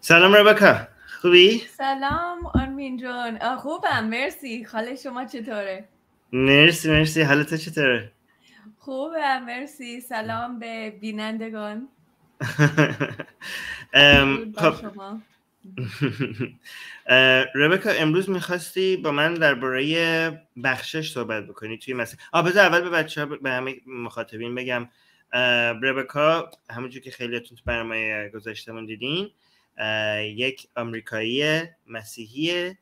سلام ربکا. خوبی؟ سلام آرمین جان. خوبم. مرسی. حال شما چطوره؟ مرسی مرسی. حالت چطوره؟ خوبم. مرسی. سلام به بینندگان. خب. ربکا امروز می‌خواستی با من درباره بخشش صحبت بکنی توی مسئله آ بذار اول به بچه ها به همه مخاطبین بگم. ربکا همونجور که خیلیتون تو برنامه گذاشتمون دیدین یک آمریکایی مسیحی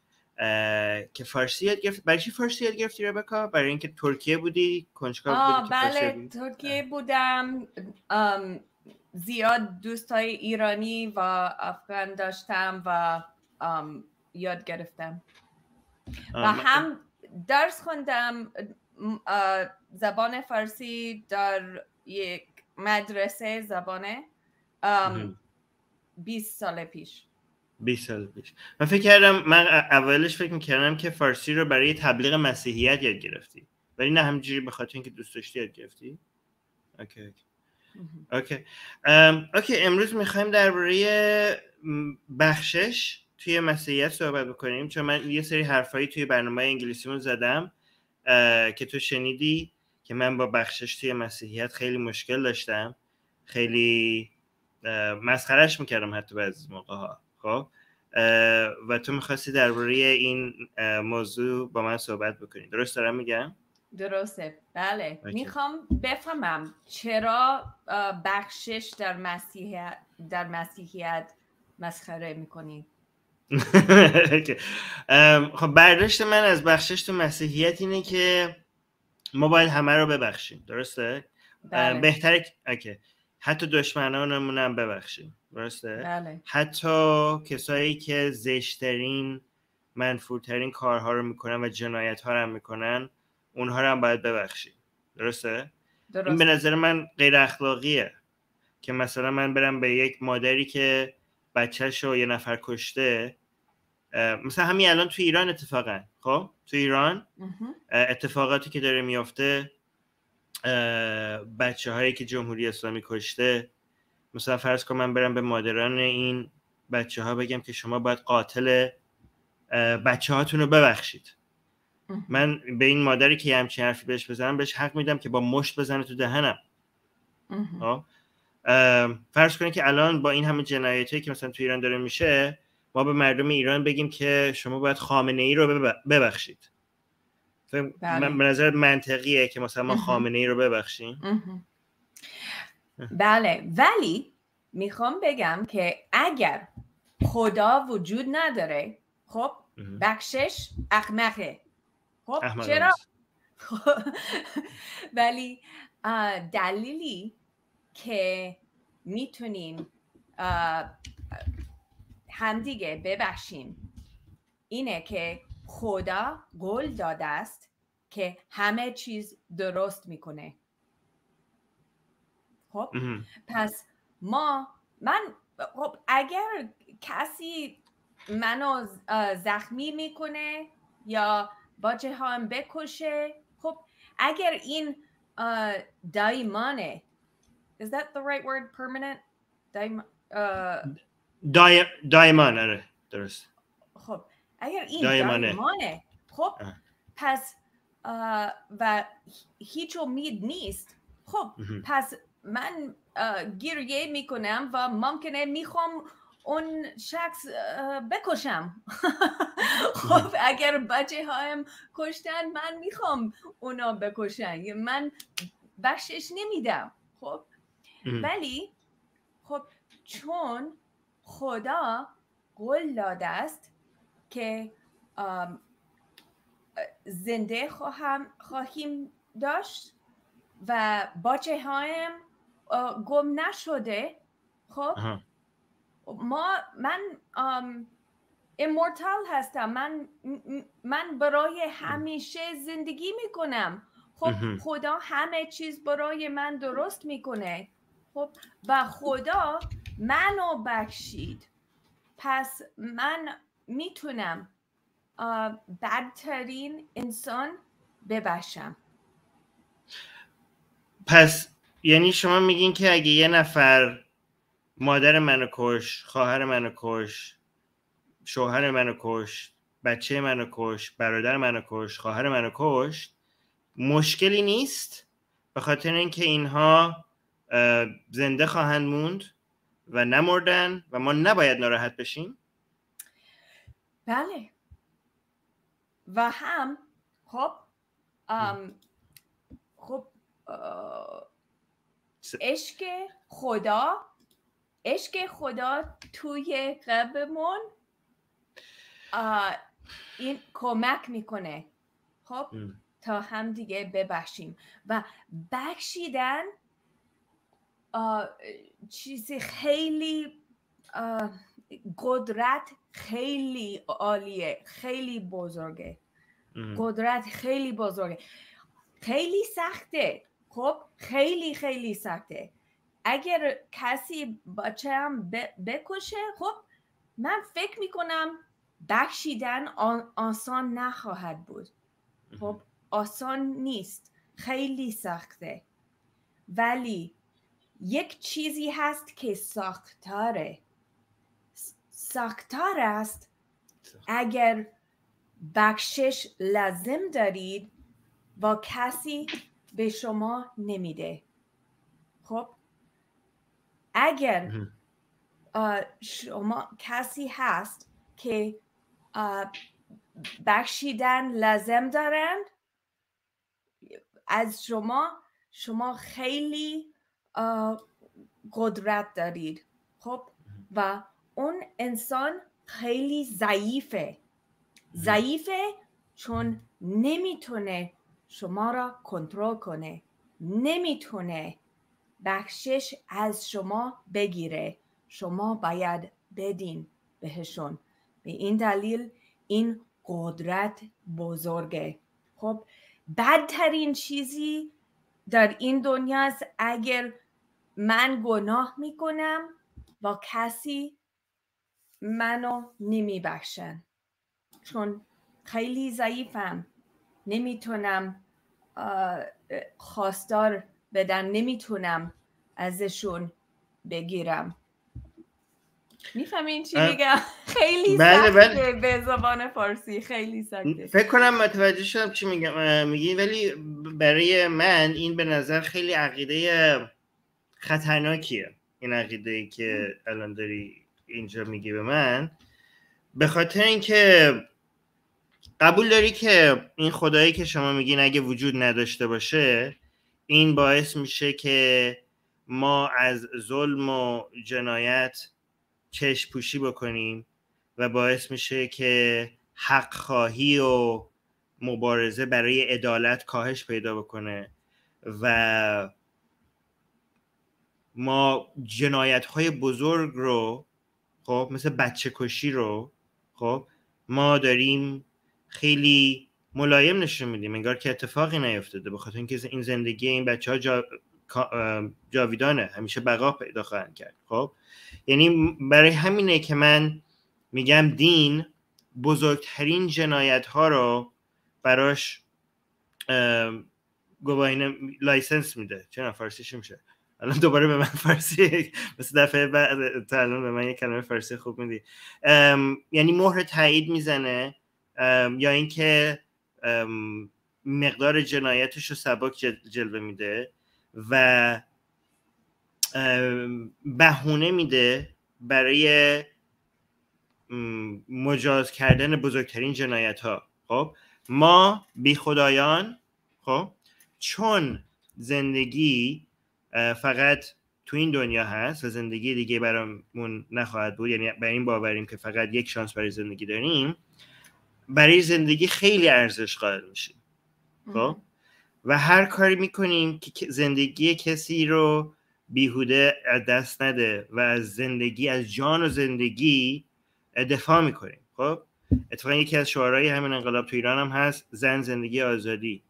که فارسی یاد گرفت. برای چی فارسی یاد گرفتی ربکا؟ برای اینکه ترکیه بودی کنجکاو بودی بله ترکیه بودم. زیاد دوستای ایرانی و افغان داشتم و یاد گرفتم. و هم درس خوندم. زبان فارسی در یک مدرسه زبانه. 20 سال پیش. 20 سال پیش. من فکر کردم من اولش فکر می‌کردم که فارسی رو برای تبلیغ مسیحیت یاد گرفتی. ولی نه همینجوری به خاطر اینکه دوست داشتی یاد گرفتی. OK OK. OK. OK امروز می‌خوایم درباره بخشش توی مسیحیت صحبت بکنیم. چون من یه سری حرفایی توی برنامه انگلیسیمون زدم که تو شنیدی که من با بخشش توی مسیحیت خیلی مشکل داشتم. خیلی مسخرش می‌کردم حتی بعضی موقع ها خب و تو می‌خواستی درباره این موضوع با من صحبت بکنی. درست دارم میگم؟ درسته. بله. می‌خوام بفهمم چرا بخشش در مسیحیت در مسیحیت مسخره می‌کنی؟ خب برداشت من از بخشش تو مسیحیت اینه که ما باید همه رو ببخشیم. درسته؟ بله. بهتره اوکی. حتی دشمنانمون هم ببخشیم. درسته؟ بله. حتی کسایی که زشترین منفورترین کارها رو می‌کنن و جنایت ها رو هم می‌کنن اونها رو هم باید ببخشیم. درسته؟ درسته این به نظر من غیر اخلاقیه که مثلا من برم به یک مادری که بچهش رو یه نفر کشته مثلا همین الان تو ایران اتفاقا خب؟ تو ایران اتفاقاتی که داره میافته بچه هایی که جمهوری اسلامی کشته مثلا فرض کن من برم به مادران این بچه ها بگم که شما باید قاتل بچه هاتون رو ببخشید. من به این مادری که همچین حرفی بهش بزنم بهش حق میدم که با مشت بزنه تو دهنم. خب؟ فرض کنید که الان با این همه جنایتی که مثلا تو ایران داره میشه ما به مردم ایران بگیم که شما باید خامنه ای رو ببخشید. بله. به نظر منطقیه که مثلا ما خامنه ای رو ببخشیم. بله. ولی می‌خوام بگم که اگر خدا وجود نداره خب بخشش احمقه. خب چرا؟ ولی دلیلی که می‌تونیم همدیگه ببخشیم اینه که خدا قول داده است که همه چیز درست می‌کنه. خب؟ پس ما من خب اگر کسی منو زخمی می‌کنه یا باجه هم بکشه خب اگر این دایمانه is that the right word permanent? دایم دایمان آره درست. اگر این دایمانه, دایمانه خب پس و هیچ امید نیست. خب پس من گریه می‌کنم و ممکنه می‌خوام اون شخص بکشم. خب اگر بچه هایم کشتن من می‌خوام اونا بکشن. من بخشش نمیدم. خب ولی خب چون خدا قول داده است که زنده خواهم خواهیم داشت و بچه هایم گم نشده. خب؟ ما من امورتال هستم. من من برای همیشه زندگی می‌کنم. خب خدا همه چیز برای من درست می‌کنه. خب؟ و خدا منو بخشید. پس من می‌تونم بدترین انسان ببخشم. پس یعنی شما میگین که اگه یه نفر مادر منو کش خواهر منو کش شوهر منو کش بچه منو کش برادر منو کش خواهر منو کش مشکلی نیست؟ به خاطر اینکه اینها زنده خواهند موند و نمردن و ما نباید ناراحت بشیم؟ بله. و هم خب خب عشق خدا عشق خدا توی قلبمون این کمک می‌کنه. خب تا هم دیگه ببخشیم. و بخشیدن چیزی خیلی قدرت خیلی عالیه خیلی بزرگه. قدرت خیلی بزرگه. خیلی سخته. خب خیلی خیلی سخته. اگر کسی بچه هم بکشه خب من فکر می‌کنم بخشیدن آسان نخواهد بود. خب آسان نیست. خیلی سخته. ولی یک چیزی هست که ساختاره. ساختار است. اگر بخشش لازم دارید و کسی به شما نمیده. خب؟ اگر شما کسی هست که بخشیدن لازم دارند از شما شما خیلی قدرت دارید. خب؟ و اون انسان خیلی ضعیفه. ضعیفه چون نمی‌تونه شما را کنترل کنه. نمی‌تونه بخشش از شما بگیره. شما باید بدین بهشون. به این دلیل این قدرت بزرگه. خب بدترین چیزی در این دنیاست اگر من گناه می‌کنم و کسی منو نمیبخشن. چون خیلی ضعیفم. نمی‌تونم خواستار بدن نمی‌تونم ازشون بگیرم. می‌فهمین چی میگم؟ خیلی بله بله. به زبان فارسی. خیلی سخته. فکر کنم متوجه شدم چی میگم. میگی ولی برای من این به نظر خیلی عقیده خطرناکیه. این عقیده ای که الان داری اینجا میگی به من به خاطر اینکه قبول داری که این خدایی که شما میگین اگه وجود نداشته باشه این باعث میشه که ما از ظلم و جنایت چشم پوشی بکنیم و باعث میشه که حق خواهی و مبارزه برای عدالت کاهش پیدا بکنه و ما جنایت های بزرگ رو خب مثل بچه کشی رو خب ما داریم خیلی ملایم نشون میدیم انگار که اتفاقی نیفتاده به خاطر اینکه این زندگی این بچه ها جا... جاویدانه همیشه بقا پیدا خواهند کرد خب؟ یعنی برای همینه که من میگم دین بزرگترین جنایت ها رو براش گواهینامه license میده. چه فارسیش میشه. الان دوباره به من فارسی مثل دفعه بعد الان به من یه کلمه فارسی خوب میدی. یعنی مهر تایید می‌زنه یا اینکه مقدار جنایتش رو سبک جلوه میده و بهونه میده برای مجاز کردن بزرگترین جنایت ها خب؟ ما بی خدایان خب؟ چون زندگی فقط تو این دنیا هست و زندگی دیگه برامون نخواهد بود. یعنی بر این باوریم که فقط یک شانس برای زندگی داریم. برای زندگی خیلی ارزش قائل میشیم. خب؟ و هر کاری می‌کنیم که زندگی کسی رو بیهوده دست نده و از زندگی از جان و زندگی دفاع می‌کنیم. خب؟ اتفاقا یکی از شعارهای همین انقلاب تو ایران هم هست زن زندگی آزادی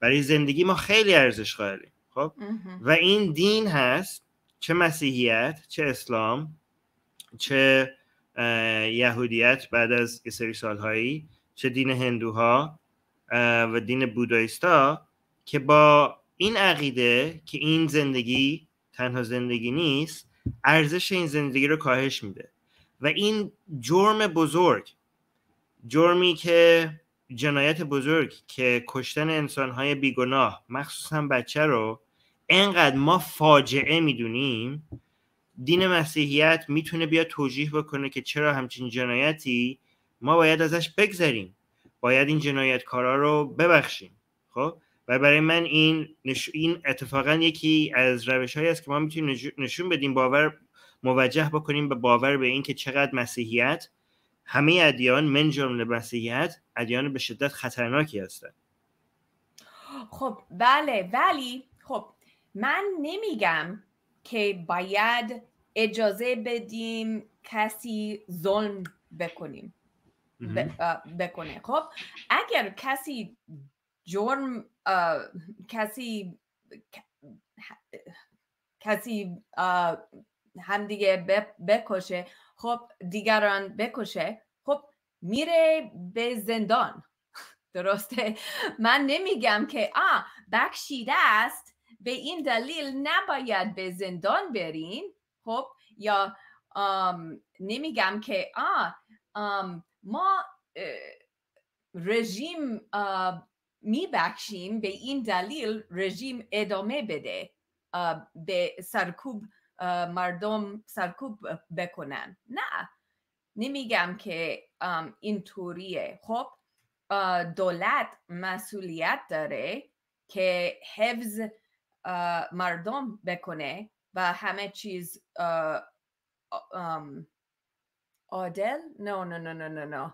برای زندگی ما خیلی ارزش قائلیم. خب؟ و این دین هست چه مسیحیت چه اسلام چه یهودیت بعد از یه سری سالهایی چه دین هندوها و دین بودایستا که با این عقیده که این زندگی تنها زندگی نیست ارزش این زندگی رو کاهش میده. و این جرم بزرگ جرمی که جنایت بزرگ که کشتن انسانهای بیگناه مخصوصا بچه رو انقدر ما فاجعه می‌دونیم دین مسیحیت می‌تونه بیا توجیه بکنه که چرا همچین جنایتی ما باید ازش بگذریم. باید این جنایتکارا رو ببخشیم. خب؟ و برای من این نش... این اتفاقا یکی از روش هایی است که ما می‌تونیم نشون بدیم باور موجه بکنیم به باور به این که چقدر مسیحیت همه ادیان من جمله مسیحیت ادیان به شدت خطرناکی هستند. خب بله ولی من نمیگم که باید اجازه بدیم کسی ظلم بکنیم. بکنه. خب اگر کسی جرم کسی کسی همدیگه بکشه خب دیگران بکشه خب میره به زندان. درسته؟ من نمیگم که آ بخشیده است به این دلیل نباید به زندان برین. خب یا نمیگم که آ ما رژیم میبخشیم به این دلیل رژیم ادامه بده به سرکوب مردم سرکوب بکنن. نه نمیگم که این طوریه. خب دولت مسئولیت داره که حفظ مردم بکنه و همه چیز عادل no no no no no no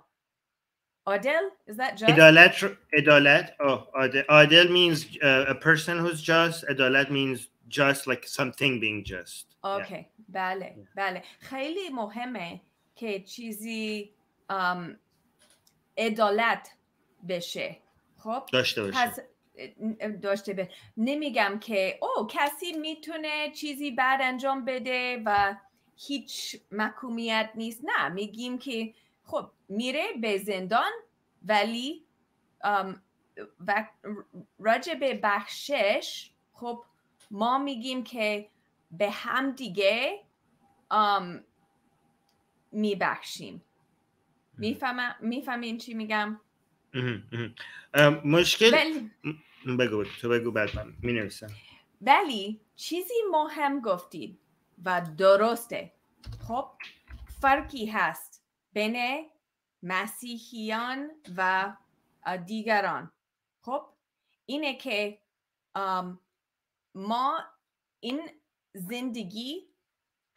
عادل is that just عدالت عدالت oh عادل عادل means uh, a person who's just عدالت means just like something being just okay yeah. بله yeah. بله خیلی مهمه که چیزی um, عدالت بشه خب داشته باشه پس داشته به نمیگم که او کسی می‌تونه چیزی بعد انجام بده و هیچ مکومیت نیست. نه میگیم که خب میره به زندان ولی و راجع به بخشش خب ما میگیم که به هم دیگه میبخشیم. می‌فهمین چی میگم؟ مشکل؟ بگو تو بگو بعد من. می ولی چیزی مهم گفتید و درسته. خب فرقی هست بین مسیحیان و دیگران. خب اینه که ما این زندگی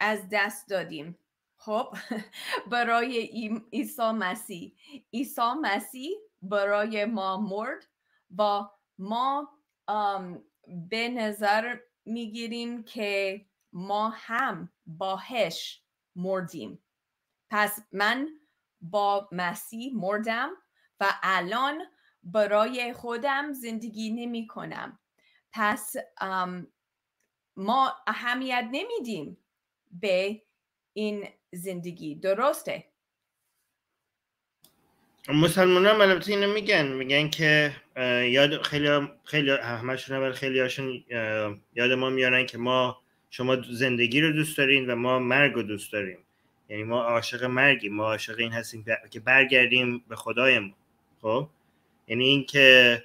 از دست دادیم. خب برای عیسی مسیح. عیسی مسیح برای ما مرد و ما به نظر می‌گیریم که ما هم باهش مردیم. پس من با مسیح مردم و الان برای خودم زندگی نمی کنم پس ما اهمیت نمیدیم به این زندگی. درسته؟ مسلمان هم البته اینو میگن میگن که یاد خیلی خیلی همشون ولی خیلی هاشون یاد ما میارن که ما شما زندگی رو دوست دارین و ما مرگ رو دوست داریم. یعنی ما عاشق مرگیم ما عاشق این هستیم که برگردیم به خدایمون خب؟ یعنی این که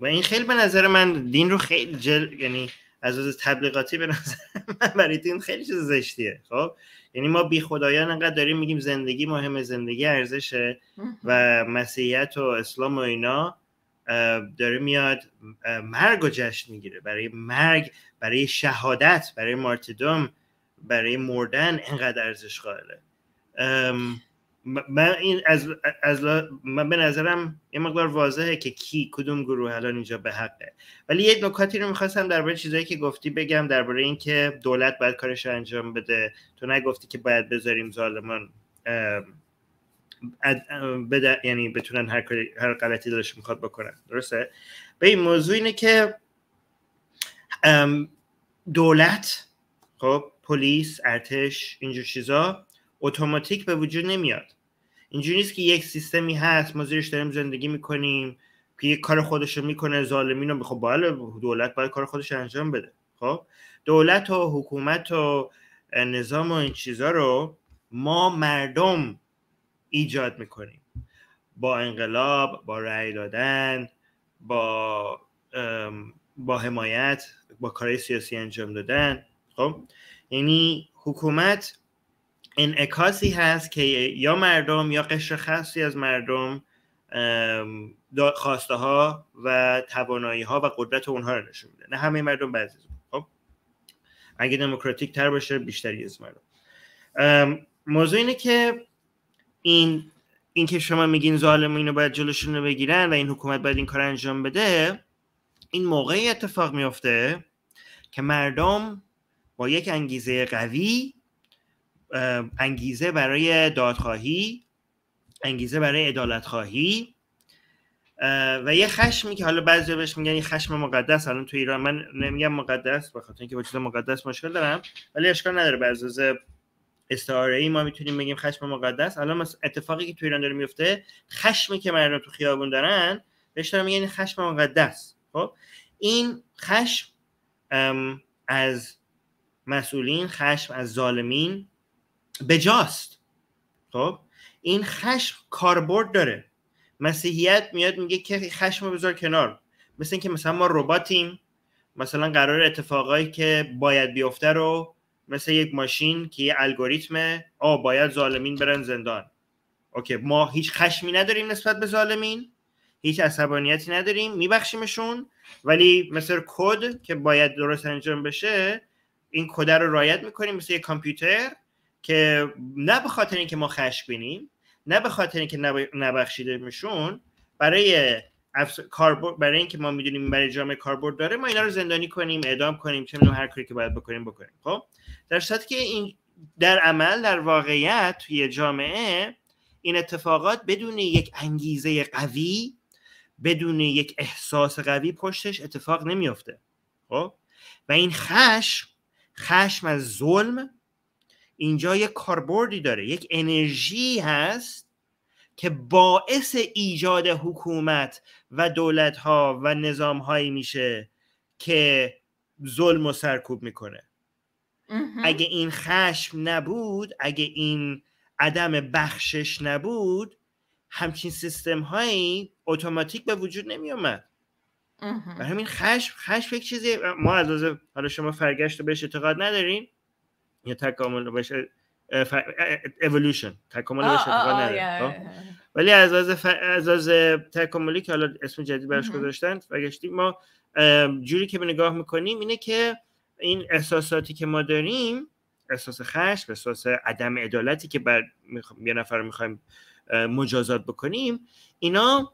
و این خیلی به نظر من دین رو خیلی جل یعنی از از تبلیغاتی به نظر من برای دین خیلی چیز زشتیه. خب؟ یعنی ما بی خدایان انقدر داریم میگیم زندگی مهمه زندگی ارزشه و مسیحیت و اسلام و اینا داره میاد مرگ و جشن می‌گیره. برای مرگ برای شهادت برای مارتیدوم برای مردن اینقدر ارزش قائله. من این از, از من به نظرم یه مقدار واضحه که کی کدوم گروه الان اینجا به حقه. ولی یه نکاتی رو می‌خواستم درباره چیزایی که گفتی بگم درباره اینکه دولت باید کارش رو انجام بده. تو نگفتی که باید بذاریم ظالمان بده یعنی بتونن هر هر غلطی دلش می‌خواد بکنن. درسته؟ به این موضوع اینه که دولت خب پلیس ارتش اینجور چیزا اتوماتیک به وجود نمیاد. اینجوری نیست که یک سیستمی هست ما زیرش داریم زندگی می‌کنیم که یک کار خودش رو می‌کنه ظالمین رو خب بله دولت باید کار خودش انجام بده. خب؟ دولت و حکومت و نظام و این چیزا رو ما مردم ایجاد می‌کنیم. با انقلاب با رأی دادن با با حمایت با کارهای سیاسی انجام دادن. خب؟ یعنی حکومت انعکاسی هست که یا مردم یا قشر خاصی از مردم خواسته ها و توانایی ها و قدرت اونها رو نشون میده. نه همه مردم بعضی خب؟ اگه دموکراتیک تر باشه بیشتری از مردم. موضوع اینه که این این که شما میگین ظالم اینو باید جلوشون رو بگیرن و این حکومت باید این کار انجام بده این موقعی اتفاق میفته که مردم با یک انگیزه قوی انگیزه برای دادخواهی انگیزه برای عدالت خواهی و یه خشمی که حالا بعضی بهش میگن یه خشم مقدس الان تو ایران من نمیگم مقدس به خاطر اینکه با چیز مقدس مشکل دارم ولی اشکال نداره. به اساس استعاره ای ما می‌تونیم بگیم خشم مقدس. الان اتفاقی که تو ایران داره میفته خشمی که مردم تو خیابون دارن بهش دارن میگن خشم مقدس. خب؟ این خشم از مسئولین خشم از ظالمین بجاست. خب؟ این خشم کاربرد داره. مسیحیت میاد میگه که خشم رو بذار کنار. مثل اینکه مثلا ما رباتیم. مثلا قرار اتفاقایی که باید بیفته رو مثل یک ماشین که یه الگوریتمه آ باید ظالمین برن زندان. اوکی ما هیچ خشمی نداریم نسبت به ظالمین. هیچ عصبانیتی نداریم میبخشیمشون. ولی مثل کد که باید درست انجام بشه این کد رو رایت می‌کنیم مثل یک کامپیوتر. که نه به خاطر اینکه ما خشم بینیم نه به خاطر اینکه نبخشیده میشون برای افس... برای اینکه ما می‌دونیم برای جامعه کاربرد داره ما اینا رو زندانی کنیم اعدام کنیم چه هر کاری که باید بکنیم بکنیم. خب؟ در صورتی که این در عمل در واقعیت توی جامعه این اتفاقات بدون یک انگیزه قوی بدون یک احساس قوی پشتش اتفاق نمیافته. خب؟ و این خشم خشم از ظلم اینجا یک کاربردی داره یک انرژی هست که باعث ایجاد حکومت و دولت ها و نظام هایی میشه که ظلم و سرکوب می‌کنه. اگه این خشم نبود اگه این عدم بخشش نبود همچین سیستم هایی اتوماتیک به وجود نمی اومد برای همین خشم خشم یک چیزی ما از حالا شما فرگشت بهش اعتقاد ندارین. یا تکامل بهش اولوشن تکامل بهش ندارین خب؟ ولی از از از تکاملی که حالا اسم جدید براش گذاشتن فرگشتیم ما جوری که به نگاه می‌کنیم اینه که این احساساتی که ما داریم احساس خشم احساس عدم عدالتی که بر یه نفر می‌خوایم مجازات بکنیم اینا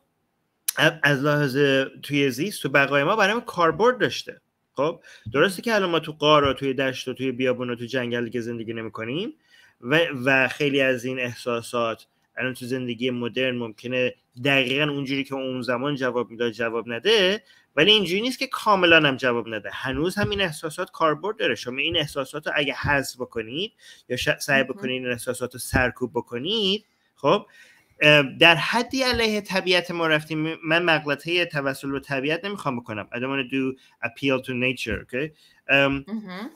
از لحاظ توی زیست تو بقای ما برای کاربرد داشته. خب درسته که الان ما تو قار و توی دشت و توی بیابون و تو جنگل که زندگی نمی کنیم و, و خیلی از این احساسات الان تو زندگی مدرن ممکنه دقیقا اونجوری که اون زمان جواب می‌داد جواب نده ولی اینجوری نیست که کاملا هم جواب نده. هنوز هم این احساسات کاربرد داره. شما این احساسات رو اگه حذف بکنید یا سعی بکنید این احساسات رو سرکوب بکنید خب در حدی علیه طبیعت ما رفتیم من مغلطه توسل به طبیعت نمی‌خوام بکنم. I don't want to do appeal to nature okay?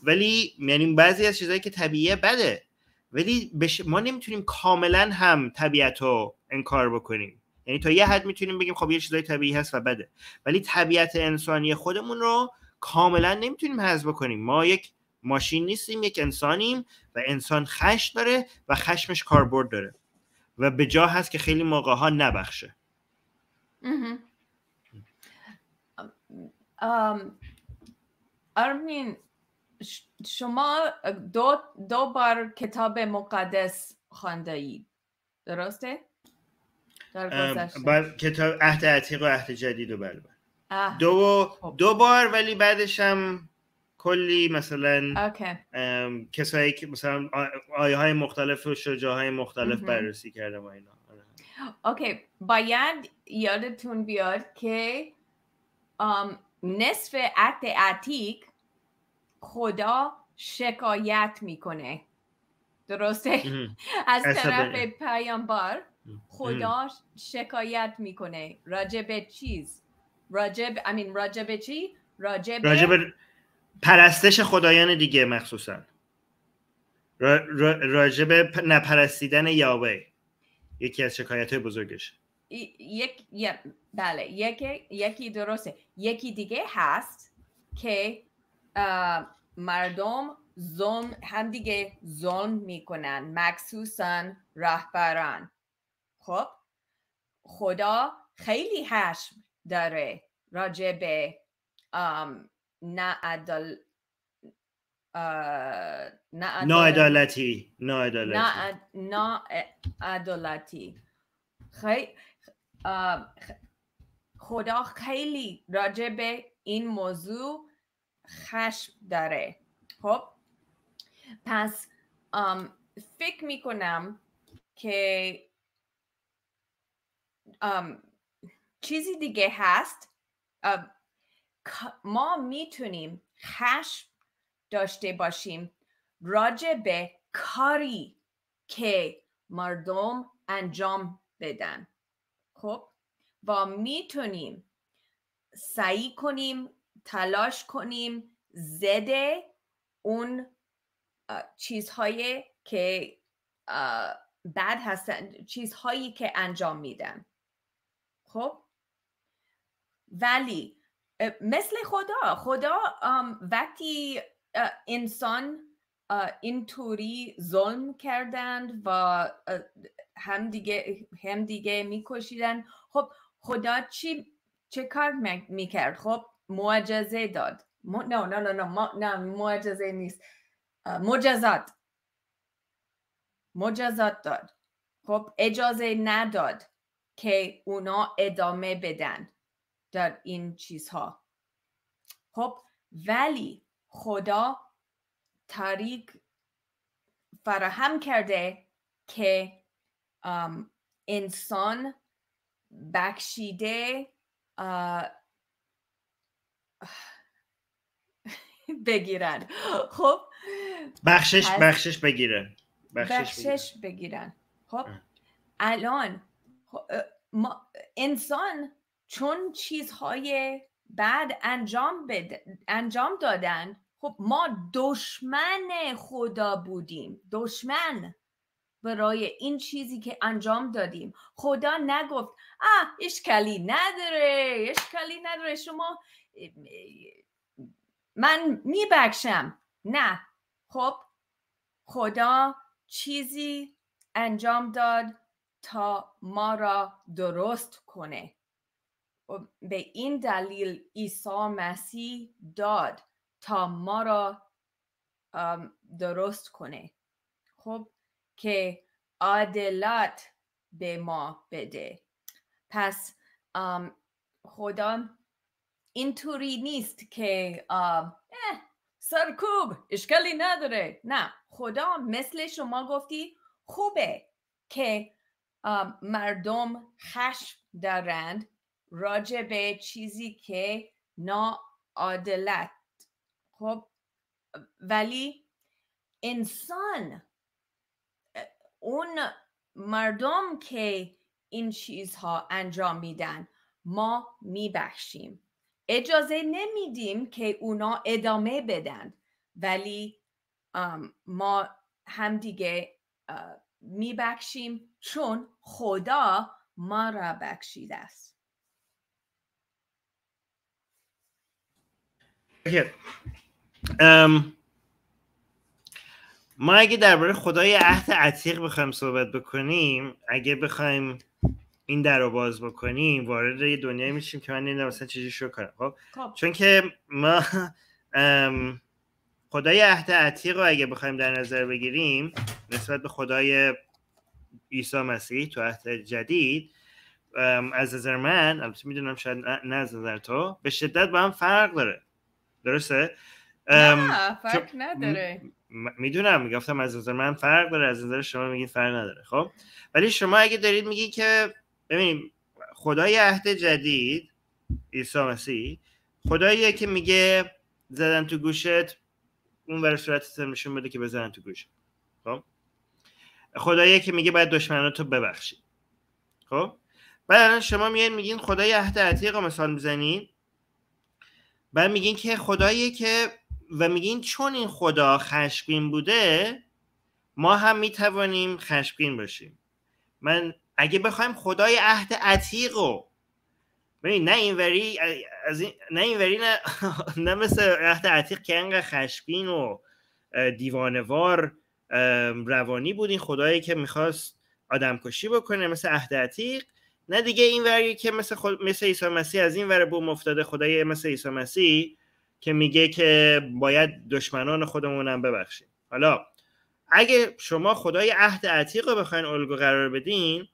ولی یعنی بعضی از چیزهایی که طبیعه بده. ولی ما نمی‌تونیم کاملا هم طبیعت رو انکار بکنیم. یعنی تا یه حد می‌تونیم بگیم خب یه چیزای طبیعی هست و بده. ولی طبیعت انسانی خودمون رو کاملا نمی‌تونیم حذف بکنیم. ما یک ماشین نیستیم یک انسانیم و انسان خشم داره و خشمش کاربرد داره. و به جا هست که خیلی موقع ها نبخشه ارمین شما دو, دو بار کتاب مقدس خانده اید درسته؟ در کتاب عهد عتیق و عهد جدید و بله, بله. دو, خب. دو بار ولی بعدش هم کلی مثلا کسایی که مثلا آیه های مختلف و شجاهای مختلف بررسی کرده و اینا. اوکی. باید یادتون بیاد که نصف عهد عتیق خدا شکایت می‌کنه. درسته؟ از طرف پیامبر خدا شکایت می‌کنه. راجب چیز؟ راجب امین راجب چی؟ راجب راجب پرستش خدایان دیگه مخصوصا. راجب نپرستیدن یاوه یکی از شکایت های بزرگش یک بله یکی یکی درسته. یکی دیگه هست که مردم ظلم هم دیگه ظلم می‌کنن مخصوصا رهبران. خب؟ خدا خیلی حشم داره راجع نعدل ناعدالتی ناعدالتی خدا خیلی راجع به این موضوع خشم داره. خب؟ پس فکر می‌کنم که چیزی دیگه هست. ما می‌تونیم خشم داشته باشیم راجع به کاری که مردم انجام بدن. خب؟ و می‌تونیم سعی کنیم تلاش کنیم زده اون چیزهایی که بد هستن چیزهایی که انجام میدن. خب؟ ولی مثل خدا. خدا وقتی انسان اینطوری ظلم کردند و هم دیگه هم دیگه میکشیدن خب خدا چی چه کار می‌کرد؟ خب معجزه داد. نه نه نه نه نه معجزه نیست. مجازات مجازات داد. خب اجازه نداد که اونا ادامه بدن. در این چیزها. خب ولی خدا تاریک فراهم کرده که انسان بخشیده بگیرن. خب بخشش بخشش بگیرن. بخشش, بگیرن. خب الان خب، ما انسان چون چیزهای بعد انجام, انجام دادن خب ما دشمن خدا بودیم دشمن برای این چیزی که انجام دادیم. خدا نگفت آه اشکالی نداره اشکالی نداره شما من میبخشم. نه. خب خدا چیزی انجام داد تا ما را درست کنه. به این دلیل عیسی مسیح داد تا ما را درست کنه. خب که عادلت به ما بده. پس خدا اینطوری نیست که سرکوب اشکالی نداره. نه خدا مثل شما گفتی خوبه که مردم خشم دارند. راجع به چیزی که ناعادلت. خب ولی انسان اون مردم که این چیزها انجام میدن ما میبخشیم. اجازه نمیدیم که اونا ادامه بدن. ولی ما همدیگه میبخشیم چون خدا ما را بخشیده است. ما اگه درباره خدای عهد عتیق بخوایم صحبت بکنیم اگه بخوایم این در رو باز بکنیم وارد یه دنیایی میشیم که من نمی‌دونم مثلا چیزی شروع کنم خب؟, خب. چون که ما خدای عهد عتیق رو اگه بخوایم در نظر بگیریم نسبت به خدای عیسی مسیح تو عهد جدید از نظر من البته می‌دونم شاید نه از نظر تو به شدت با هم فرق داره. درسته؟ نه فرق نداره. می‌دونم می‌گفتم از نظر من فرق داره از نظر شما میگید فرق نداره خب؟ ولی شما اگه دارید میگی که ببینیم خدای عهد جدید عیسی مسیح خداییه که میگه زدن تو گوشت اون ور صورت نشون بده که بزنن تو گوشت خب؟ خداییه که میگه باید دشمناتو ببخشید خب؟ بعد شما میگین میگین خدای عهد عتیق رو مثال می‌زنین. بعد میگین که خداییه که و میگین چون این خدا خشبین بوده ما هم می‌توانیم خشمگین باشیم. من اگه بخوایم خدای عهد عتیق رو ببین نه اینوری از این نه اینوری نه نه مثل عهد عتیق که انقدر خشمگین و دیوانوار روانی بود. این خدایی که می‌خواست آدم کشی بکنه مثل عهد عتیق نه دیگه این وری که مثل, خود... مثل عیسی مسیح از این ور بوم افتاده خدای مثل عیسی مسیح که میگه که باید دشمنان خودمونم ببخشیم. حالا اگه شما خدای عهد عتیق رو بخواین الگو قرار بدین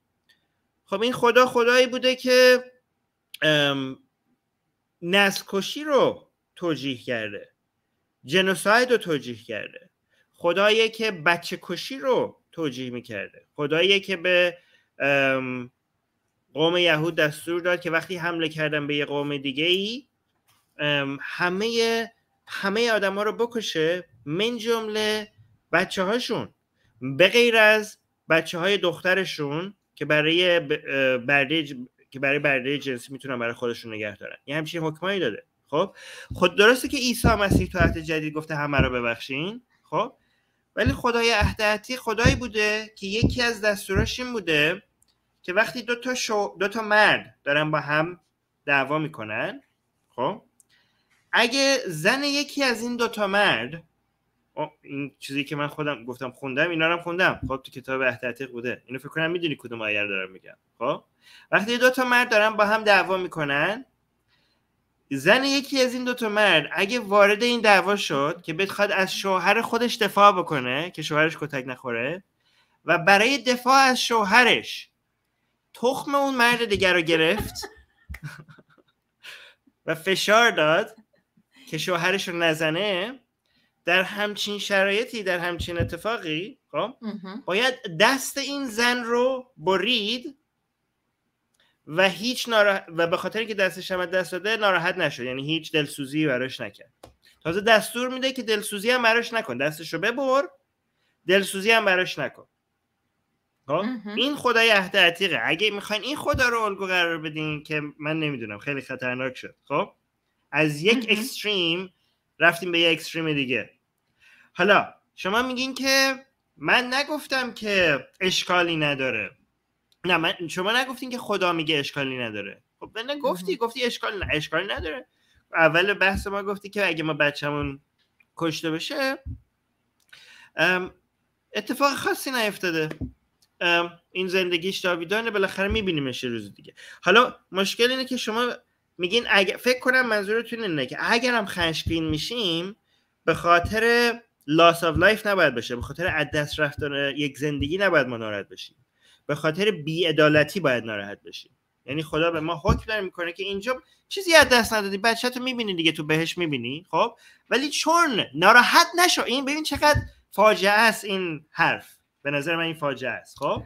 خب این خدا خدایی بوده که نسل رو توجیه کرده. جنوساید رو توجیه کرده. خدایی که بچه کشی رو توجیه می‌کرده. خدایی که به قوم یهود دستور داد که وقتی حمله کردن به یه قوم دیگه ای همه همه آدما رو بکشه من جمله بچه هاشون به غیر از بچه های دخترشون که برای برده که برای برده جنسی می‌تونن برای خودشون نگه دارن. یه همچین حکمایی داده. خب؟ خود درسته که عیسی مسیح تو عهد جدید گفته همه رو ببخشین. خب؟ ولی خدای عهد خدایی بوده که یکی از دستوراش این بوده که وقتی دو تا, شو، دو تا مرد دارن با هم دعوا می‌کنن خب؟ اگه زن یکی از این دوتا مرد این چیزی که من خودم گفتم خوندم اینا رو خوندم. خب تو کتاب عهد بوده. اینو فکر کنم می‌دونی کدوم آیه دارم میگم. خب؟ وقتی دو تا مرد دارن با هم دعوا می‌کنن زن یکی از این دوتا مرد اگه وارد این دعوا شد که بخواد از شوهر خودش دفاع بکنه که شوهرش کتک نخوره و برای دفاع از شوهرش تخم اون مرد دیگر رو گرفت و فشار داد که شوهرش رو نزنه در همچین شرایطی در همچین اتفاقی خب باید دست این زن رو برید و هیچ و به خاطر که دستش هم دست داده ناراحت نشد. یعنی هیچ دلسوزی براش نکرد. تازه دستور میده که دلسوزی هم براش نکن. دستش رو ببر دلسوزی هم براش نکن. خب؟ این خدای عهد عتیقه اگه می‌خواین این خدا رو الگو قرار بدین که من نمی‌دونم خیلی خطرناک شد. خب؟ از یک اکستریم رفتیم به یک اکستریم دیگه. حالا شما میگین که من نگفتم که اشکالی نداره. نه من شما نگفتین که خدا میگه اشکالی نداره. خب نه گفتی گفتی اشکال نه اشکالی نداره. اول بحث ما گفتی که اگه ما بچه‌مون کشته بشه اتفاق خاصی نیفتاده. این زندگیش جاویدانه بالاخره میبینیمش روز دیگه. حالا مشکل اینه که شما میگین اگر فکر کنم منظورتون اینه که اگرم خشمگین میشیم به خاطر loss of life نباید باشه به خاطر از دست رفتن یک زندگی نباید ما ناراحت بشیم. به خاطر بیعدالتی باید ناراحت بشیم. یعنی خدا به ما حکم داره می‌کنه که اینجا چیزی از دست ندادی بچه تو می‌بینی دیگه تو بهش می‌بینی خب؟ ولی چون ناراحت نشو. این ببین چقدر فاجعه است این حرف. به نظر من این فاجعه است. خب؟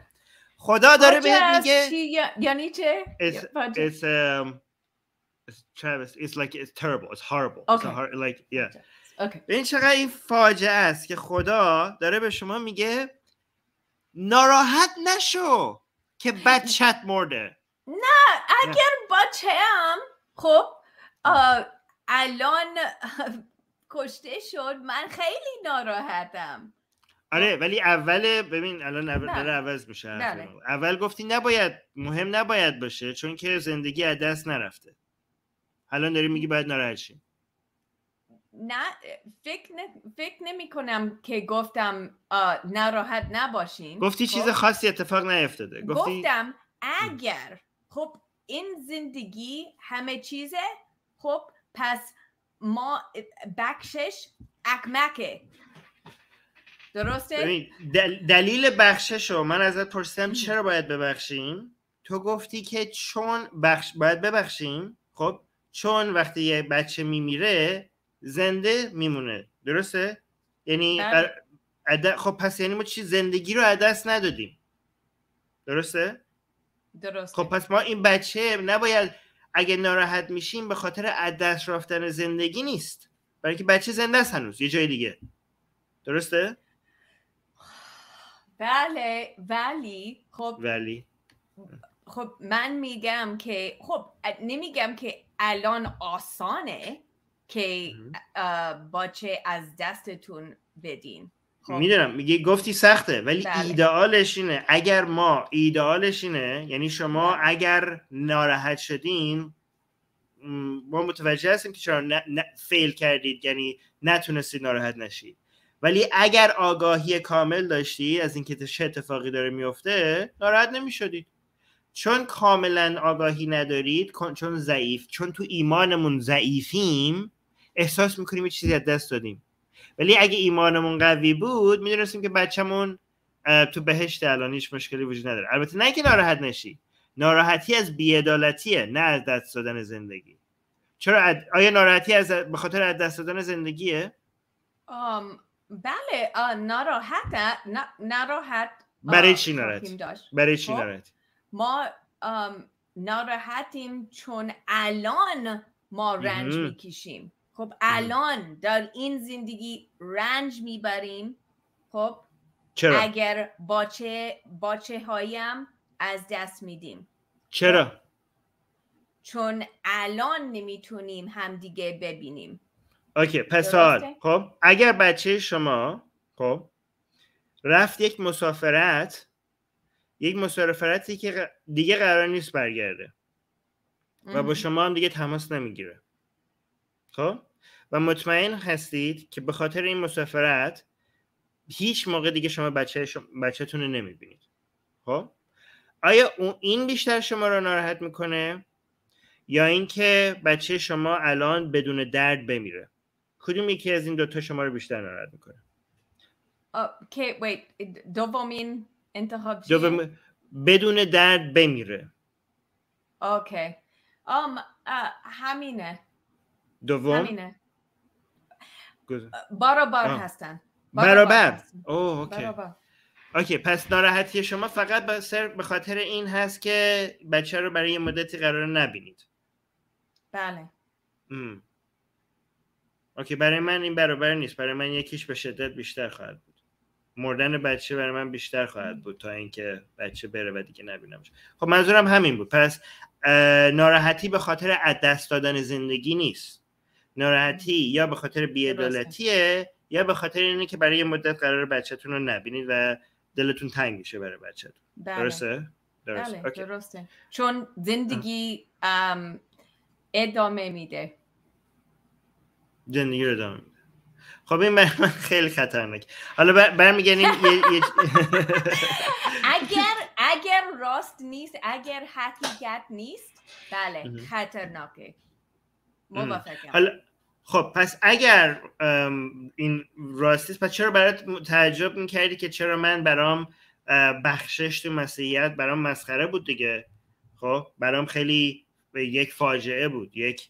خدا داره بهت میگه یعنی چه؟ It's, um, it's Travis. It's like it's terrible. It's horrible. Okay. it's like yeah. okay. این چقدر این فاجعه است که خدا داره به شما میگه ناراحت نشو که بچت مرده. نه اگر بچه هم خب الان کشته شد من خیلی ناراحتم. آره ولی اول ببین الان داره عوض میشه اول گفتی نباید مهم نباید باشه چون که زندگی از دست نرفته. الان داری میگی باید ناراحت شیم نه فکر, فکر نمی کنم که گفتم ناراحت نباشین. گفتی چیز خب؟ خاصی اتفاق نیفتاده. گفتی... گفتم اگر خب این زندگی همه چیزه خب پس ما بخشش اکمکه. درسته؟ دلیل بخشش رو من ازت پرسیدم چرا باید ببخشیم؟ تو گفتی که چون بخش باید ببخشیم خب؟ چون وقتی یه بچه میمیره زنده میمونه درسته؟ یعنی بله. خب پس یعنی ما چی؟ زندگی رو از دست ندادیم. درسته؟ درسته. خب پس ما این بچه نباید اگه ناراحت میشیم به خاطر از دست رفتن زندگی نیست. برای که بچه زنده است هنوز یه جای دیگه. درسته؟ بله ولی خب ولی خب من میگم که خب نمیگم که الان آسانه که باچه از دستتون بدین خب. می‌دونم میگه گفتی سخته ولی بله. ایدئالش اینه اگر ما ایدئالش اینه یعنی شما بله. اگر ناراحت شدین ما متوجه هستیم که چرا فیل کردید یعنی نتونستید ناراحت نشید ولی اگر آگاهی کامل داشتی از اینکه چه اتفاقی داره میفته ناراحت نمی‌شدید چون کاملا آگاهی ندارید چون ضعیف چون تو ایمانمون ضعیفیم احساس می‌کنیم یه چیزی از دست دادیم. ولی اگه ایمانمون قوی بود می‌دونستیم که بچهمون تو بهشت الان هیچ مشکلی وجود نداره. البته نه که ناراحت نشی. ناراحتی از بیعدالتیه نه از دست دادن زندگی. چرا؟ آیا ناراحتی از به خاطر از دست دادن زندگیه؟ بله ناراحت ناراحت برای چی ناراحت برای چی خب، ناراحت ما ناراحتیم چون الان ما رنج می‌کشیم. خب الان در این زندگی رنج می‌بریم. خب چرا؟ اگر باچه باچه هایم از دست میدیم. چرا؟ چون الان نمی‌تونیم همدیگه ببینیم. اوکی پس سوال. خب اگر بچه شما خب رفت یک مسافرت یک مسافرتی که دیگه قرار نیست برگرده و با شما هم دیگه تماس نمی‌گیره. خب؟ و مطمئن هستید که به خاطر این مسافرت هیچ موقع دیگه شما بچه بچهتون رو نمی‌بینید. خب؟ آیا این بیشتر شما رو ناراحت می‌کنه یا اینکه بچه شما الان بدون درد بمیره؟ کدوم یکی از این دوتا شما رو بیشتر ناراحت می‌کنه؟ که دومین انتخاب دوم... بدون درد بمیره. OK. ام همینه. دوم؟ همینه. برابر هستن. برابر. Oh OK. OK پس ناراحتی شما فقط به خاطر این هست که بچه رو برای یه مدتی قرار نبینید. بله. ام. اوکی برای من این برابر نیست. برای من یکیش به شدت بیشتر خواهد بود. مردن بچه برای من بیشتر خواهد بود تا اینکه بچه بره و دیگه نبینمش خب منظورم همین بود. پس ناراحتی به خاطر از دست دادن زندگی نیست. ناراحتی یا به خاطر بیعدالتیه یا به خاطر اینه که برای یه مدت قرار بچهتون رو نبینید و دلتون تنگ میشه برای بچهتون. بله. درسته؟ درسته. بله. درسته. چون زندگی ادامه میده. زندگی رو ادامه میده. خب این برای من خیلی خطرناک. حالا برمیگردیم. اگر اگر راست نیست اگر حقیقت نیست بله خطرناکه. حالا خب پس اگر این راستیست پس چرا برات تعجب می‌کردی که چرا من برام بخشش تو مسیحیت برام مسخره بود دیگه؟ خب برام خیلی یک فاجعه بود یک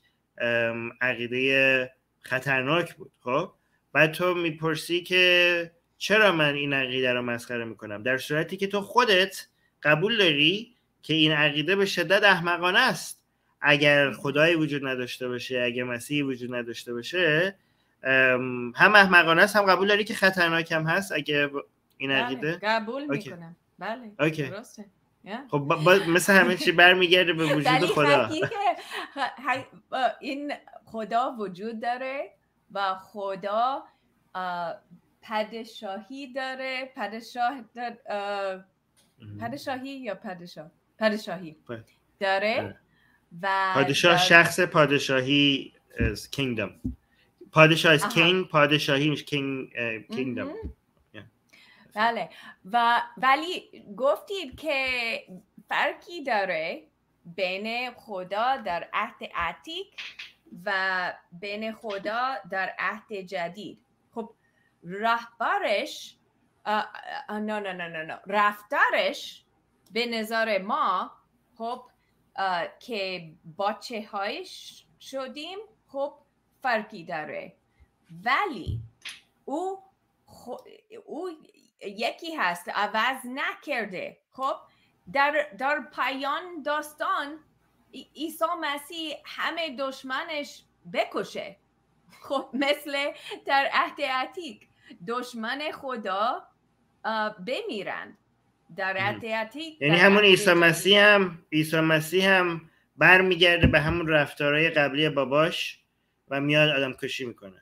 عقیده خطرناک بود خب؟ بعد تو می‌پرسی که چرا من این عقیده رو مسخره می‌کنم؟ در صورتی که تو خودت قبول داری که این عقیده به شدت احمقانه است. اگر خدایی وجود نداشته باشه اگر مسیحی وجود نداشته باشه هم احمقانه است هم قبول داری که خطرناک هم هست اگه این بله، عقیده؟ قبول می‌کنم. بله اوکی. درسته. خب با, مثل همه چی برمیگرده به وجود خدا. این خدا وجود داره و خدا پادشاهی داره. پادشاه پادشاهی یا پادشاه؟ پادشاهی داره. و پادشاه شخص پادشاهی از کینگدم پادشاه از کینگ پادشاهی میشه کینگ کینگدم بله. و ولی گفتید که فرقی داره بین خدا در عهد عتیق و بین خدا در عهد جدید. خب رهبرش نه نه نه نه رفتارش به نظر ما خب که بچه هایش شدیم خب فرقی داره. ولی او او یکی هست عوض نکرده. خب در, در پایان داستان عیسی مسیح همه دشمنش بکشه. خب مثل در عهد عتیق دشمن خدا بمیرند در عهد عتیق یعنی همون عیسی مسیح هم عیسی مسیح هم برمیگرده به همون رفتارهای قبلی باباش و میاد آدم کشی می‌کنه.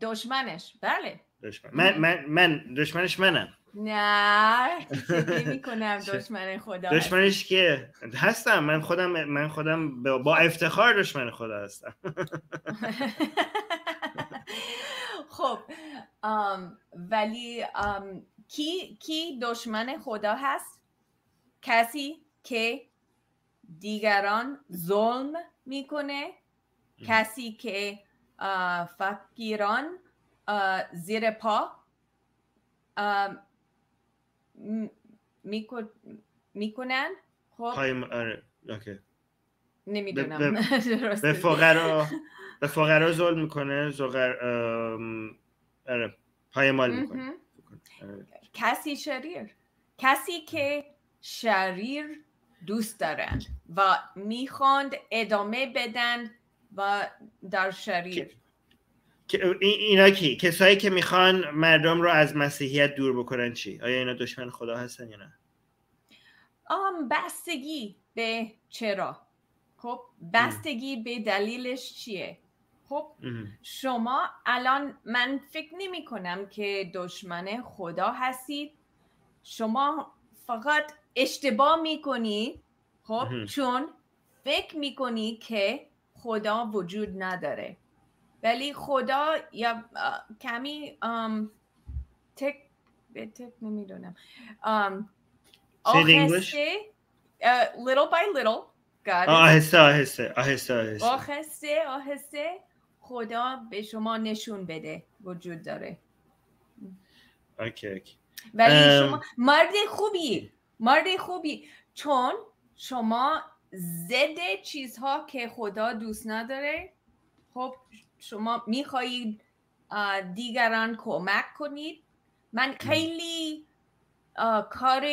دشمنش. بله. دشمن. من من من دشمنش منم. نه نمی کنم دشمن خدا دشمنش که هستم. من خودم من خودم با افتخار دشمن خدا هستم. خب ولی کی کی دشمن خدا هست؟ کسی که دیگران ظلم می‌کنه؟ کسی که فقیران زیر پا. می‌کنن؟ خب. آره. اوکی. نمی‌دونم. به فقرا به فقرا ظلم می‌کنه. زغر آره. پایمال می‌کنه. آره. کسی شریر. کسی که شریر دوست دارند و می‌خواند ادامه بدن و در شریر. اینا کی کسایی که می‌خوان مردم رو از مسیحیت دور بکنن چی؟ آیا اینا دشمن خدا هستن یا نه؟ آم بستگی به چرا؟ خب بستگی به دلیلش چیه؟ خب شما الان من فکر نمی کنم که دشمن خدا هستید. شما فقط اشتباه می‌کنی خب چون فکر می‌کنی که خدا وجود نداره. ولی خدا یا کمی تک تک نمی‌دونم. آهسته little by little. آهسته آهسته آهسته آهسته. آهسته خدا به شما نشون بده. وجود داره. اوکی اوکی. ولی شما مرد خوبی مرد خوبی. چون شما ضد چیزها که خدا دوست نداره خب شما می‌خواهید دیگران کمک کنید. من خیلی کار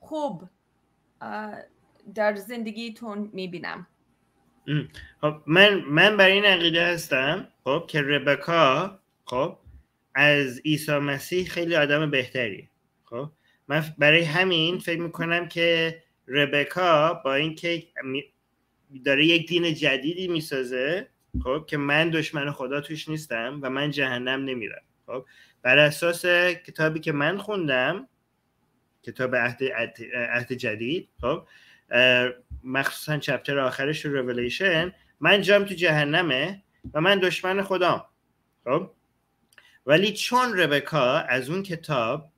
خوب در زندگیتون می‌بینم. خب من من برای این عقیده هستم. خب که ربکا خب از عیسی مسیح خیلی آدم بهتری. خب من برای همین فکر می‌کنم که ربکا با اینکه داره یک دین جدیدی می‌سازه خب که من دشمن خدا توش نیستم و من جهنم نمیرم. خب بر اساس کتابی که من خوندم کتاب عهد, عهد جدید خب مخصوصا چپتر آخرش ریولیشن من جام تو جهنمه و من دشمن خدام. خب ولی چون ربکا از اون کتاب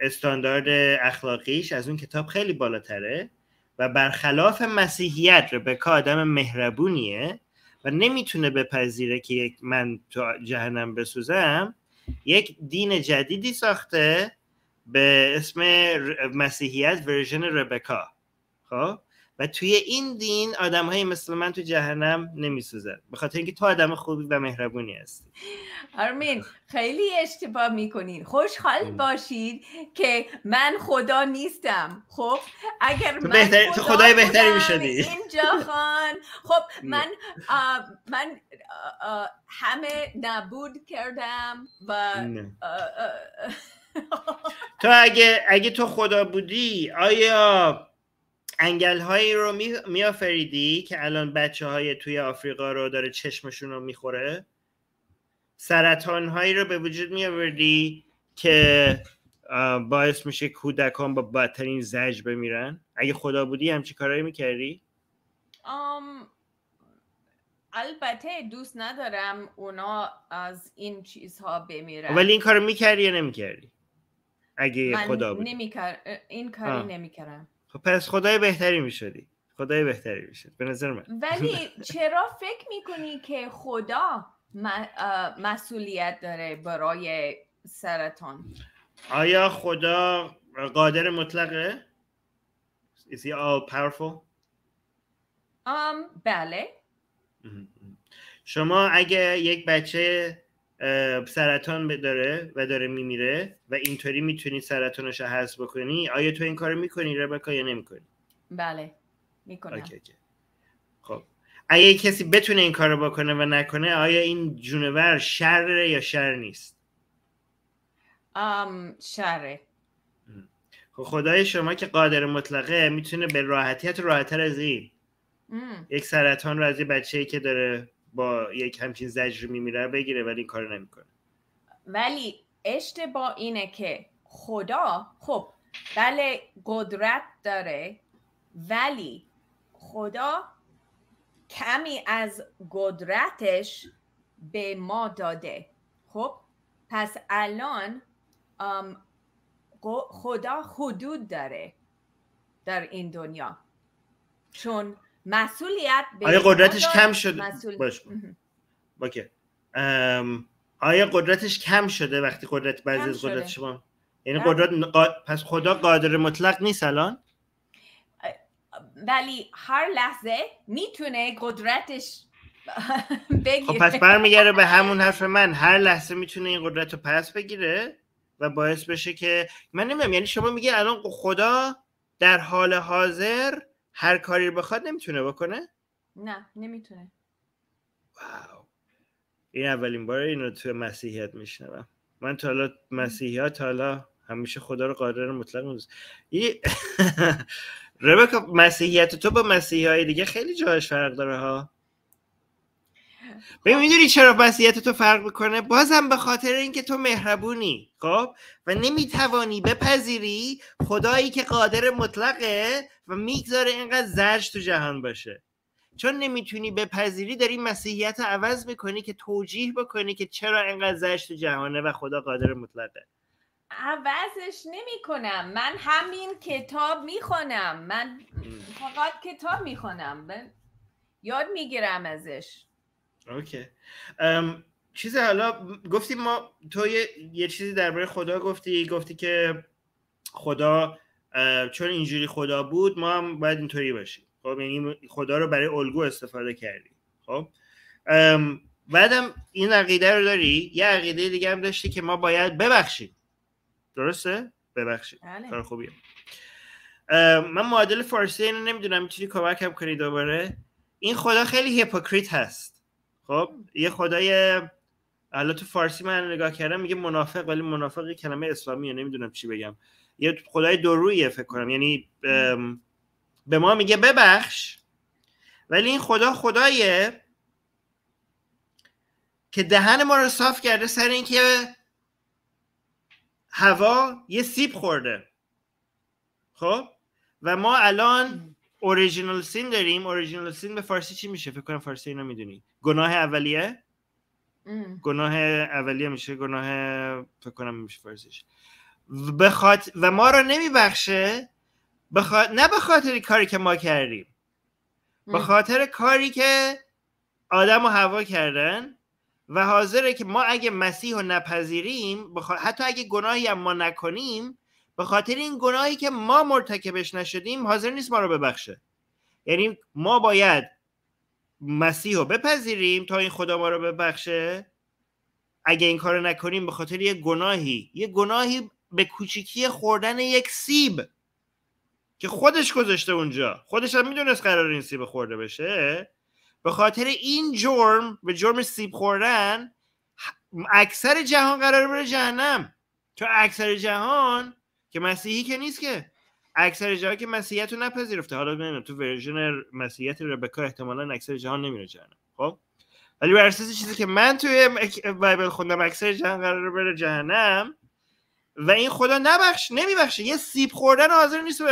استاندارد اخلاقیش از اون کتاب خیلی بالاتره و برخلاف مسیحیت ربکا آدم مهربونیه و نمی‌تونه بپذیره که یک من تو جهنم بسوزم یک دین جدیدی ساخته به اسم مسیحیت ورژن ربکا. خب؟ و توی این دین آدم های مثل من تو جهنم نمیسوزن. به خاطر اینکه تو آدم خوبی و مهربونی هستی. آرمین خیلی اشتباه می‌کنین. خوشحال باشید که من خدا نیستم. خب اگر من بهتری... تو خدای بهتری می‌شدی. اینجا خان خب من من همه نبود کردم و تو اگه اگه تو خدا بودی آیا انگل هایی رو میآفریدی که الان بچه های توی آفریقا رو داره چشمشون رو می‌خوره؟ سرطان هایی رو به وجود می که باعث میشه کودکان با بدترین زج بمیرن؟ اگه خدا بودی همچی کارایی می‌کردی؟ um, البته دوست ندارم اونا از این چیزها بمیرن. ولی این کارو می‌کردی یا نمی‌کردی؟ اگه خدا بود این کاری نمی‌کردم خب پس خدای بهتری می‌شدی. خدای بهتری می‌شد. به نظر من. ولی چرا فکر می‌کنی که خدا مسئولیت داره برای سرطان؟ آیا خدا قادر مطلقه؟ Is he all powerful? um, بله. شما اگه یک بچه سرطان داره و داره میمیره و اینطوری می‌تونی سرطانش رو حذف بکنی. آیا تو این کارو می‌کنی ربکا یا نمی‌کنی؟ بله می‌کنم. خب. اگه کسی بتونه این کارو بکنه و نکنه آیا این جونور شر یا شر نیست؟ ام شره. خب خدای شما که قادر مطلقه می‌تونه به راحتیت راحتتر از این. یک سرطان رو از یه بچه که داره با یک همچین زجر میمیره بگیره ولی این کارو نمی‌کنه. ولی اشتباه اینه که خدا خب بله قدرت داره ولی خدا کمی از قدرتش به ما داده. خب پس الان خدا حدود داره در این دنیا. چون مسئولیت به آیا قدرتش کم شده؟ مسئول... باش آیا قدرتش کم شده وقتی قدرت بعضی از قدرت شما یعنی بله. قدرت پس خدا قادر مطلق نیست الان؟ ولی هر لحظه می‌تونه قدرتش بگیره. خب پس برمیگرده به همون حرف من. هر لحظه می‌تونه این قدرت رو پس بگیره و باعث بشه که من نمی‌دونم یعنی شما میگه الان خدا در حال حاضر هر کاری بخواد نمی‌تونه بکنه؟ نه نمی‌تونه. واو. این اولین بار این رو توی مسیحیت میشنوم. من تا حالا مسیحیت تا حالا همیشه خدا رو قادر مطلق می‌دونست ربکا مسیحیت تو با مسیحی های دیگه خیلی جاش فرق داره ها. ببین می‌دونی چرا مسیحیت تو فرق می‌کنه؟ بازم به خاطر اینکه تو مهربونی خب؟ و نمی‌توانی بپذیری خدایی که قادر مطلقه و می‌گذاره اینقدر زرش تو جهان باشه. چون نمی‌تونی بپذیری داری مسیحیت عوض می‌کنی که توجیه بکنی که چرا اینقدر زرش تو جهانه و خدا قادر مطلقه. عوضش نمی کنم من همین کتاب می‌خونم. من فقط کتاب می‌خونم. یاد می‌گیرم ازش. اوکی. چیز حالا گفتی ما تو یه, یه چیزی درباره خدا گفتی. گفتی که خدا چون اینجوری خدا بود ما هم باید اینطوری باشیم. خب یعنی خدا رو برای الگو استفاده کردی خب بعدم این عقیده رو داری؟ یه عقیده دیگه هم داشتی که ما باید ببخشیم. درسته؟ ببخشید بله. کار خوبیه. من معادل فارسی اینو نمی‌دونم. می‌تونی کمکم کنی دوباره؟ این خدا خیلی هیپوکریت هست. خب یه خدای حالا تو فارسی من نگاه کردم میگه منافق ولی منافق کلمه اسلامیه نمی‌دونم چی بگم. یه خدای دورویه فکر کنم. یعنی به ما میگه ببخش ولی این خدا خدایه که دهن ما رو صاف کرده سر اینکه هوا یه سیب خورده. خب؟ و ما الان اوریجینال سین داریم. اوریجینال سین به فارسی چی میشه؟ فکر کنم فارسی اینو می‌دونی. گناه اولیه؟ گناه اولیه میشه. گناه فکر کنم میشه فارسیش. بخاط... و ما رو نمیبخشه بخاط... نه به خاطر کاری که ما کردیم. به خاطر کاری که آدم و هوا کردن و حاضره که ما اگه مسیح رو نپذیریم بخ... حتی اگه گناهی هم ما نکنیم به خاطر این گناهی که ما مرتکبش نشدیم حاضر نیست ما رو ببخشه. یعنی ما باید مسیح رو بپذیریم تا این خدا ما رو ببخشه. اگه این کار نکنیم به خاطر یه گناهی. یه گناهی به کوچیکی خوردن یک سیب که خودش گذاشته اونجا. خودش هم می‌دونست قرار این سیب خورده بشه. به خاطر این جرم به جرم سیب خوردن اکثر جهان قرار بره جهنم. چون اکثر جهان که مسیحی که نیست که. اکثر جهان که مسیحیت رو نپذیرفته. حالا ببینم تو ورژن مسیحیت ربکا احتمالا اکثر جهان نمیره جهنم. خب؟ ولی بر اساس چیزی که من توی بایبل خوندم اکثر جهان قرار بره جهنم و این خدا نبخش نمیبخشه. یه سیب خوردن حاضر نیست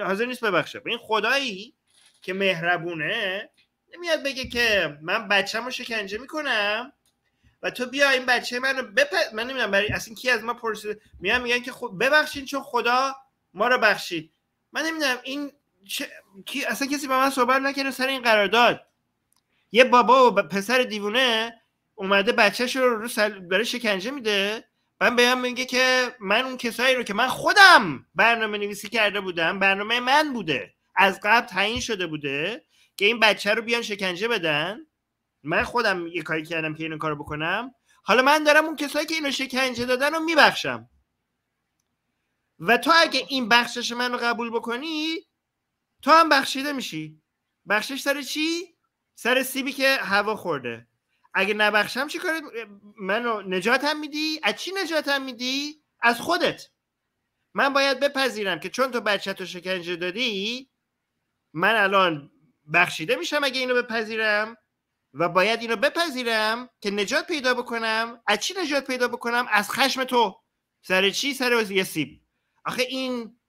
حاضر نیست ببخشه. این خدایی که مهربونه نمیاد بگه که من بچه رو شکنجه می‌کنم و تو بیا این بچه منو بپ... من نمی‌دونم برای اصلا کی از ما پرسید میان میگن که خب ببخشید چون خدا ما رو بخشید. من نمی‌دونم این چه... کی... اصلا کسی با من صحبت نکرده سر این قرارداد. یه بابا و پسر دیوونه اومده بچهش رو رو سل... داره شکنجه میده. من بهم میگه که من اون کسایی رو که من خودم برنامه نویسی کرده بودم برنامه من بوده از قبل تعیین شده بوده که این بچه رو بیان شکنجه بدن. من خودم یه کاری کردم که اینو کارو بکنم. حالا من دارم اون کسایی که اینو شکنجه دادن رو میبخشم. و تو اگه این بخشش من رو قبول بکنی تو هم بخشیده میشی. بخشش سر چی؟ سر سیبی که هوا خورده. اگه نبخشم چی کاری منو نجاتم میدی؟ از چی نجاتم میدی؟ از خودت. من باید بپذیرم که چون تو بچه تو شکنجه دادی من الان بخشیده میشم اگه اینو بپذیرم و باید اینو بپذیرم که نجات پیدا بکنم. از چی نجات پیدا بکنم؟ از خشم تو. سر چی؟ سر یه سیب. آخه این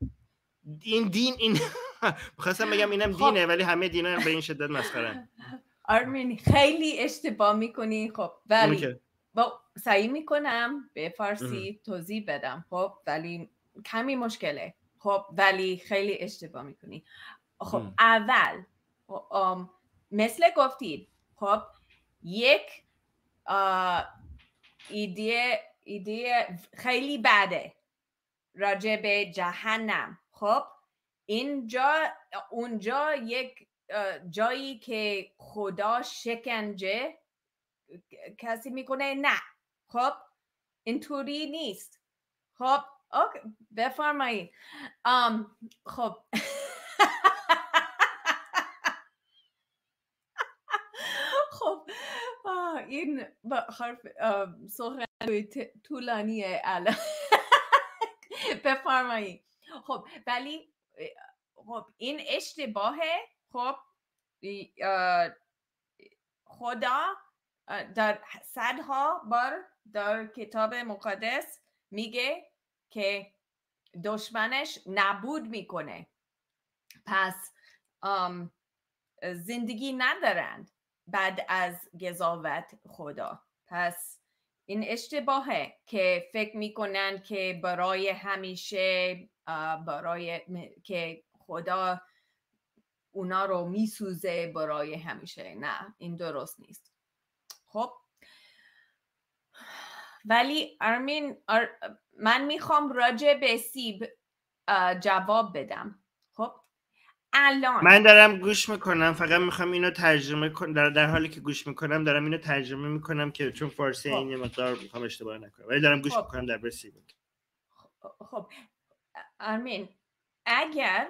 این دین این می‌خواستم بگم اینم خب. دینه ولی همه دینا به این شدت مسخره آرمین خیلی اشتباه می‌کنی. خب ولی با سعی می‌کنم به فارسی توضیح بدم. خب ولی کمی مشکله. خب ولی خیلی اشتباه می‌کنی. خب اول مثل گفتید خب یک ایده ایده خیلی بده راجع به جهنم. خب اینجا اونجا یک جایی که خدا شکنجه کسی می‌کنه نه. خب اینطوری نیست. خب اوکی بفرمایید. خب. خب این حرف سخن طولانیه الان. بفرمایید. خب ولی خب این اشتباهه. خب خدا در صدها بار در کتاب مقدس میگه که دشمنش نبود می‌کنه. پس زندگی ندارند بعد از گذاوت خدا. پس این اشتباهه که فکر می‌کنن که برای همیشه برای که خدا اونا رو میسوزه برای همیشه. نه این درست نیست. خب. ولی ارمین من می‌خوام راجع به سیب جواب بدم. خب. الان من دارم گوش می‌کنم فقط می‌خوام اینو ترجمه کنم در, در حالی که گوش می‌کنم دارم اینو ترجمه می‌کنم که چون فارسی خب. این مقدار می‌خوام اشتباه نکنم. ولی دارم گوش خب. می‌کنم در سیب. خب. ارمین اگر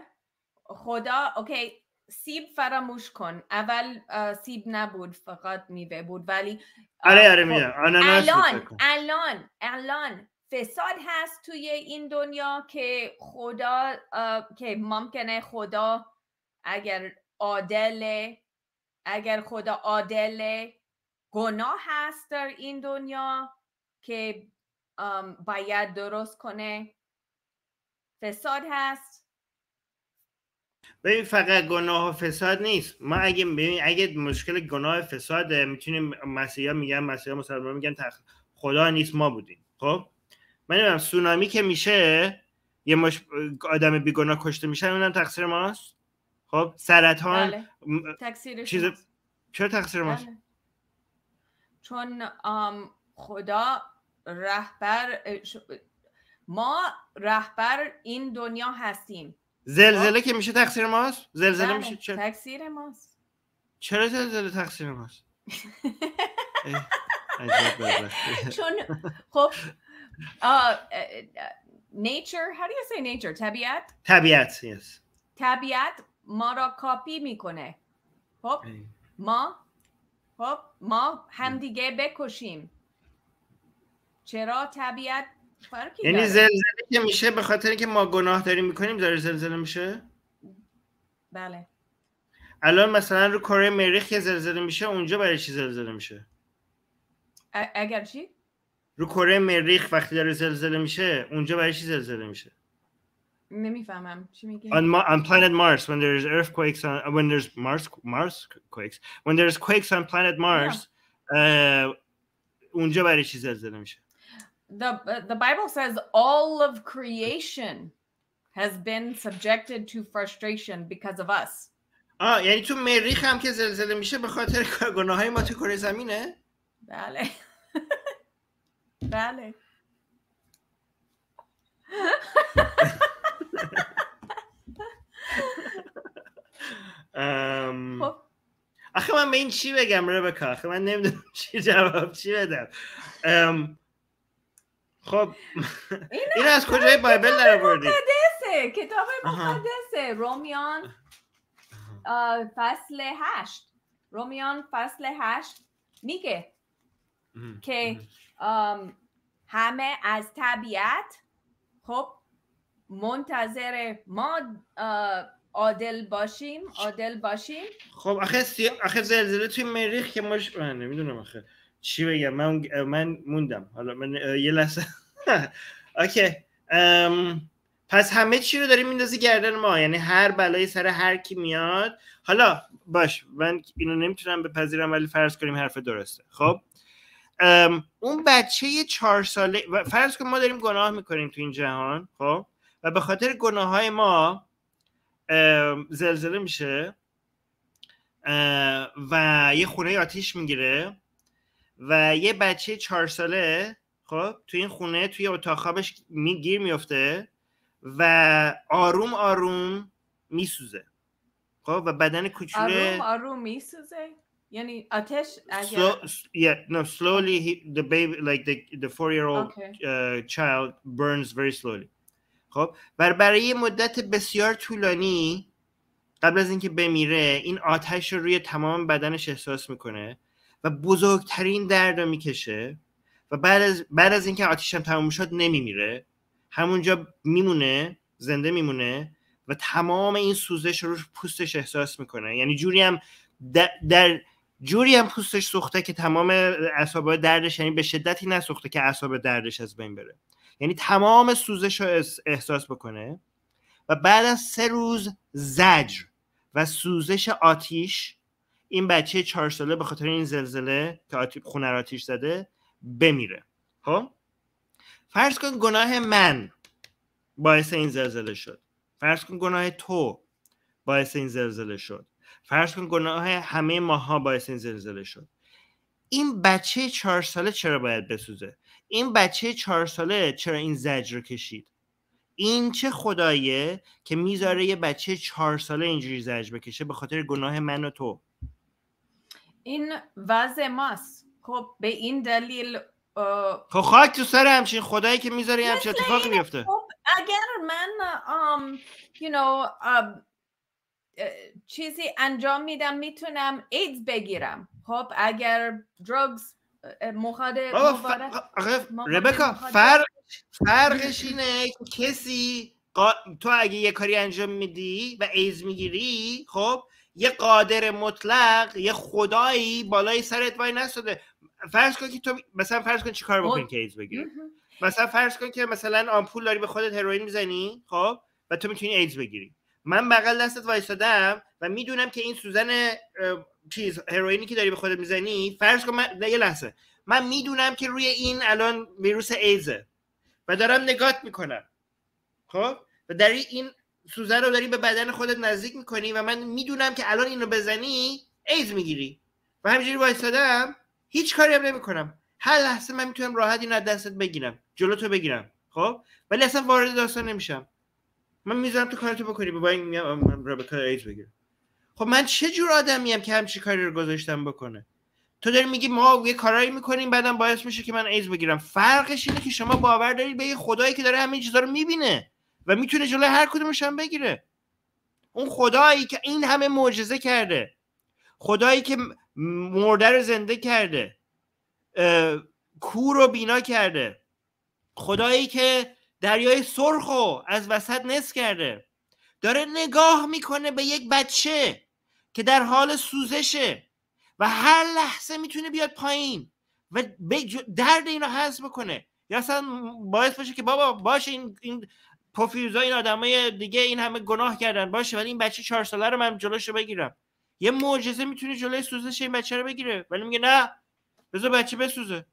خدا اوکی سیب فراموش کن. اول سیب نبود فقط میوه بود ولی آره آره خب، الان الان الان فساد هست توی این دنیا که خدا که ممکنه خدا اگر عادل اگر خدا عادل گناه هست در این دنیا که باید درست کنه. فساد هست. ببین فقط گناه و فساد نیست. ما اگه ببین اگه مشکل گناه فساده می‌تونیم مسیحا میگن مسیحا مسلمان میگن تخ... خدا نیست ما بودیم. خب؟ من نمی‌دونم سونامی که میشه یه مش... آدم بیگناه کشته میشه اونم تقصیر ماست؟ خب؟ سرطان بله. تقصیر چیز چرا تقصیر ماست؟ بله. چون خدا رهبر ما رهبر این دنیا هستیم. زلزله که میشه تقصیر ماست؟ زلزله بله، میشه چرا؟ تقصیر ماست. چرا زلزله تقصیر ماست؟ چون خب nature how do you say nature طبیعت؟ طبیعت yes. طبیعت ما را کاپی می‌کنه. خب ما خب ما همدیگه بکشیم. چرا طبیعت یعنی زلزله که میشه به خاطر اینکه ما گناه داریم می‌کنیم داره زلزله میشه؟ بله. الان مثلا رو کره مریخ که زلزله میشه اونجا برای چی زلزله میشه؟ اگر چی؟ رو کره مریخ وقتی داره زلزله میشه اونجا برای چی زلزله میشه؟ نمی‌فهمم. چی میگی؟ On, on planet Mars when there's earthquakes on when there's Mars Mars quakes. When there's quakes on planet Mars yeah. uh, اونجا برای چی زلزله میشه؟ The the Bible says all of creation has been subjected to frustration because of us. آه یعنی تو مریخ هم که زلزله میشه به خاطر گناه های ما تو کره زمینه؟ بله بله um, آخه من به این چی بگم ربکا؟ آخه من نمی‌دونم چی جواب چی بدم. Um, خب. این از کجای بایبل در آوردی؟ کتاب مقدسه. رومیان فصل هشت. رومیان فصل هشت میگه که همه از طبیعت خب منتظر ما عادل باشیم عادل باشیم. خب آخه سی... آخه زلزله توی مریخ که من نمی‌دونم آخه. چی بگم؟ من من موندم. حالا من یه لحظه. اوکی. ام... پس همه چی رو داریم میندازی گردن ما. یعنی هر بلایی سر هر کی میاد. حالا باش من اینو نمی‌تونم بپذیرم ولی فرض کنیم حرف درسته. خب؟ اون بچه چهار ساله فرض کنیم ما داریم گناه می‌کنیم تو این جهان خب؟ و به خاطر گناه های ما زلزله میشه و یه خونه آتیش می‌گیره. و یه بچه چهار ساله خب تو این خونه توی اتاق خوابش میگیر میفته و آروم آروم میسوزه. خب و بدن کوچوله آروم آروم میسوزه؟ یعنی آتش اگر yeah no slowly he, the baby like the the four year old okay. uh, child burns very slowly. خب و برای مدت بسیار طولانی قبل از اینکه بمیره این آتش رو روی تمام بدنش احساس می‌کنه. و بزرگترین درد رو می‌کشه و بعد از بعد از اینکه آتیش هم تموم شد نمیمیره. همونجا میمونه زنده میمونه و تمام این سوزش رو پوستش احساس می‌کنه. یعنی جوری هم در, جوری هم پوستش سوخته که تمام اعصاب دردش یعنی به شدتی نسوخته که اعصاب دردش از بین بره. یعنی تمام سوزش رو احساس بکنه و بعد از سه روز زجر و سوزش آتیش این بچه چهار ساله به خاطر این زلزله که خونه آتیش زده بمیره. خب؟ فرض کن گناه من باعث این زلزله شد. فرض کن گناه تو باعث این زلزله شد. فرض کن گناه همه ماها باعث این زلزله شد. این بچه چهار ساله چرا باید بسوزه؟ این بچه چهار ساله چرا این زجر رو کشید؟ این چه خداییه که می‌ذاره یه بچه چهار ساله اینجوری زجر بکشه به خاطر گناه من و تو؟ این وضع ماست. خب به این دلیل خب خاک تو سر همچین خدایی که می‌ذاره همچین اتفاقی بیفته خب اگر من um, you know, um, چیزی انجام میدم می‌تونم ایدز بگیرم. خب اگر درگز مخادر ربکا فرق فرقش اینه کسی تو اگه یه کاری انجام میدی و ایدز می‌گیری خب یه قادر مطلق یه خدایی بالای سرت واینستاده. فرض کن که تو مثلا فرض کن چیکار بکنی که ایدز بگیری؟ مثلا فرض کن که مثلا آمپول داری به خودت هروئین می‌زنی خب؟ و تو می‌تونی ایدز بگیری. من بغل دستت وایسادم و می‌دونم که این سوزن چیز هروئینی که داری به خودت می‌زنی فرض کن من یه لحظه. من می‌دونم که روی این الان ویروس ایدزه و دارم نگات می‌کنم. خب؟ و در این سوزن رو داری به بدن خودت نزدیک می‌کنی و من می‌دونم که الان اینو بزنی ایدز می‌گیری. و همینجوری وایسادم هیچ کاری هم نمی‌کنم. هر لحظه من می‌تونم راحت این از دستت بگیرم جلو تو بگیرم خب؟ ولی اصلا وارد داستان نمیشم. من می‌ذارم تو کارتو بکنی این میام رابطه ایدز بگیرم. خب من چه جور آدمیم که همچی کاری رو گذاشتم بکنه؟ تو داری میگی ما یه کارایی می‌کنیم بعدم باعث میشه که من ایز بگیرم. فرقش اینه که شما باور دارید به یه خدایی که داره همین چیزا رو می‌بینه. و می‌تونه جلوی هر کدومش هم بگیره. اون خدایی که این همه معجزه کرده. خدایی که مرده رو زنده کرده. کور رو بینا کرده. خدایی که دریای سرخو از وسط نس کرده. داره نگاه می‌کنه به یک بچه که در حال سوزشه و هر لحظه می‌تونه بیاد پایین و درد اینو حذف بکنه. یا اصلا باعث باشه که بابا باشه این این پوفیوزا این آدمای دیگه این همه گناه کردن. باشه ولی این بچه چهار ساله رو من جلوش رو بگیرم. یه معجزه می‌تونه جلوی سوزش این بچه رو بگیره. ولی میگه نه بذار بچه بسوزه.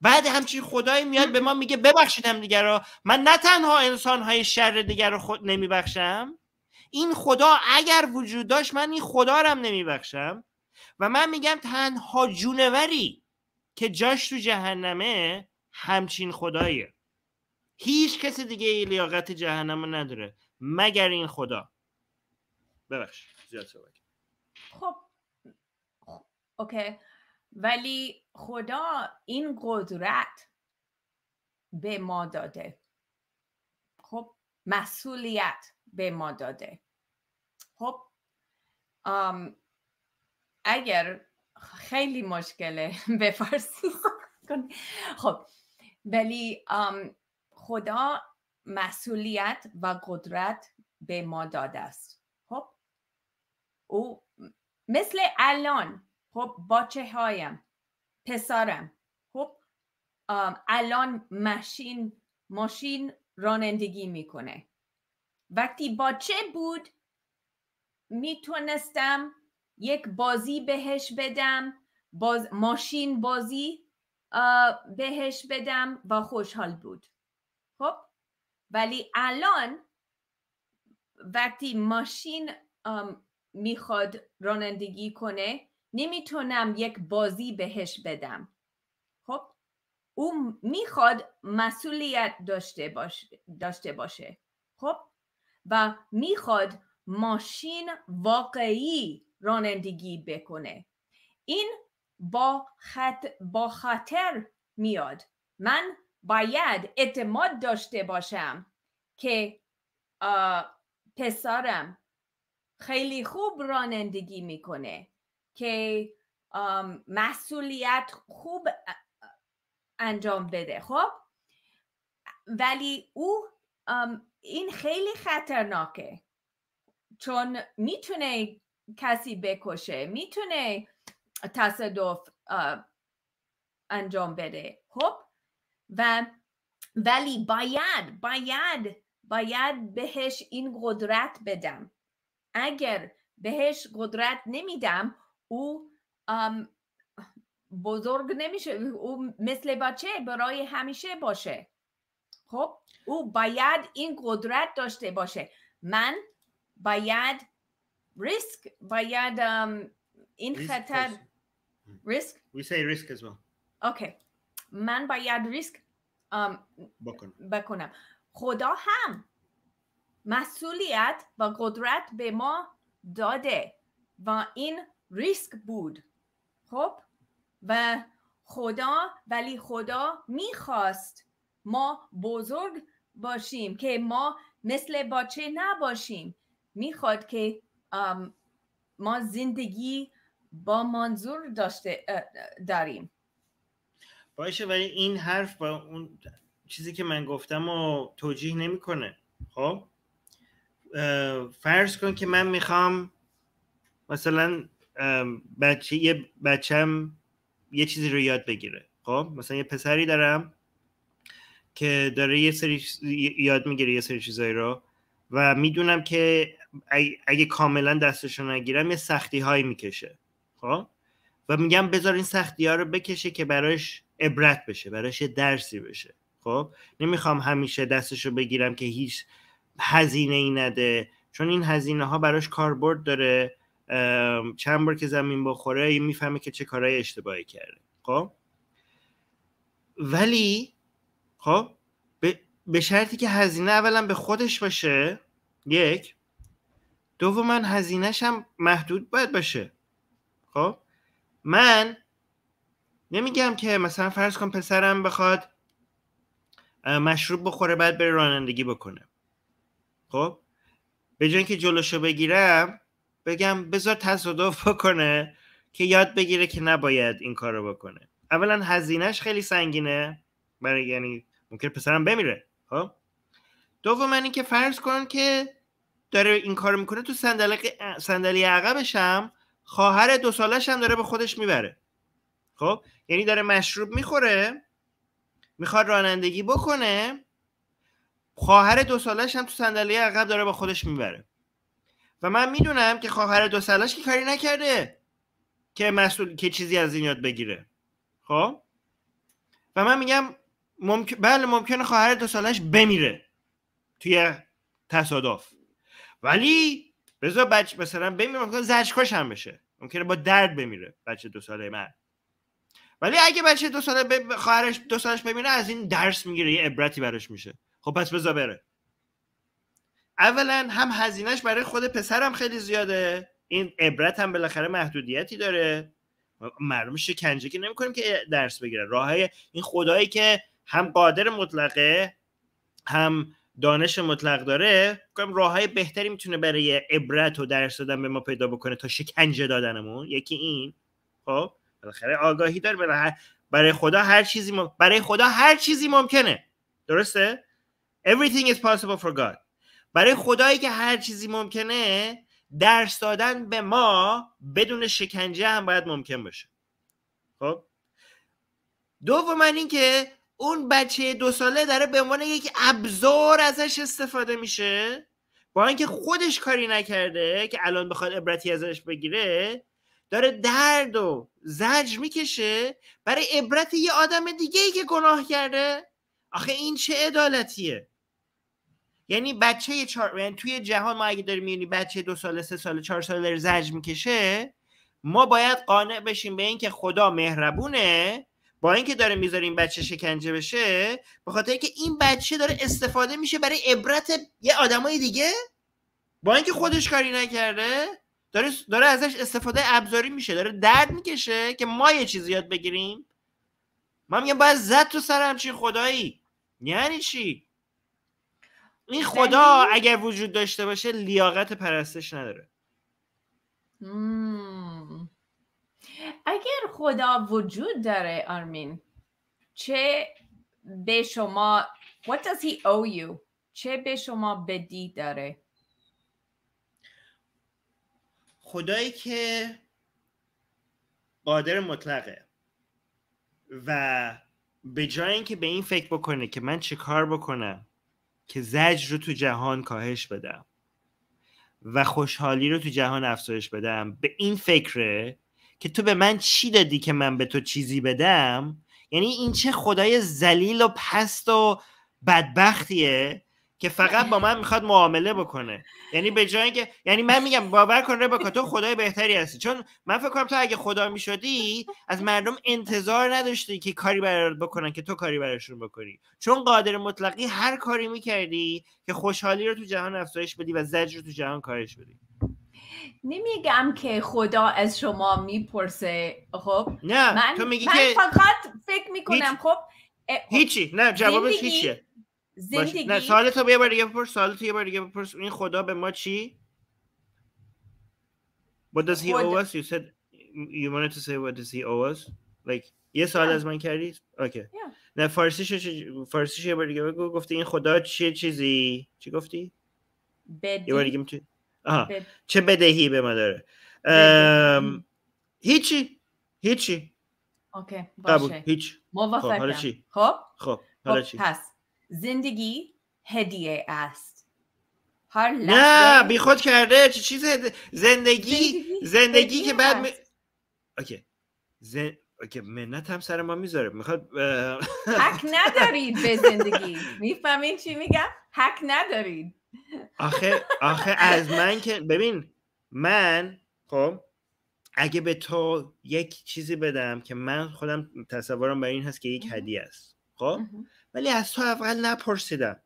بعد همچین خدایی میاد به ما میگه ببخشید هم دیگر رو من نه تنها انسان های شر دیگر رو خود نمیبخشم این خدا اگر وجود داشت من این خدا رو هم نمیبخشم. و من میگم تنها جونوری که جاش تو جهنمه همچین خداییه. هیچ کسی دیگه لیاقت جهنم نداره مگر این خدا. ببخش زیاد خب اوکی. ولی خدا این قدرت به ما داده. خب مسئولیت به ما داده. خب اگر خیلی مشکله به فارسی خب ولی خدا مسئولیت و قدرت به ما داده است. خب؟ او مثل الان خب باچه هایم پسرم خب الان ماشین ماشین رانندگی می‌کنه. وقتی باچه بود می‌تونستم یک بازی بهش بدم باز ماشین بازی بهش بدم و خوشحال بود. خب؟ ولی الان وقتی ماشین می‌خواد رانندگی کنه نمی‌تونم یک بازی بهش بدم. خب؟ او می‌خواد مسئولیت داشته باشه, داشته باشه. خب؟ و می‌خواد ماشین واقعی رانندگی بکنه. این با, خط... با خاطر میاد. من باید اعتماد داشته باشم که پسرم خیلی خوب رانندگی می‌کنه که مسئولیت خوب انجام بده خب؟ ولی او این خیلی خطرناکه چون می‌تونه کسی بکشه می‌تونه تصادف انجام بده خب؟ و ولی باید باید باید بهش این قدرت بدم. اگر بهش قدرت نمیدم او بزرگ نمیشه او مثل بچه برای همیشه باشه. خب؟ او باید این قدرت داشته باشه. من باید ریسک باید این خطر ریسک we say risk as well. اوکی من باید ریسک بکنم. خدا هم مسئولیت و قدرت به ما داده و این ریسک بود. خب؟ و خدا ولی خدا می‌خواست ما بزرگ باشیم که ما مثل بچه نباشیم. می‌خواد که ما زندگی با منظور داشته داریم. باشه ولی این حرف با اون چیزی که من گفتم و توجیه نمی‌کنه. خب؟ فرض کن که من می‌خوام مثلا بچه یه بچم یه چیزی رو یاد بگیره. خب؟ مثلا یه پسری دارم که داره یه سری یاد می‌گیره یه سری چیزایی رو و می‌دونم که اگه کاملا دستشو نگیرم یه سختی هایی می‌کشه. خب؟ و میگم بذار این سختی ها رو بکشه که براش عبرت بشه براش درسی بشه. خب؟ نمی‌خوام همیشه دستشو بگیرم که هیچ هزینه ای نده. چون این هزینه ها براش کاربرد داره. چند بار که زمین بخوره می‌فهمه که چه کارهای اشتباهی کرده. خب؟ ولی خب به شرطی که هزینه اولا به خودش باشه یک. دوما هزینهش هم محدود باید باشه. خب؟ من نمیگم که مثلا فرض کن پسرم بخواد مشروب بخوره بعد بره رانندگی بکنه. خب؟ به جای که جلوشو بگیرم بگم بذار تصادف بکنه که یاد بگیره که نباید این کار رو بکنه. اولا هزینهش خیلی سنگینه برای یعنی ممکن پسرم بمیره. خب؟ دوم اینکه فرض کن که داره این کار می‌کنه تو صندلی صندلی عقبش هم خواهر دو سالش هم داره به خودش می‌بره. خب یعنی داره مشروب می‌خوره می‌خواد رانندگی بکنه خواهر دو سالش هم تو صندلی عقب داره با خودش می‌بره. و من می‌دونم که خواهر دو سالش که کاری نکرده که مسئول که چیزی از این یاد بگیره. خب؟ و من میگم ممکن... بله ممکنه خواهر دو سالش بمیره توی تصادف. ولی بذار بچه مثلا بمیره ممکنه زجکاش هم بشه. ممکنه با درد بمیره بچه دو ساله من ولی اگه بچه دو ساله ب... خواهرش دو سالش بمیره از این درس می‌گیره یه عبرتی براش میشه. خب پس بذار بره. اولا هم هزینهش برای خود پسرم خیلی زیاده. این عبرت هم بالاخره محدودیتی داره. معلوم شکنجه که نمی‌کنیم که درس بگیره. راه این خدایی که هم قادر مطلقه هم دانش مطلق داره کنم راه های بهتری می‌تونه برای عبرت و درس دادن به ما پیدا بکنه تا شکنجه دادنمون. یکی این. خب؟ بالاخره آگاهی داره برای خدا هر چیزی برای خدا هر چیزی ممکنه. درسته؟ Everything is possible for God. برای خدایی که هر چیزی ممکنه درس دادن به ما بدون شکنجه هم باید ممکن باشه. خب؟ دوم این که اون بچه دو ساله داره به عنوان یک ابزار ازش استفاده میشه با اینکه خودش کاری نکرده که الان بخواد عبرتی ازش بگیره داره درد و زجر می‌کشه برای عبرت یه آدم دیگه ای که گناه کرده؟ آخه این چه عدالتیه؟ یعنی بچه چار... یعنی توی جهان ما اگه داریم می‌بینی بچه دو ساله سه ساله چهار ساله داره زجر می‌کشه ما باید قانع بشیم به اینکه خدا مهربونه با اینکه داره می‌ذاره بچه شکنجه بشه به خاطر اینکه این بچه داره استفاده میشه برای عبرت یه آدمای دیگه؟ با اینکه خودش کاری نکرده؟ داره داره ازش استفاده ابزاری میشه داره درد می‌کشه که ما یه چیزی یاد بگیریم. ما میگم باید زد تو سر همچین خدایی؟ یعنی چی؟ این خدا اگر وجود داشته باشه لیاقت پرستش نداره. اگر خدا وجود داره آرمین چه به شما what does he owe you چه به شما بدی داره؟ خدایی که قادر مطلقه و به جای اینکه به این فکر بکنه که من چه کار بکنم که زجر رو تو جهان کاهش بدم و خوشحالی رو تو جهان افزایش بدم به این فکره که تو به من چی دادی که من به تو چیزی بدم؟ یعنی این چه خدای زلیل و پست و بدبختیه که فقط با من می‌خواد معامله بکنه. یعنی به جای اینکه یعنی من میگم باور کن ربکا تو خدای بهتری هستی. چون من فکر کنم تو اگه خدا می‌شدی از مردم انتظار نداشتی که کاری برات بکنن که تو کاری براشون بکنی. چون قادر مطلقی هر کاری می‌کردی که خوشحالی رو تو جهان افزایش بدی و زجر رو تو جهان کاهش بدی. نمیگم که خدا از شما می‌پرسه خب؟ نه من, تو میگی من که فقط فکر می‌کنم خب؟ هیچی. نه جوابش هیچیه. زندگی نه سوال تو یه بار دیگه بپرس سوال تو یه بار دیگه بپرس. این خدا به ما چی؟ What does he owe us? You said you wanted to say what does he owe us? Like یه سوال از من کردی؟ اوکی Yeah. نه فارسیشو فارسیش یه بار دیگه بگو. گفتی این خدا چیه چیزی؟ چی گفتی؟ بدی یه بار دیگه می‌تونی آها. بد- چه بدهی به ما داره. ام... هیچی. هیچی. اوکی قبول. باشه. هیچ. خب حالا موافقم چی؟ خب؟ خب حالا خب چی؟ پس. زندگی هدیه است. هر نه لحظه بیخود کرده. چه چیز زندگی زندگی زندگی هدیه که بعد می... اوکی. زن... اوکی منت هم سر ما می‌ذاره. می‌خواد حق ندارید به زندگی. می‌فهمین چی میگم؟ حق ندارید. آخه آخه از من که ببین من خب اگه به تو یک چیزی بدم که من خودم تصورم بر این هست که یک. هدیه است. خب؟ ولی از تو اول نپرسیدم.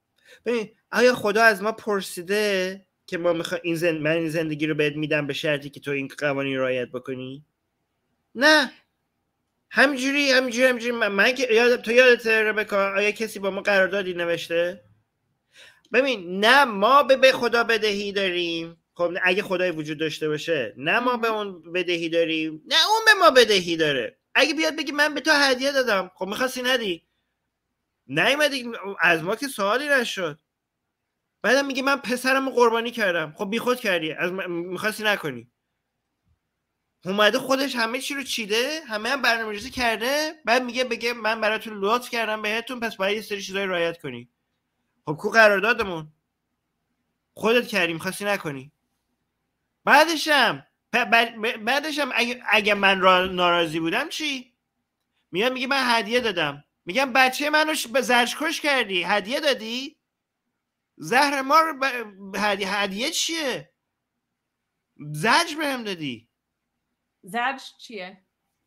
ببین آیا خدا از ما پرسیده که ما میخوا... این زن... من این زندگی رو بهت میدم به شرطی که تو این قوانین رعایت بکنی؟ نه. همینجوری همینجوری همینجوری. من, من که یاد... تو یادت ربکا آیا کسی با ما قراردادی نوشته؟ ببین نه ما به به خدا بدهی داریم. خب اگه خدای وجود داشته باشه نه ما به اون بدهی داریم. نه اون به ما بدهی داره. اگه بیاد بگی من به تو هدیه دادم خب می‌خواستی ندی؟ نیومدی از ما که سوالی نشد. بعدم میگه من پسرم رو قربانی کردم. خب بیخود کردی. از من- می‌خواستی نکنی. اومده خودش همه چی رو چیده همه هم برنامه‌ریزی کرده. بعد میگه بگه من براتون لطف کردم بهتون پس باید یه سری چیزایی رعایت کنی. خب کو قراردادمون؟ خودت کردی می‌خواستی نکنی. بعدشم بعدشم اگه, اگه من را ناراضی بودم چی؟ میاد میگه من هدیه دادم. میگم بچه منو به زرشکش کردی. هدیه دادی؟ زهر ما رو ب- هدیه, هدیه چیه؟ زجر بهم دادی. زج چیه؟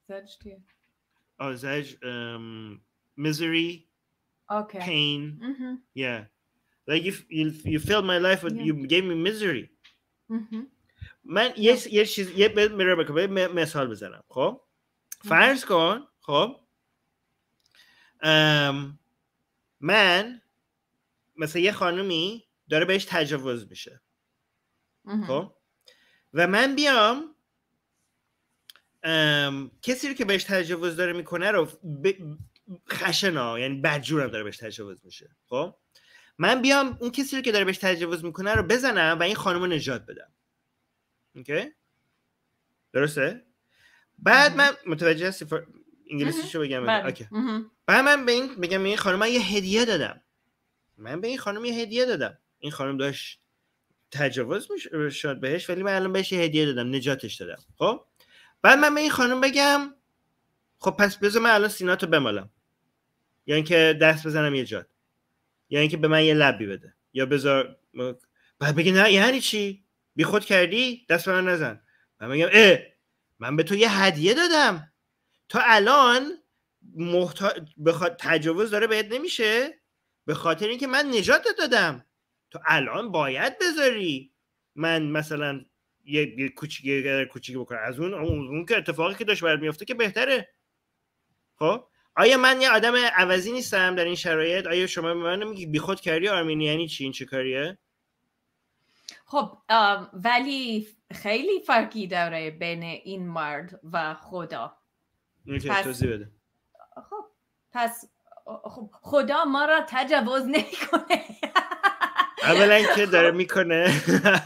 زج چیه؟ آه زجر um, misery اوکی. pain. yeah. Like you, you, you filled my life with Yeah. you gave me misery. مهم. من یه یه چیز یه مثال بزنم. خب؟ فرض کن خب؟ من مثلا یه خانومی داره بهش تجاوز میشه. خب؟ و من بیام ام، کسی رو که بهش تجاوز داره می‌کنه رو ب... خشنا یعنی بدجورم داره بهش تجاوز میشه. خب؟ من بیام اون کسی رو که داره بهش تجاوز می‌کنه رو بزنم و این خانم رو نجات بدم. okay؟ درسته؟ بعد من متوجه هستی. انگلیسیشو بگم بله. okay. بعد من به این بگم به این خانم من یه هدیه دادم. من به این خانم یه هدیه دادم. این خانم داشت تجاوز شد بهش ولی من الان بهش یه هدیه دادم نجاتش دادم. خب؟ بعد من به این خانم بگم خب پس بذار من الان سیناتو بمالم. یا اینکه دست بزنم یه جات. یا اینکه به من یه لبی بده. یا بذار بعد بگی نه یعنی چی؟ بی خود کردی؟ دست به من نزن. من بگم اه من به تو یه هدیه دادم. تا الان محتا... بخواد تجاوز داره بهت نمیشه؟ به خاطر اینکه من نجات دادم. تو الان باید بذاری. من مثلا یه, یه کوچیکی کوچیکی بکنم. از اون اون که اتفاقی که داشت برات میفته که بهتره. خب؟ آیا من یه آدم عوضی نیستم در این شرایط؟ آیا شما به من میگی بیخود کردی آرمینی یعنی چی؟ این چه کاریه؟ خب ولی خیلی فرقی داره بین این مرد و خدا. پس... بده. خب پس خب خدا ما را تجاوز نمی‌کنه. اولا که داره می‌کنه.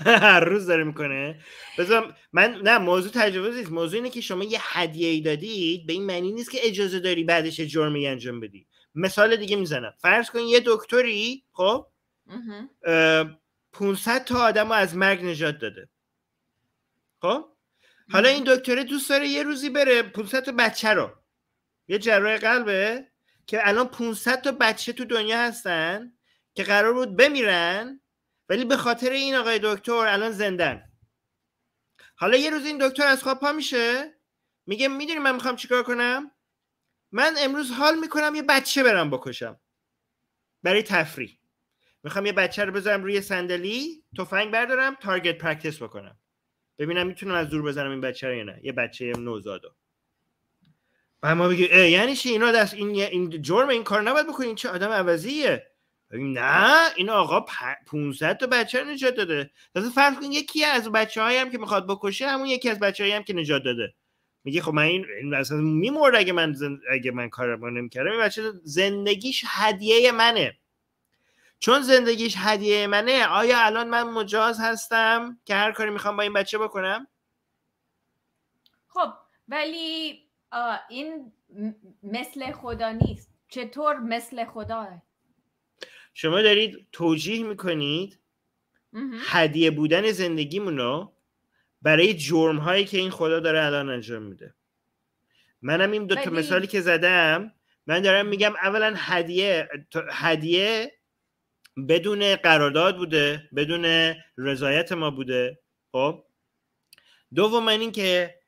هر روز داره می‌کنه. بذارم من نه موضوع تجاوز نیست. موضوع اینه که شما یه هدیه ای دادید به این معنی نیست که اجازه داری بعدش جرمی انجام بدی. مثال دیگه می‌زنم. فرض کن یه دکتری خب؟ 500 تا آدم رو از مرگ نجات داده. خب؟ حالا این دکتره دوست داره یه روزی بره 500 تا بچه رو. یه جراح قلبه که الان 500 تا بچه تو دنیا هستن که قرار بود بمیرن ولی به خاطر این آقای دکتر الان زندن. حالا یه روز این دکتر از خواب پا میشه میگه می‌دونی من می‌خوام چیکار کنم؟ من امروز حال می‌کنم یه بچه برم بکشم. برای تفریح. می‌خوام یه بچه رو بذارم روی صندلی تفنگ بردارم target practice بکنم. ببینم می‌تونم از دور بزنم این بچه رو یا نه. یه بچه نوزادو. و ما بگیم یعنی چی؟ اینا دست این این جرم این کار نباید بکنین چه آدم عوضیه. نه این آقا 500 تا بچه رو نجات داده. تازه فرض کن یکی از بچه هم که می‌خواد بکشه همون یکی از بچه هم که نجات داده. میگه خب من این, اصلا میمرد اگه من زن... اگه من کار رو نمی‌کردم. این بچه زندگیش هدیه منه. چون زندگیش هدیه منه آیا الان من مجاز هستم که هر کاری می‌خوام با این بچه بکنم؟ خب ولی این مثل خدا نیست. چطور مثل خداه شما دارید توجیه می‌کنید هدیه بودن زندگیمون رو برای جرم هایی که این خدا داره الان انجام میده. منم این دو تا مثالی که زدم من دارم میگم اولا هدیه هدیه بدون قرارداد بوده بدون رضایت ما بوده. خب؟ دوم این که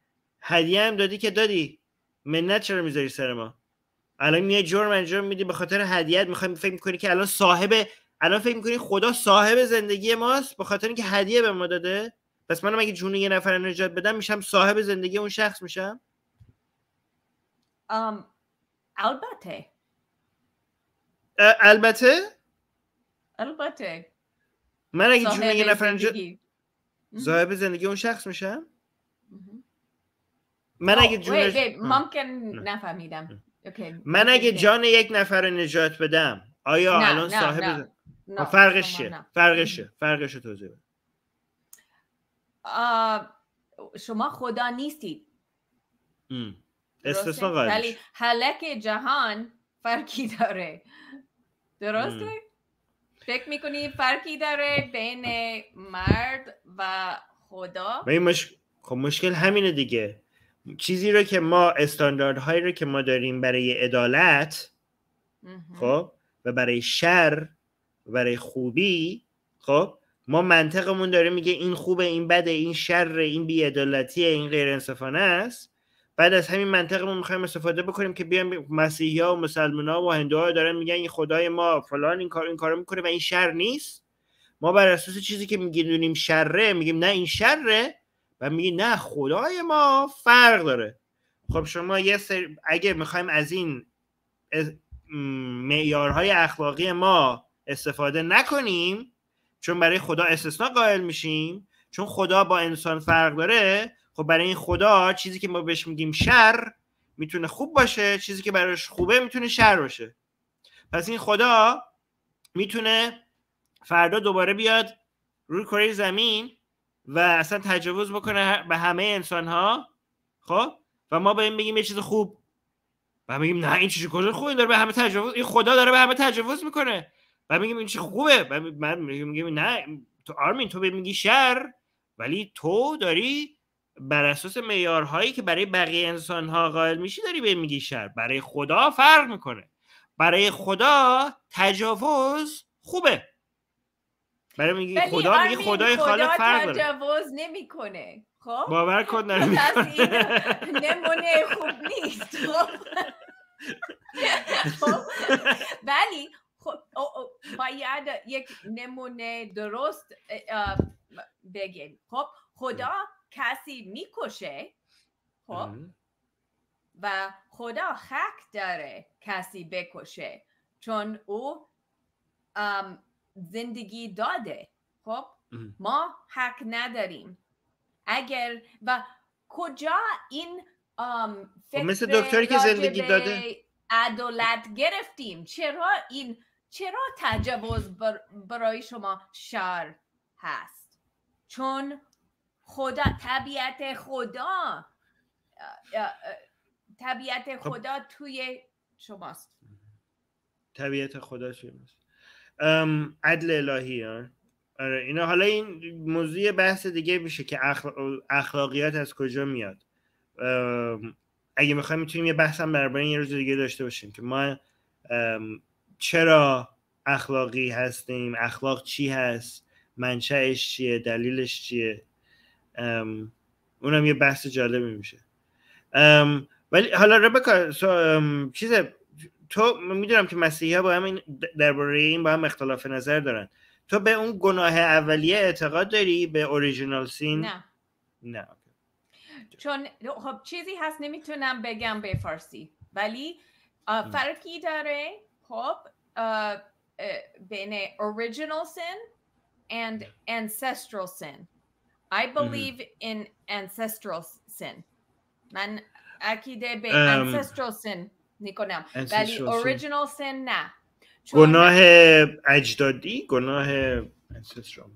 هدیه هم دادی که دادی. منت چرا می‌ذاری سر ما؟ الان میای جرم انجام میدی به خاطر هدیت می‌خوای فکر می‌کنی که الان صاحب الان فکر می‌کنی خدا صاحب زندگی ماست به خاطر اینکه هدیه به ما داده. پس منم اگه جون یه نفر نجات بدم میشم صاحب زندگی اون شخص میشم. um, البته. البته؟ البته من اگه جون یه نفر نجات صاحب زندگی اون شخص میشم من اگه جونش ممکن نفهمیدم. من اگه جان یک نفر نجات بدم آیا الان صاحب. فرقش چیه فرقش فرقش توضیح بده. شما خدا نیستید. استثنا ولی حلک جهان فرقی داره. درسته؟ فکر می‌کنی فرقی داره بین مرد و خدا؟ مش... خب مشکل همینه دیگه. چیزی رو که ما استانداردهایی رو که ما داریم برای عدالت خب و برای شر و برای خوبی خب ما منطقمون داره میگه این خوبه این بده این شر این بیعدالتیه این غیر انصفانه است. بعد از همین منطقمون می‌خوایم استفاده بکنیم که بیان مسیحی ها و مسلمان ها و هندوها دارن میگن این خدای ما فلان این کار این کارو می‌کنه و این شر نیست. ما بر اساس چیزی که میگیم شره میگیم نه این شره و میگی نه خدای ما فرق داره. خب شما یه سر... اگه می‌خوایم از این معیارهای اخلاقی ما استفاده نکنیم چون برای خدا استثنا قائل میشیم چون خدا با انسان فرق داره خب برای این خدا چیزی که ما بهش میگیم شر می‌تونه خوب باشه چیزی که براش خوبه می‌تونه شر باشه. پس این خدا می‌تونه فردا دوباره بیاد روی کره زمین و اصلا تجاوز بکنه به همه انسان ها خب؟ و ما به این بگیم یه چیز خوب. و میگیم نه این چیز کجا خوبه؟ داره به همه تجاوز این خدا داره به همه تجاوز می‌کنه. و میگیم این چی خوبه. و من میگم نه تو آرمین تو میگی شر ولی تو داری بر اساس معیارهایی که برای بقیه انسان ها قائل میشی داری به میگی شر. برای خدا فرق می‌کنه. برای خدا تجاوز خوبه. برای میگی خدا میگی خدای خالق فرق داره. تجاوز نمی‌کنه. خب؟ باور کن نمونه خوب نیست. خب, خب؟ ولی خب باید یک نمونه درست بگیم. خب؟ خدا کسی می‌کشه خب؟ و خدا حق داره کسی بکشه چون او زندگی داده خب؟ ما حق نداریم. اگر و کجا این خب، فکر مثل دکتری که زندگی داده؟ عدالت گرفتیم. چرا این چرا تجاوز برای شما شر هست؟ چون خدا طبیعت خدا. طبیعت خب. خدا توی شماست. طبیعت خدا شماست. عدل الهی آره اینا حالا این موضوع بحث دیگه میشه که اخلاقیات از کجا میاد. اگه می‌خوایم می‌تونیم یه بحث هم درباره یه روز دیگه داشته باشیم که ما چرا اخلاقی هستیم اخلاق چی هست منشأش چیه دلیلش چیه؟ اونم یه بحث جالبی میشه. ولی حالا ربکا چیز تو می‌دونم که مسیحی ها با هم درباره این با هم اختلاف نظر دارن. تو به اون گناه اولیه اعتقاد داری؟ به اوریجینال سین نه. نه چون خب چیزی هست نمی‌تونم بگم به فارسی. ولی فرقی داره خب بین original sin and ancestral sin. I believe in ancestral sin. من عقیده به ancestral sin می‌کنم ولی original sin نه گناه اجدادی گناه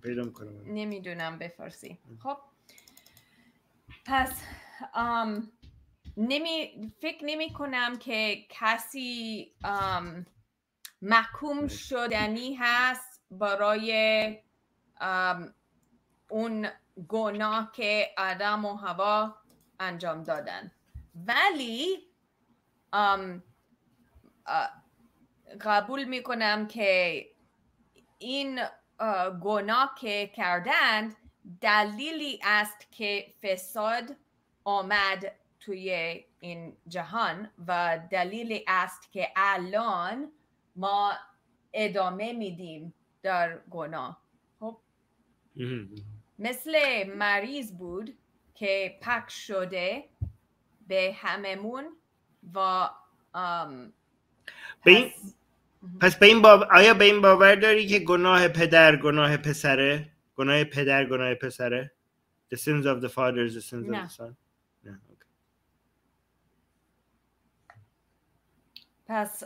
پیدا نمی‌دونم به فارسی خب پس نمی فکر نمی کنم که کسی محکوم شدنی هست برای اون گناه که آدم و هوا انجام دادن. ولی قبول می‌کنم که این گناه که کردند دلیلی است که فساد آمد توی این جهان و دلیلی است که الان ما ادامه میدیم در گناه. خب؟ مثل مریض بود که پک شده به هممون و پس به این باب... آیا به این باور داری که گناه پدر گناه پسره؟ گناه پدر گناه پسره؟ The sins of the father the sins of the son. پس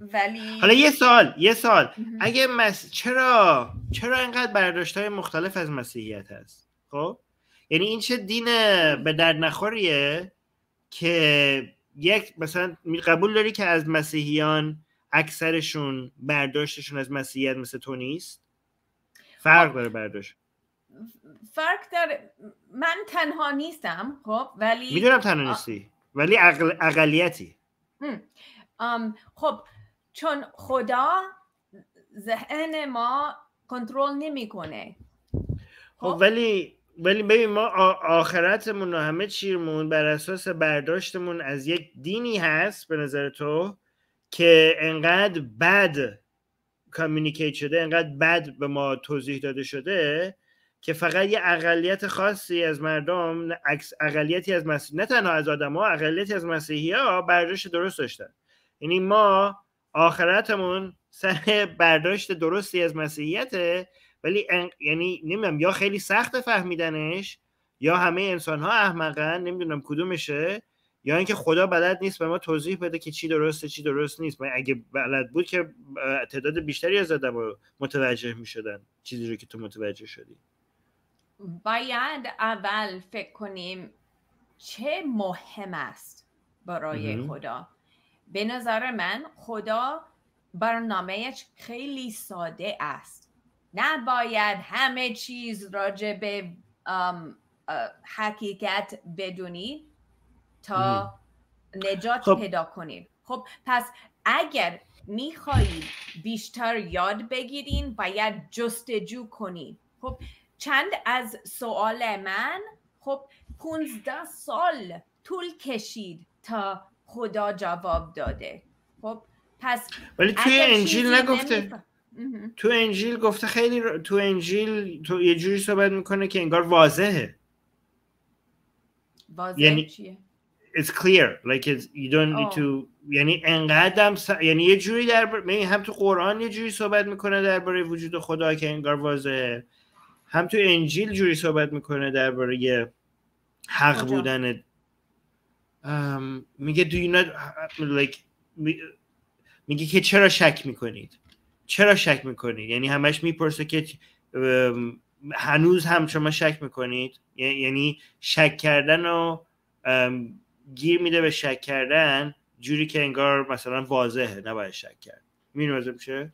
ولی حالا یه سال یه سال اگه مس... چرا چرا اینقدر برداشت های مختلف از مسیحیت هست؟ خب؟ یعنی این چه دین به درد نخوریه که یک مثلا قبول داری که از مسیحیان اکثرشون برداشتشون از مسیحیت مثل تو نیست؟ فرق خب. داره برداشت. فرق داره. من تنها نیستم خب ولی می‌دونم تنها نیستی ولی اقلیتی. خب چون خدا ذهن ما کنترل نمی‌کنه. خب, خب؟ ولی ولی ببین ما آخرتمون و همه چیرمون بر اساس برداشتمون از یک دینی هست به نظر تو که انقدر بد کامیونیکیت شده انقدر بد به ما توضیح داده شده که فقط یه اقلیت خاصی از مردم اقلیتی از مسیح نه تنها از آدم ها اقلیتی از مسیحی ها برداشت درست داشتن. یعنی ما آخرتمون سر برداشت درستی از مسیحیته ولی یعنی نمی‌دونم یا خیلی سخت فهمیدنش یا همه انسان ها احمقن نمی‌دونم کدومشه یا اینکه خدا بلد نیست به ما توضیح بده که چی درسته چی درست نیست. من اگه بلد بود که تعداد بیشتری از آدم متوجه می شدن چیزی رو که تو متوجه شدی. باید اول فکر کنیم چه مهم است برای خدا. به نظر من خدا برنامهش خیلی ساده است. نباید همه چیز راجع به حقیقت بدونید تا نجات خب. پیدا کنید خب پس اگر می‌خواهید بیشتر یاد بگیرین باید جستجو کنید خب چند از سوال من خب 15 سال طول کشید تا خدا جواب داده. خب پس ولی توی انجیل نگفته. تو انجیل گفته خیلی تو انجیل تو یه جوری صحبت می‌کنه که انگار واضحه. واضح یعنی چیه؟ It's clear. Like it's, you don't need to یعنی انقدر س... یعنی یه جوری در بر... هم تو قرآن یه جوری صحبت می‌کنه درباره وجود خدا که انگار واضحه. هم تو انجیل جوری صحبت می‌کنه درباره حق بودن میگه do not like میگه که چرا شک می‌کنید؟ چرا شک می‌کنید؟ یعنی همش می‌پرسه که هنوز هم شما شک می‌کنید؟ یعنی شک کردن و گیر میده به شک کردن جوری که انگار مثلا واضحه نباید شک کرد. می‌دونی میشه؟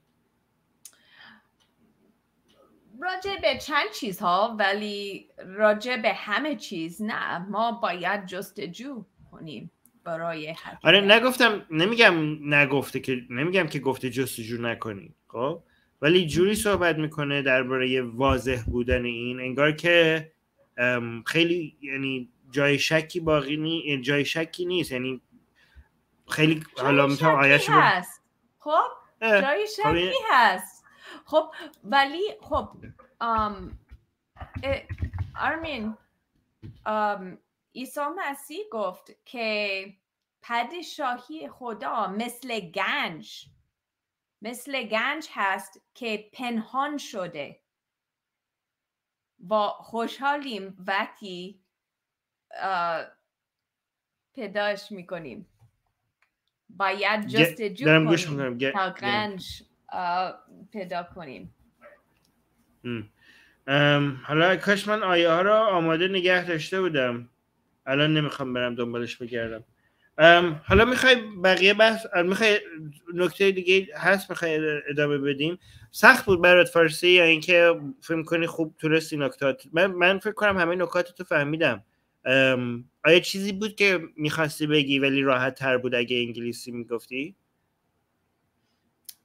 راجع به چند چیزها ولی راجع به همه چیز نه. ما باید جستجو کنیم برای آره نگفتم نمیگم نگفته که نمیگم که گفته جستجو نکنیم خب؟ ولی جوری صحبت می‌کنه درباره واضح بودن این انگار که خیلی یعنی جای شکی باقی نی جای شکی نیست یعنی خیلی حالا می‌تونم آیش هست. خب؟ جای شکی هست. خب ولی خب آرمین عیسی مسیح گفت که پادشاهی خدا مثل گنج مثل گنج هست که پنهان شده. با خوشحالیم وقتی پیداش می‌کنیم. باید جستجو کنیم تا گنج پیدا کنیم. حالا کاش من آیه ها رو آماده نگه داشته بودم. الان نمی‌خوام برم دنبالش بگردم. حالا می‌خوای بقیه بحث می‌خوای نکته دیگه هست می‌خوای ادامه بدیم؟ سخت بود برات فارسی یا اینکه فکر کنی خوب تونستی نکات من, من فکر کنم همه نکات تو فهمیدم. آیا چیزی بود که می‌خواستی بگی ولی راحت تر بود اگه انگلیسی می‌گفتی؟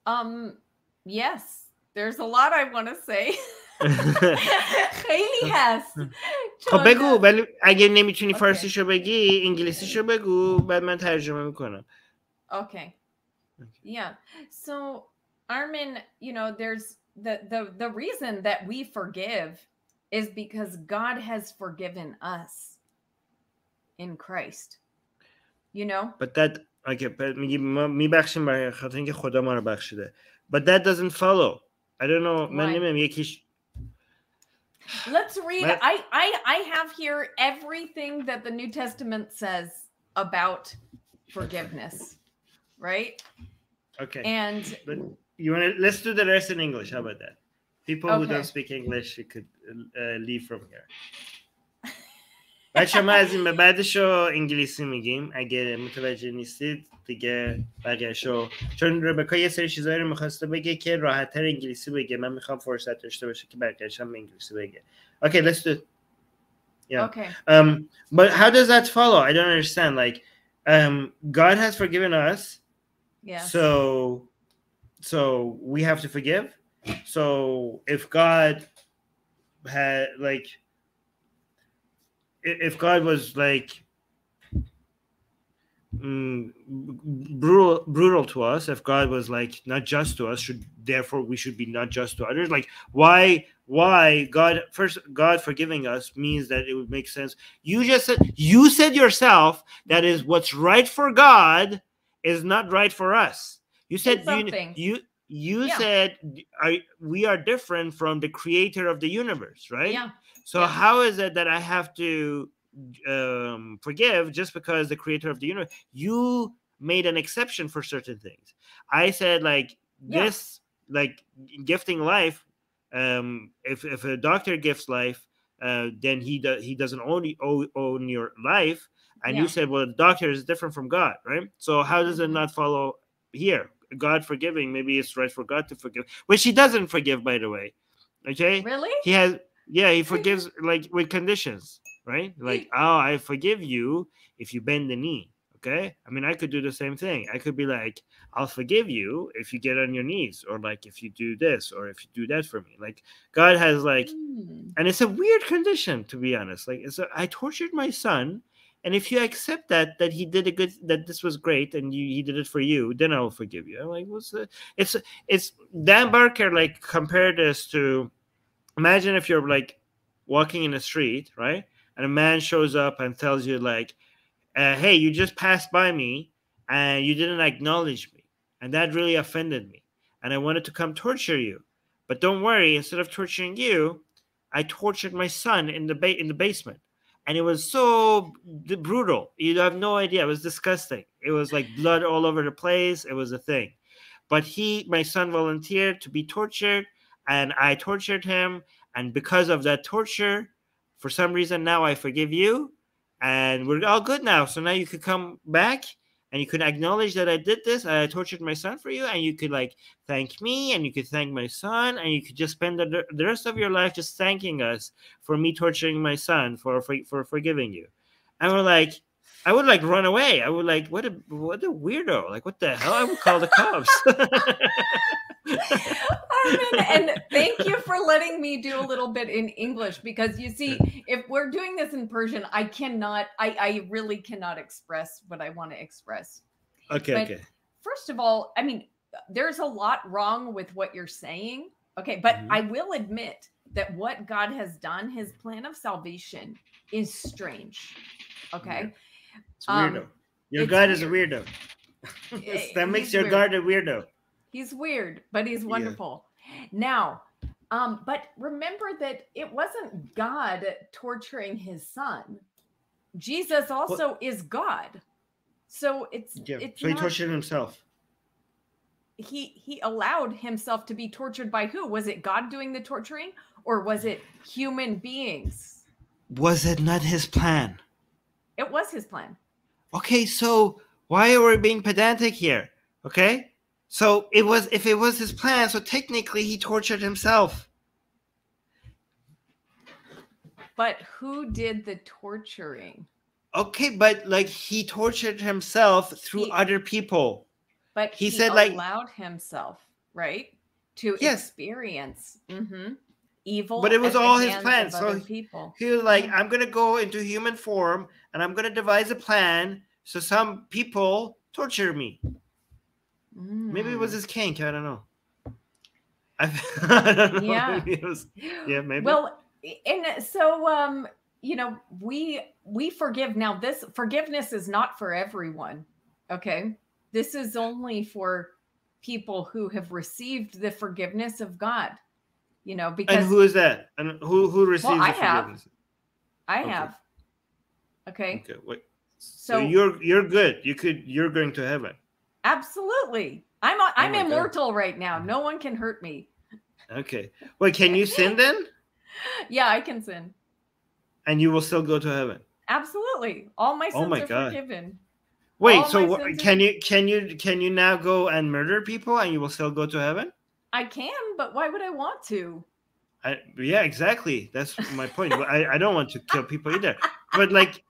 Um yes. There's a lot I want to say. خیلی هست خب بگو ولی اگه نمی‌تونی فارسیشو بگی انگلیسیشو بگو بعد من ترجمه می‌کنم okay yeah so Armin you know there's the the the reason that we forgive is because God has forgiven us in Christ you know but that okay میگی میبخشیم برای خاطر اینکه خدا ما رو بخشیده but that doesn't follow I don't know من نمی‌دونم یکیش Let's read. I, I I have here everything that the New Testament says about forgiveness, right? Okay. And but you want to let's do the rest in English. How about that? People okay. who don't speak English, you could uh, leave from here. بچه ما از این به بعدش رو انگلیسی میگیم. اگه متوجه نیستید دیگه بقیهشو چون ربکا یه سری چیزایی رو می‌خواسته بگه که راحت تر انگلیسی بگه. من می‌خوام فرصت داشته باشه که بقیهش هم انگلیسی بگه. Okay let's do it. yeah. Okay. Um but how does that follow? I don't understand. Like um god has forgiven us. Yeah so so we have to forgive. So if god had like if God was like mm, brutal brutal to us, if God was like not just to us, should therefore we should be not just to others. Like why why God first God forgiving us means that it would make sense. You just said you said yourself that is what's right for God is not right for us. You said you you you yeah. said are, we are different from the creator of the universe, right? Yeah. So yeah. how is it that I have to um, forgive just because the creator of the universe you made an exception for certain things i said like Yeah. this like gifting life um if, if a doctor gifts life uh then he does he doesn't own own, own your life and Yeah. you said well the doctor is different from god right so how does it Mhm. not follow here god forgiving maybe it's right for god to forgive which he doesn't forgive by the way okay Really? he has yeah he forgives like with conditions right? Like oh i forgive you if you bend the knee okay? I mean i could do the same thing. I could be like i'll forgive you if you get on your knees or like if you do this or if you do that for me. Like god has like Hmm. and it's a weird condition to be honest. Like it's a, i tortured my son and if you accept that that he did a good that this was great and you, he did it for you then i'll forgive you. I'm like what's the it's it's dan barker like compared this to imagine if you're like walking in the street right? And a man shows up and tells you like uh, hey you just passed by me and you didn't acknowledge me. And that really offended me. And i wanted to come torture you. But don't worry instead of torturing you i tortured my son in the ba- in the basement. And it was so brutal. You have no idea. It was disgusting. It was like blood all over the place. It was a thing. But he my son volunteered to be tortured and i tortured him and because of that torture for some reason now i forgive you and we're all good now. So now you could come back and you could acknowledge that i did this i tortured my son for you and you could like thank me and you could thank my son and you could just spend the, the rest of your life just thanking us for me torturing my son for for, for forgiving you. And we're like i would like run away. I would like what a what a weirdo. Like what the hell? I would call the cops Armin, and thank you for letting me do a little bit in English because you see, if we're doing this in Persian, I cannot, I, I really cannot express what I want to express. okay But- okay First of all, I mean, there's a lot wrong with what you're saying. Okay, but Mhm. I will admit that what God has done, his plan of salvation, is strange. Okay. it's Um, weirdo your it's god is a weirdo Eh, that makes your weird. god a weirdo He's weird, but he's Yeah. wonderful. Now, um, but remember that it wasn't God torturing his son. Jesus also is God. So it's yeah it's so he not- tortured himself he he allowed himself to be tortured by who? Was it God doing the torturing or was it human beings? was it not his plan It was his plan. okay so why are we being pedantic here okay so it was if it was his plan so technically he tortured himself But who did the torturing? okay but like he tortured himself through He- other people But He he, said, like- allowed himself, right, to Yes. experience mhm, evil. But it was all his plan, so he- people. he was like Yeah. i'm gonna go into human form and i'm gonna devise a plan so some people torture me maybe it was Mm. his kink i don't know i, I don't know Yeah. Maybe was- yeah maybe Well, and so um, you know, we we forgive now. This forgiveness is not for everyone. Okay, this is only for people who have received the forgiveness of God. You know, because and who is that and who who receives I the have. forgiveness I okay. have. Okay, okay wait so, so you're you're good you could you're going to heaven absolutely, I'm on, I'm Oh my God. immortal right now. Mm-hmm. No one can hurt me. okay wait can you sin then Yeah, I can sin. and you will still go to heaven Absolutely, all my sins Oh my are God. forgiven. wait All so my what, are- can you can you can you now go and murder people and you will still go to heaven I can, but why would I want to? I, yeah exactly that's my point I, I don't want to kill people either but like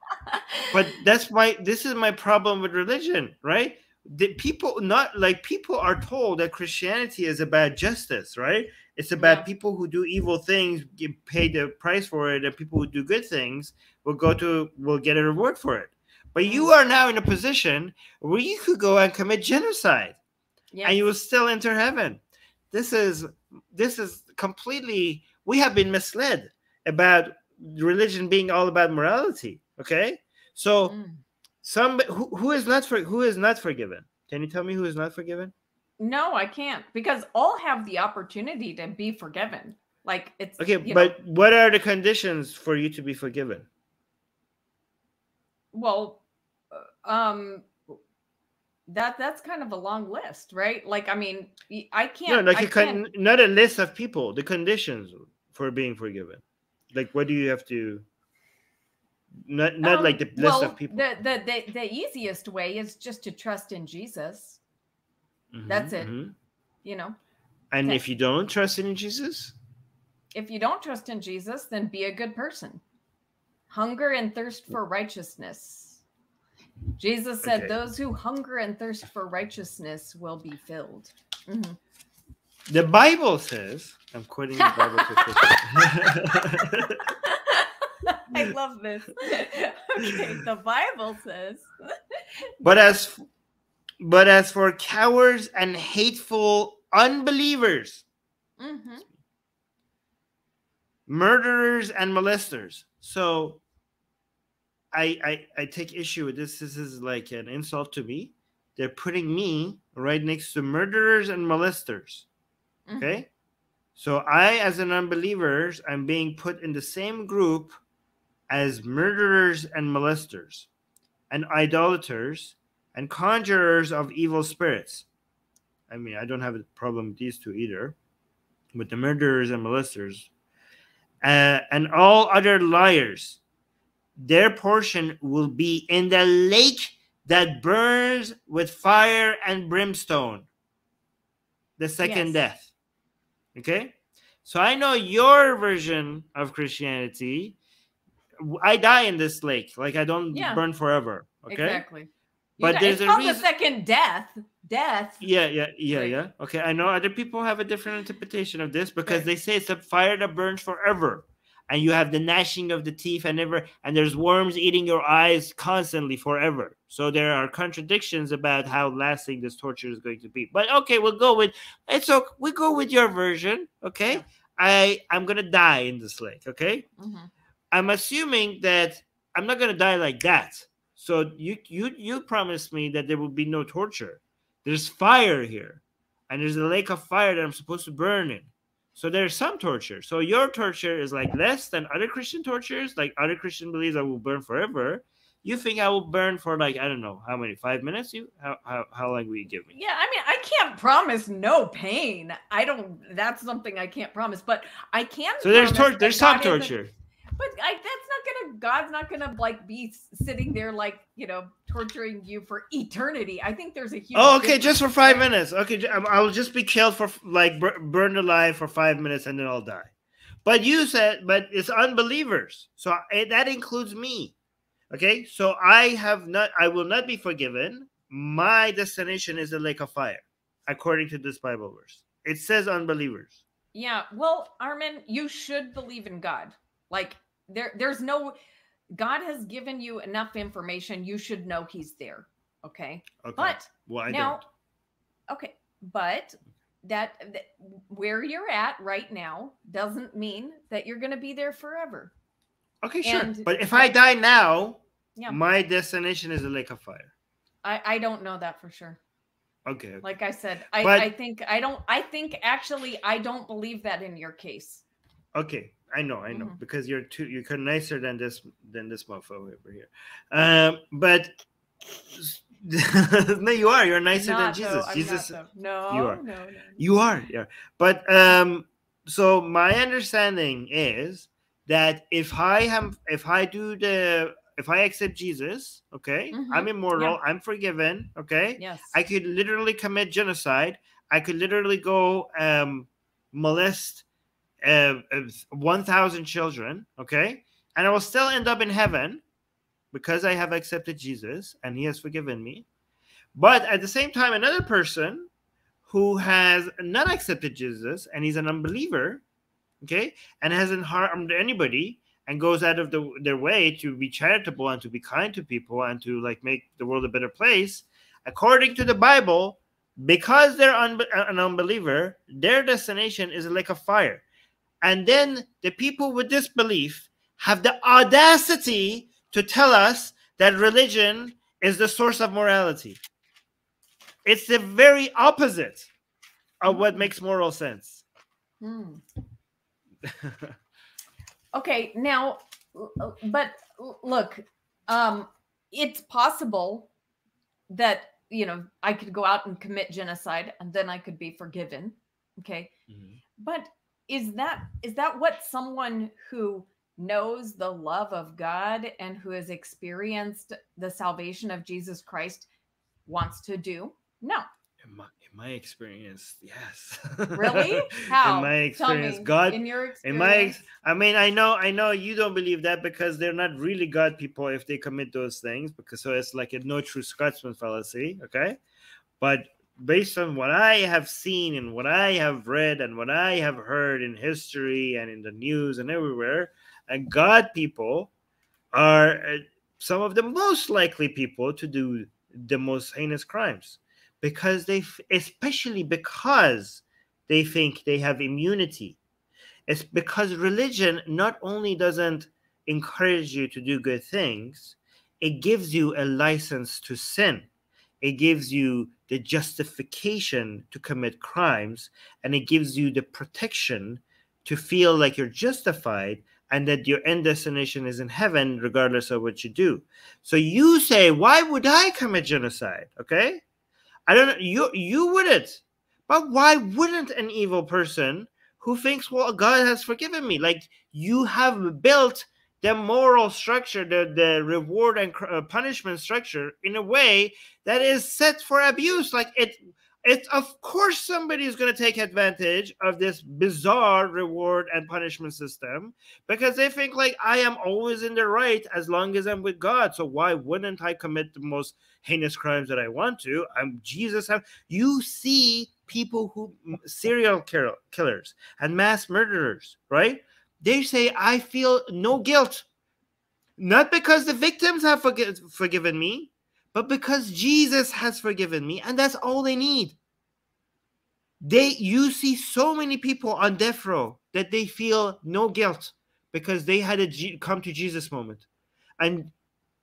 but that's my this is my problem with religion right the people not like people are told that christianity is about justice right it's about Yeah. people who do evil things get paid the price for it and people who do good things will go to will get a reward for it but you Mm. are now in a position where you could go and commit genocide Yes. and you will still enter heaven this is this is completely we have been misled about religion being all about morality okay so Mm. Some who, who is not for who is not forgiven can you tell me who is not forgiven No, I can't because all have the opportunity to be forgiven. Like it's okay you know, but what are the conditions for you to be forgiven well, uh, um, that that's kind of a long list, right? Like, I mean, I can't. No, like I a con- not a list of people. The conditions for being forgiven. Like, what do you have to? Not not um, like the list well, of people. The, the the the easiest way is just to trust in Jesus. Mm-hmm, That's it. Mm-hmm. You know. And if you don't trust in Jesus, if you don't trust in Jesus, then be a good person. Hunger and thirst for righteousness. Jesus said, okay. "Those who hunger and thirst for righteousness will be filled." Mm-hmm. The Bible says, "I'm quoting the Bible." I love this. okay, the Bible says. but as, but as for cowards and hateful unbelievers, mm-hmm. murderers and molesters. So I, I I take issue with this. This is like an insult to me. They're putting me right next to murderers and molesters. Mm-hmm. Okay. So I, as an unbeliever, I'm being put in the same group as murderers and molesters, and idolaters, and conjurers of evil spirits. I mean, I don't have a problem with these two either, with the murderers and molesters, uh, and all other liars. Their portion will be in the lake that burns with fire and brimstone, the second yes. death. Okay? So I know your version of Christianity. I die in this lake. Like I don't yeah. burn forever. Okay? Exactly. But there's it's a reason. the second death. Death. Yeah, yeah, yeah, yeah. Okay, I know other people have a different interpretation of this because right. they say it's a fire that burns forever, and you have the gnashing of the teeth and never, and there's worms eating your eyes constantly forever. So there are contradictions about how lasting this torture is going to be. But okay, we'll go with it's okay. We go with your version. Okay, yeah. I I'm gonna die in this lake. Okay, mm-hmm. I'm assuming that I'm not gonna die like that. So you you you promised me that there will be no torture. There's fire here, and there's a lake of fire that I'm supposed to burn in. So there's some torture. So your torture is like less than other Christian tortures. Like other Christian believes I will burn forever. You think I will burn for like I don't know how many five minutes? You how how, how long will you give me? Yeah, I mean I can't promise no pain. I don't. That's something I can't promise. But I can. So there's torture. There's some torture. But I, that's not gonna. God's not gonna like be sitting there like you know torturing you for eternity. I think there's a huge. Oh, okay, just for five minutes. Okay, um, I'll just be killed for like burned alive for five minutes and then I'll die. But you said, but it's unbelievers, so it, that includes me. Okay, so I have not. I will not be forgiven. My destination is the lake of fire, according to this Bible verse. It says unbelievers. Yeah, well, Armin, you should believe in God. Like there there's no God has given you enough information. You should know he's there. Okay. Okay. But well, now, don't. okay, but that, that where you're at right now doesn't mean that you're going to be there forever. Okay, sure. And but if I die now, yeah. my destination is a lake of fire. I I don't know that for sure. Okay. Like I said, I, but, I think I don't I think actually I don't believe that in your case. Okay. I know, I know, mm-hmm. because you're too you're kind of nicer than this than this motherfucker over here. Um, but no, you are. You're nicer not, than Jesus. No, Jesus, no, you are. No, no, You are. Yeah. But um, so my understanding is that if I am, if I do the, if I accept Jesus, okay, mm-hmm. I'm immortal. Yeah. I'm forgiven. Okay. Yes. I could literally commit genocide. I could literally go um molest uh, 1,000 children, okay? And I will still end up in heaven because I have accepted Jesus and he has forgiven me. But at the same time, another person who has not accepted Jesus and he's an unbeliever, okay, and hasn't harmed anybody and goes out of the, their way to be charitable and to be kind to people and to like make the world a better place, according to the Bible, because they're un- an unbeliever, their destination is a lake of fire. And then the people with this belief have the audacity to tell us that religion is the source of morality. It's the very opposite of what makes moral sense. Hmm. okay, now, but look, um, it's possible that you know I could go out and commit genocide and then I could be forgiven. Okay. Mm-hmm. But is that is that what someone who knows the love of God and who has experienced the salvation of Jesus Christ wants to do? No. In my, in my experience, yes. Really? How? in my experience, God. In your experience. In my, I mean, I know, I know you don't believe that because they're not really God people if they commit those things. Because so it's like a no true Scotsman fallacy. Okay, but based on what I have seen and what I have read and what I have heard in history and in the news and everywhere, and God people are uh, some of the most likely people to do the most heinous crimes because they, especially because they think they have immunity. It's because religion not only doesn't encourage you to do good things, it gives you a license to sin. It gives you the justification to commit crimes, and it gives you the protection to feel like you're justified and that your end destination is in heaven regardless of what you do. So you say why would i commit genocide? Okay? I don't know you you wouldn't. But why wouldn't an evil person who thinks well god has forgiven me like you have built the moral structure the, the reward and uh, punishment structure in a way that is set for abuse. Like it it's of course somebody is going to take advantage of this bizarre reward and punishment system because they think like i am always in the right as long as i'm with god. So why wouldn't i commit the most heinous crimes that i want to? I'm jesus have you see people who serial killers and mass murderers right they say i feel no guilt not because the victims have forg- forgiven me but because Jesus has forgiven me, and that's all they need. They you see so many people on death row that they feel no guilt because they had a G, come to Jesus moment. And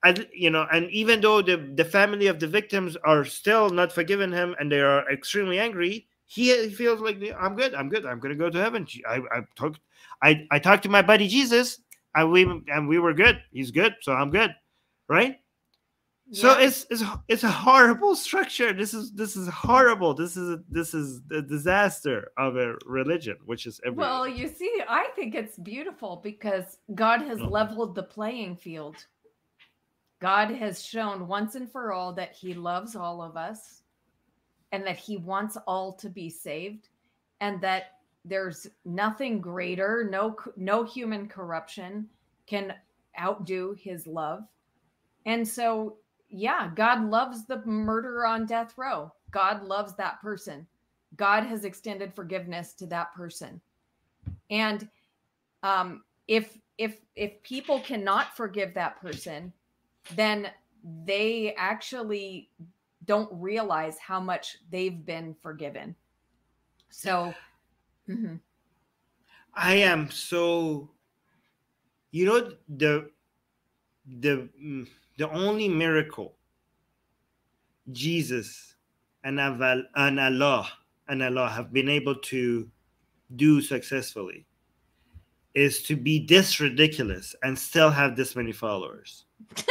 and you know, and even though the, the family of the victims are still not forgiving him and they are extremely angry, he feels like I'm good, I'm good, I'm gonna go to heaven. I, I talked I, I talked to my buddy Jesus and we and we were good. He's good, so I'm good. Right? So it's it's it's a horrible structure. This is this is horrible. This is a, this is a disaster of a religion, which is everywhere. Well, you see, I think it's beautiful because God has mm-hmm. leveled the playing field. God has shown once and for all that He loves all of us, and that He wants all to be saved, and that there's nothing greater, no no human corruption can outdo His love. And so yeah, God loves the murderer on death row. God loves that person. God has extended forgiveness to that person. And um, if if if people cannot forgive that person, then they actually don't realize how much they've been forgiven. So, mm-hmm. I am so. You know the the. Mm, the only miracle Jesus and, and Allah and Allah have been able to do successfully is to be this ridiculous and still have this many followers.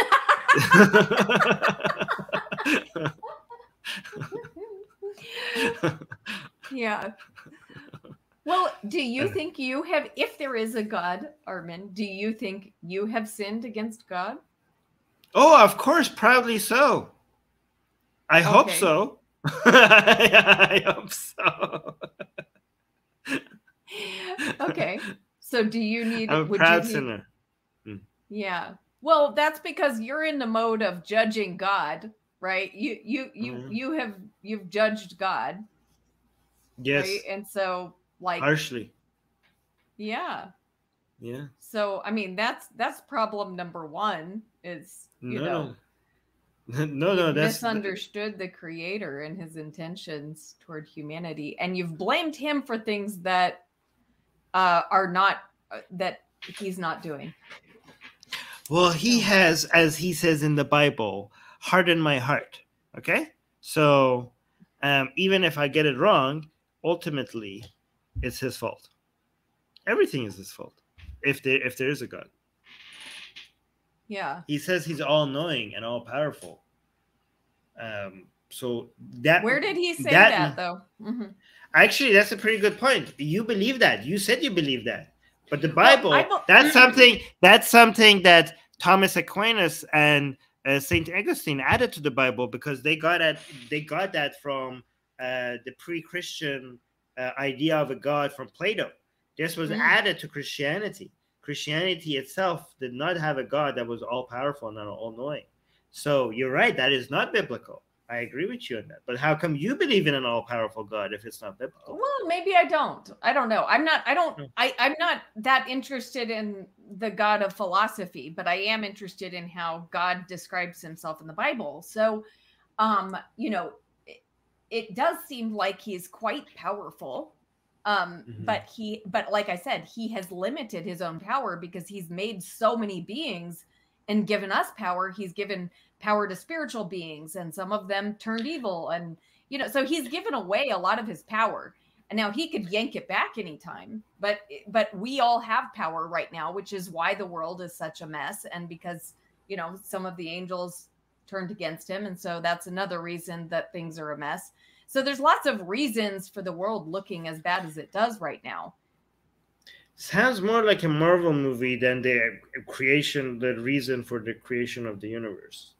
yeah. Well, do you think you have, if there is a God, Armin, do you think you have sinned against God? Oh, of course, proudly so. I okay. hope so. I hope so. okay. So do you need I'm a proud need, sinner. Hmm. Yeah. Well, that's because you're in the mode of judging God, right? You you you mm-hmm. you have you've judged God. Yes. Right? And so like harshly. Yeah. Yeah. So I mean that's that's problem number one is you no. know no no that's misunderstood the creator and his intentions toward humanity and you've blamed him for things that uh, are not uh, that he's not doing well he has as he says in the bible hardened my heart okay so um, even if i get it wrong ultimately it's his fault everything is his fault if there if there is a god Yeah. He says he's all knowing and all powerful. Um, so that where did he say that, that though? Mm-hmm. Actually, that's a pretty good point. You believe that. You said you believe that. But the Bible, well, that's something that's something that Thomas Aquinas and uh, Saint Augustine added to the Bible because they got at they got that from uh, the pre-Christian uh, idea of a God from Plato. This was mm. added to Christianity. Christianity itself did not have a God that was all powerful and all knowing. So you're right, that is not biblical. I agree with you on that. But how come you believe in an all powerful God if it's not biblical? Well, maybe I don't. I don't know. I'm not, I don't, hmm. I, I'm not that interested in the God of philosophy, but I am interested in how God describes himself in the Bible. So, um, you know, it, does seem like he's quite powerful um mm-hmm. but he but like i said he has limited his own power because he's made so many beings and given us power he's given power to spiritual beings and some of them turned evil and you know so he's given away a lot of his power and now he could yank it back anytime but but we all have power right now which is why the world is such a mess and because you know some of the angels turned against him and so that's another reason that things are a mess so there's lots of reasons for the world looking as bad as it does right now. Sounds more like a Marvel movie than the creation, the reason for the creation of the universe.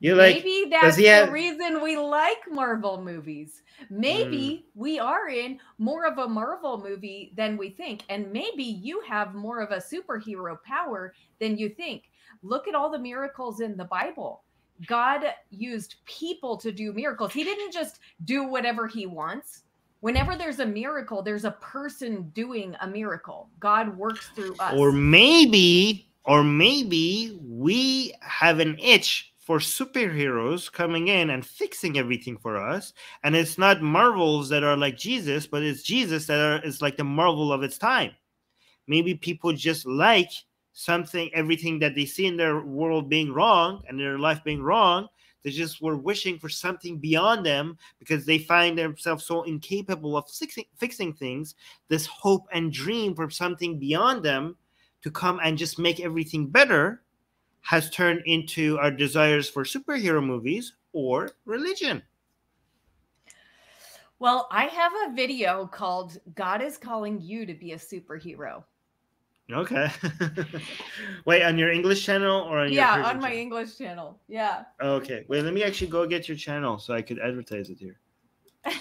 You like maybe that's the have... reason we like Marvel movies. Maybe mm. we are in more of a Marvel movie than we think, and maybe you have more of a superhero power than you think. Look at all the miracles in the Bible. God used people to do miracles. He didn't just do whatever he wants. Whenever there's a miracle, there's a person doing a miracle. God works through us. Or maybe, or maybe we have an itch for superheroes coming in and fixing everything for us. And it's not Marvels that are like Jesus, but it's Jesus that are, is like the Marvel of its time. Maybe people just like something, everything that they see in their world being wrong and their life being wrong, they just were wishing for something beyond them because they find themselves so incapable of fixing, fixing things. This hope and dream for something beyond them to come and just make everything better has turned into our desires for superhero movies or religion. Well, I have a video called God is Calling You to Be a Superhero. Okay. Wait, on your English channel or on yeah, on my channel? English channel. Yeah. Okay. Wait, let me actually go get your channel so I could advertise it here.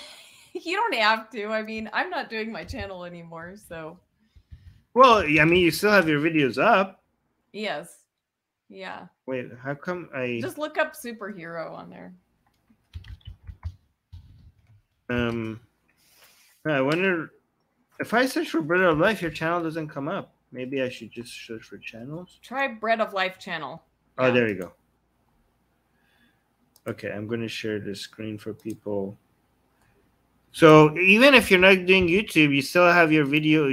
you don't have to. I mean, I'm not doing my channel anymore, so. Well, I mean, you still have your videos up. Yes. Yeah. Wait, how come I just look up superhero on there? Um, I wonder if I search for Bread of Life, your channel doesn't come up. Maybe I should just search for channels. Try Bread of Life channel. Oh, there you go. Okay, I'm going to share the screen for people. So even if you're not doing YouTube, you still have your video,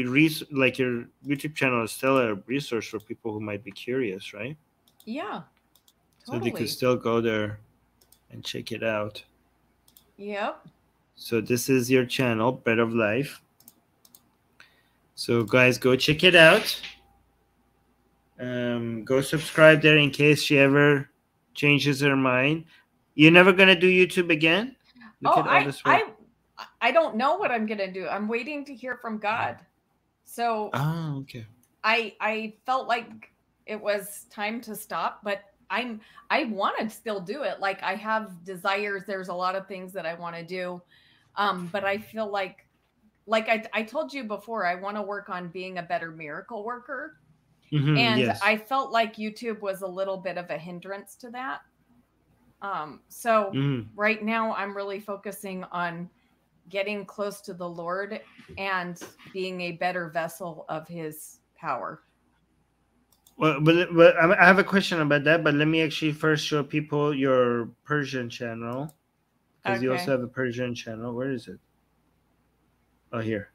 like your YouTube channel is still a resource for people who might be curious, right? Yeah. Totally. So they could still go there and check it out. Yep. So this is your channel, Bread of Life. So guys, go check it out. Um, go subscribe there in case she ever changes her mind. You're never gonna do YouTube again? Look oh, I, I, I don't know what I'm gonna do. I'm waiting to hear from God. So oh, okay. I I felt like it was time to stop, but I'm I want to still do it. Like I have desires. There's a lot of things that I want to do, um, but I feel like like I, I told you before, I want to work on being a better miracle worker. Mm-hmm, and yes. I felt like YouTube was a little bit of a hindrance to that. Um, so mm. right now I'm really focusing on getting close to the Lord and being a better vessel of his power. Well, but, but I have a question about that, but let me actually first show people your Persian channel because okay. you also have a Persian channel. Where is it? آه here.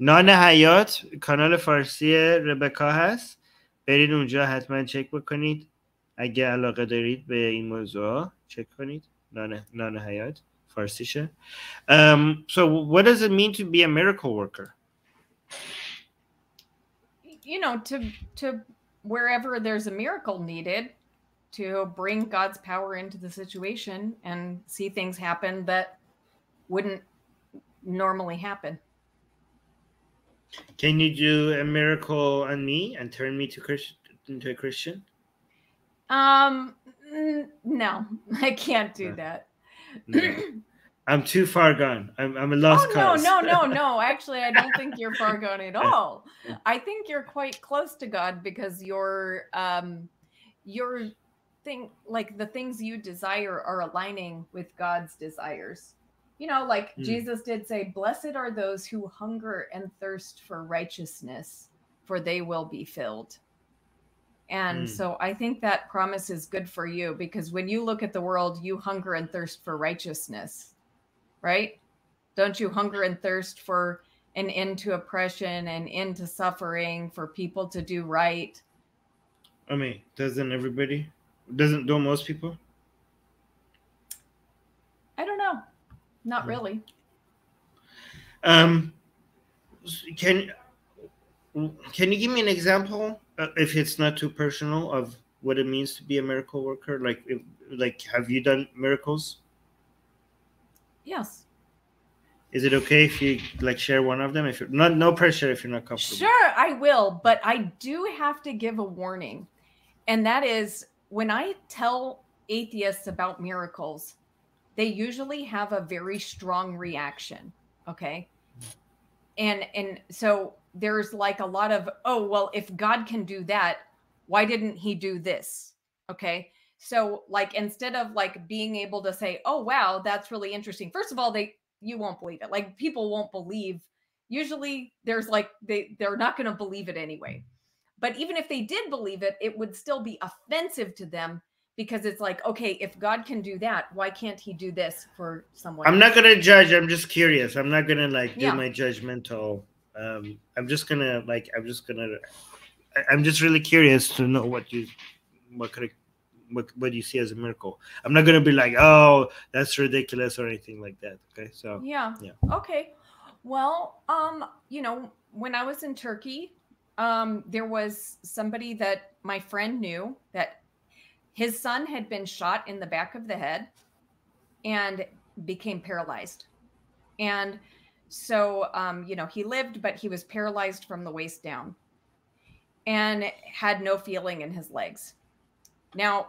نان حیات کانال فارسی ربکا هست برید اونجا حتما چک بکنید اگه علاقه دارید به این موضوع چک کنید نان, نان حیات فارسیشه um, so what does it mean to be a miracle worker you know to to wherever there's a miracle needed to bring God's power into the situation and see things happen that wouldn't normally happen. Can you do a miracle on me and turn me to Christ- into a Christian? Um, no, I can't do that. No. I'm too far gone. I'm, I'm a lost oh, cause. No, no, no, no. Actually, I don't think you're far gone at all. I think you're quite close to God because your um your thing like the things you desire are aligning with God's desires. You know, like mm. Jesus did say, Blessed are those who hunger and thirst for righteousness, for they will be filled. And mm. so I think that promise is good for you because when you look at the world, you hunger and thirst for righteousness right? Don't you hunger and thirst for an end to oppression and end to suffering, for people to do right? I mean, doesn't everybody? Doesn't do most people? I don't know. Not hmm. really. Um, can can you give me an example, uh, if it's not too personal, of what it means to be a miracle worker? Like, if, like, have you done miracles? Yes. Is it okay if you like share one of them? If you're not, no pressure if you're not comfortable. Sure, I will, but I do have to give a warning, and that is when I tell atheists about miracles, they usually have a very strong reaction. Okay, and and so there's like a lot of oh well, if God can do that, why didn't He do this? Okay, so like instead of like being able to say, "Oh wow, that's really interesting." First of all, they you won't believe it. Like people won't believe. Usually there's like they they're not going to believe it anyway. But even if they did believe it, it would still be offensive to them because it's like, okay, if God can do that, why can't he do this for someone? I'm not going to judge. I'm just curious. I'm not going to like do yeah. my judgmental um I'm just going to like I'm just going to I'm just really curious to know what you what could what, what you see as a miracle. I'm not gonna be like, oh, that's ridiculous or anything like that. Okay, so yeah, yeah, okay. Well, um, you know, when I was in Turkey, um, there was somebody that my friend knew that his son had been shot in the back of the head and became paralyzed, and so um, you know he lived, but he was paralyzed from the waist down and had no feeling in his legs. Now,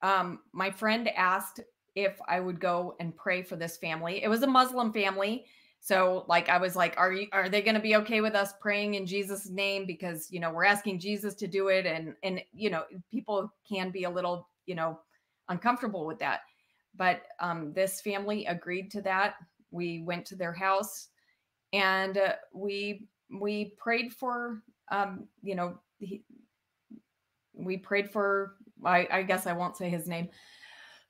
um, my friend asked if I would go and pray for this family. It was a Muslim family. So like I was like, are you are they gonna be okay with us praying in Jesus' name? Because you know, we're asking Jesus to do it, and and you know, people can be a little, you know, uncomfortable with that. But um, this family agreed to that. We went to their house and uh, we we prayed for um, you know, he, we prayed for I, I guess I won't say his name,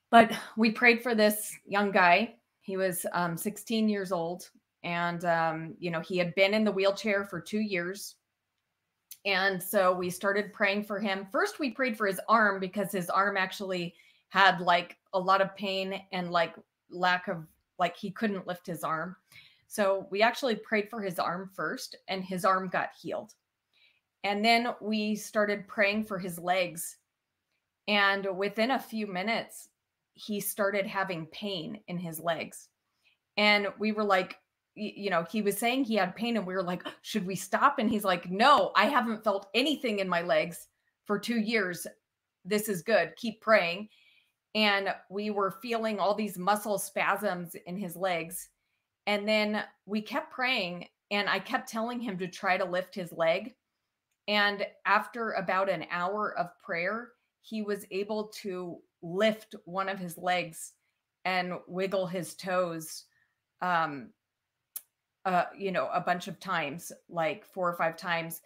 but we prayed for this young guy. He was um, 16 years old, and um, you know he had been in the wheelchair for two years. And so we started praying for him. First, we prayed for his arm because his arm actually had like a lot of pain and like lack of like he couldn't lift his arm. So we actually prayed for his arm first, and his arm got healed. And then we started praying for his legs and within a few minutes, he started having pain in his legs. And we were like, you know, he was saying he had pain, and we were like, should we stop? And he's like, no, I haven't felt anything in my legs for two years. This is good. Keep praying. And we were feeling all these muscle spasms in his legs. And then we kept praying, and I kept telling him to try to lift his leg. And after about an hour of prayer, he was able to lift one of his legs and wiggle his toes um uh you know a bunch of times like four or five times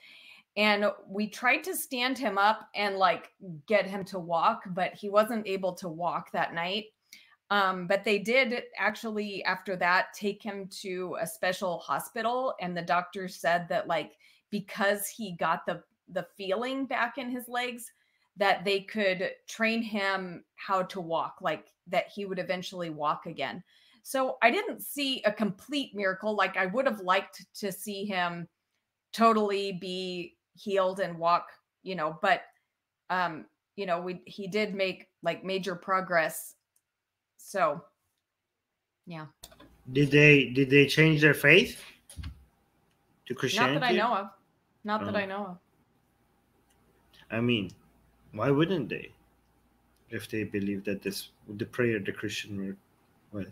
and we tried to stand him up and like get him to walk but he wasn't able to walk that night um but they did actually after that take him to a special hospital and the doctor said that like because he got the the feeling back in his legs that they could train him how to walk, like that he would eventually walk again. So I didn't see a complete miracle. Like I would have liked to see him totally be healed and walk, you know, but um, you know, we he did make like major progress. So yeah. Did they did they change their faith to Christianity? Not that I know of. Not that Oh. I know of. I mean, why wouldn't they? If they believe that this the prayer the Christian were well.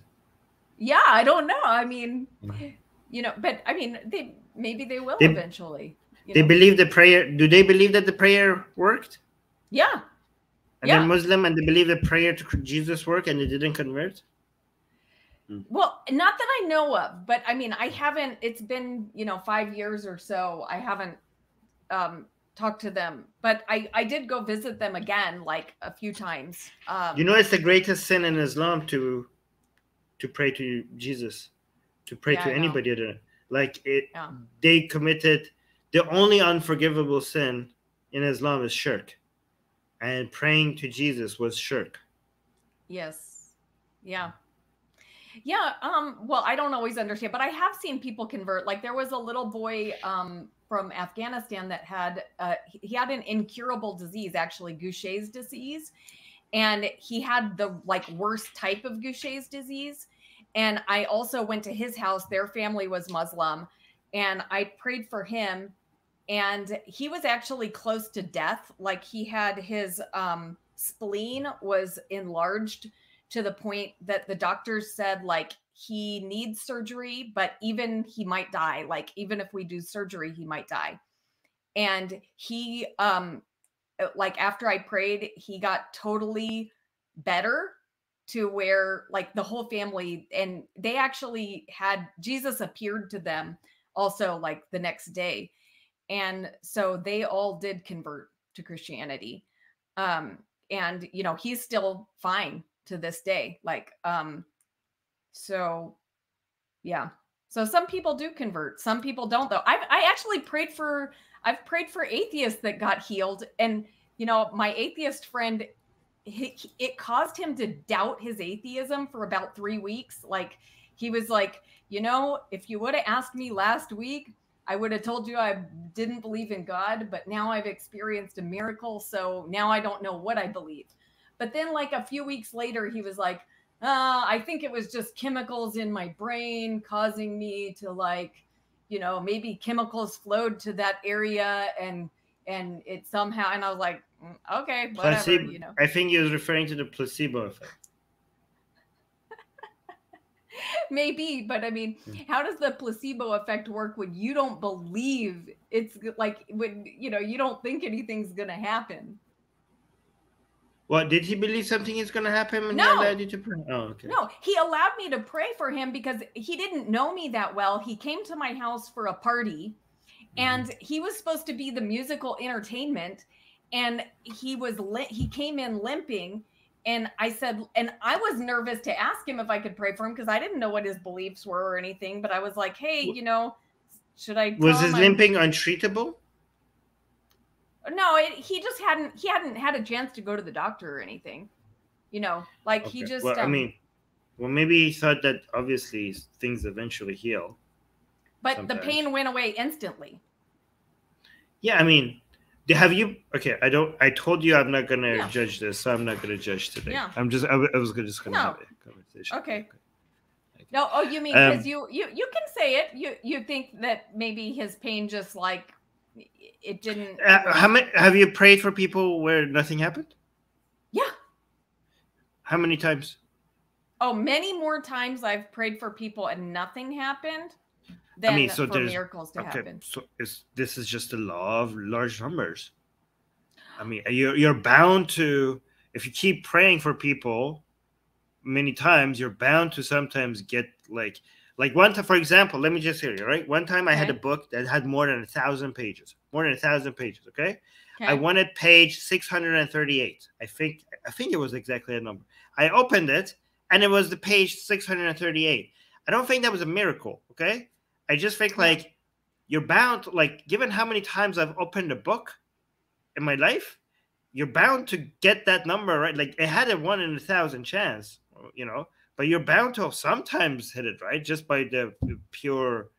Yeah, I don't know. I mean, Mhm. you know, but I mean, they maybe they will They- eventually. you They know? believe the prayer do they believe that the prayer worked? yeah, And Yeah. they're Muslim and they believe the prayer to Jesus worked and they didn't convert? Well, not that I know of, but I mean, I haven't. It's been you know five years or so. I haven't um, talked to them, but I I did go visit them again like a few times. Um, You know it's the greatest sin in Islam to to pray to Jesus, to pray Yeah, to anybody other. Like it Yeah. they committed the only unforgivable sin in Islam is shirk. And praying to Jesus was shirk. Yes. Yeah. Yeah. Um, well, I don't always understand, but I have seen people convert. Like there was a little boy um from Afghanistan that had uh he- he had an incurable disease, actually Gaucher's disease. And he had the like worst type of Gaucher's disease. And I also went to his house. Their family was Muslim, and I prayed for him. And he was actually close to death. Like he had his um spleen was enlarged to the point that the doctors said like he needs surgery but even he might die like even if we do surgery he might die and he um like after i prayed he got totally better to where like the whole family and they actually had jesus appeared to them also like the next day and so they all did convert to christianity um and you know he's still fine to this day like um so yeah so some people do convert some people don't though. I've i actually prayed for i've prayed for atheists that got healed and you know my atheist friend he, it caused him to doubt his atheism for about three weeks like he was like you know if you would have asked me last week I would have told you I didn't believe in God, but now I've experienced a miracle. So now I don't know what I believe. But then, like a few weeks later, he was like, uh, I think it was just chemicals in my brain causing me to, like, you know, maybe chemicals flowed to that area and, and it somehow, and I was like, "Mm, okay, whatever, Placebo, you know. I think he was referring to the placebo effect. Maybe, but I mean, Mm. how does the placebo effect work when you don't believe it's like when you know you don't think anything's gonna happen? What did he believe something is gonna happen when No. he allowed you to pray? Oh, okay. No, he allowed me to pray for him because he didn't know me that well. He came to my house for a party mm-hmm. and he was supposed to be the musical entertainment and he was li- he came in limping and I said and I was nervous to ask him if I could pray for him because I didn't know what his beliefs were or anything, but I was like, "Hey, you know, should I was his I'm- limping untreatable? No, it, he just hadn't he hadn't had a chance to go to the doctor or anything. You know, like he just well, I um, mean, well, maybe he thought that obviously things eventually heal. but the pain went away instantly. Yeah, I mean, do- have you? Okay, I don't. I told you I'm not gonna Yeah. judge this, so I'm not gonna judge today. Yeah. I'm just. I was gonna- just gonna No. have a conversation. Okay. No, oh, you mean Um, because you you you can say it. You you think that maybe his pain just like it didn't. Uh, how many have you prayed for people where nothing happened? Yeah. How many times? Oh, many more times I've prayed for people and nothing happened than mean, so for there's- miracles to okay, happen. so is this is just the law of large numbers. I mean, you're you're bound to if you keep praying for people many times, you're bound to sometimes get like like one time, for example, let me just hear you, right? One time I had a book that had more than a thousand pages, more than a thousand pages. Okay, okay. I wanted page 638. I think I think it was exactly a number. I opened it and it was the page 638. I don't think that was a miracle, okay? I just think like you're bound like given how many times I've opened a book in my life, you're bound to get that number right. Like it had a one in a thousand chance, you know, but you're bound to sometimes hit it right? Just by the pure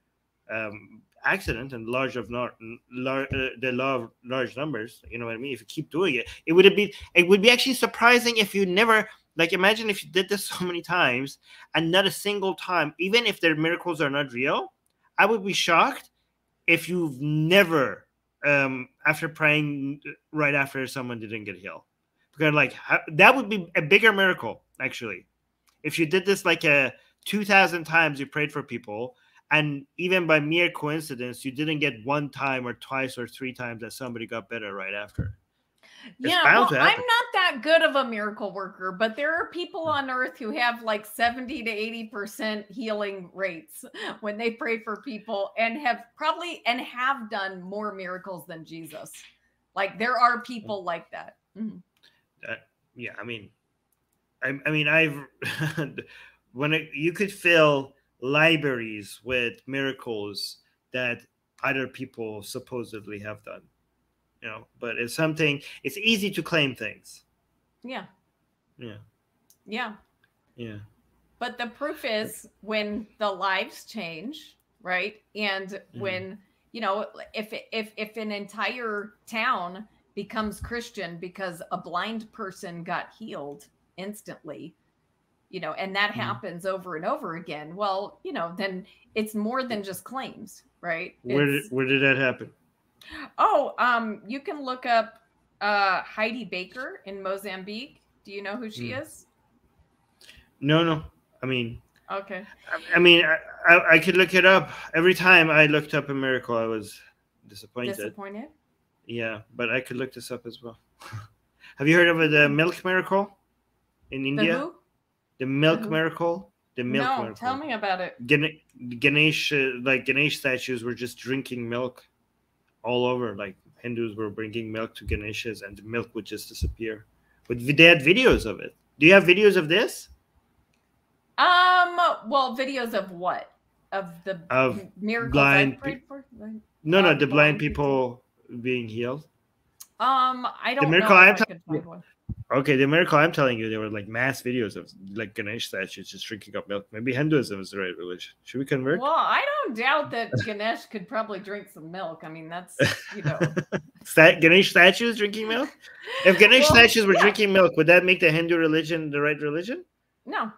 um accident and large of not large, uh, the law of large numbers you know what i mean? If you keep doing it it would be it would be actually surprising if you never like imagine if you did this so many times and not a single time even if their miracles are not real i would be shocked if you've never um after praying right after someone didn't get healed. Because like that would be a bigger miracle actually if you did this like a 2000 times you prayed for people and even by mere coincidence you didn't get one time or twice or three times that somebody got better right after. Yeah well, i'm not that good of a miracle worker but there are people on earth who have like 70 to 80 percent healing rates when they pray for people and have probably and have done more miracles than jesus. Like there are people like that. Mm-hmm. uh, yeah i mean I, I mean i've when it, you could fill libraries with miracles that other people supposedly have done you know but it's something it's easy to claim things. Yeah. Yeah. Yeah. Yeah. But the proof is when the lives change right? And mm-hmm. when you know if if if an entire town becomes christian because a blind person got healed instantly you know, and that mm. happens over and over again. Well, you know, then it's more than just claims, right? Where did where did that happen? Oh, um, you can look up uh Heidi Baker in Mozambique. Do you know who she mm. is? No, no. I mean, okay. I, I mean, I, I, I could look it up. Every time I looked up a miracle, I was disappointed. Disappointed. Yeah, but I could look this up as well. Have you heard of the milk miracle in India? The milk mm-hmm. miracle. The milk no, miracle. tell me about it. Ganesh, uh, like Ganesh statues, were just drinking milk all over. Like Hindus were bringing milk to Ganeshas, and the milk would just disappear. But they had videos of it. Do you have videos of this? Um. Well, videos of what? Of the of miracles blind. Pe- no, no, the blind people, people being healed. Um, I don't. The miracle I'm talking. Okay, the miracle I'm telling you, there were like mass videos of like Ganesh statues just drinking up milk. Maybe Hinduism is the right religion. Should we convert? Well, I don't doubt that Ganesh could probably drink some milk. I mean, that's you know, Stat- Ganesh statues drinking milk. If Ganesh well, statues were yeah. drinking milk, would that make the Hindu religion the right religion? No,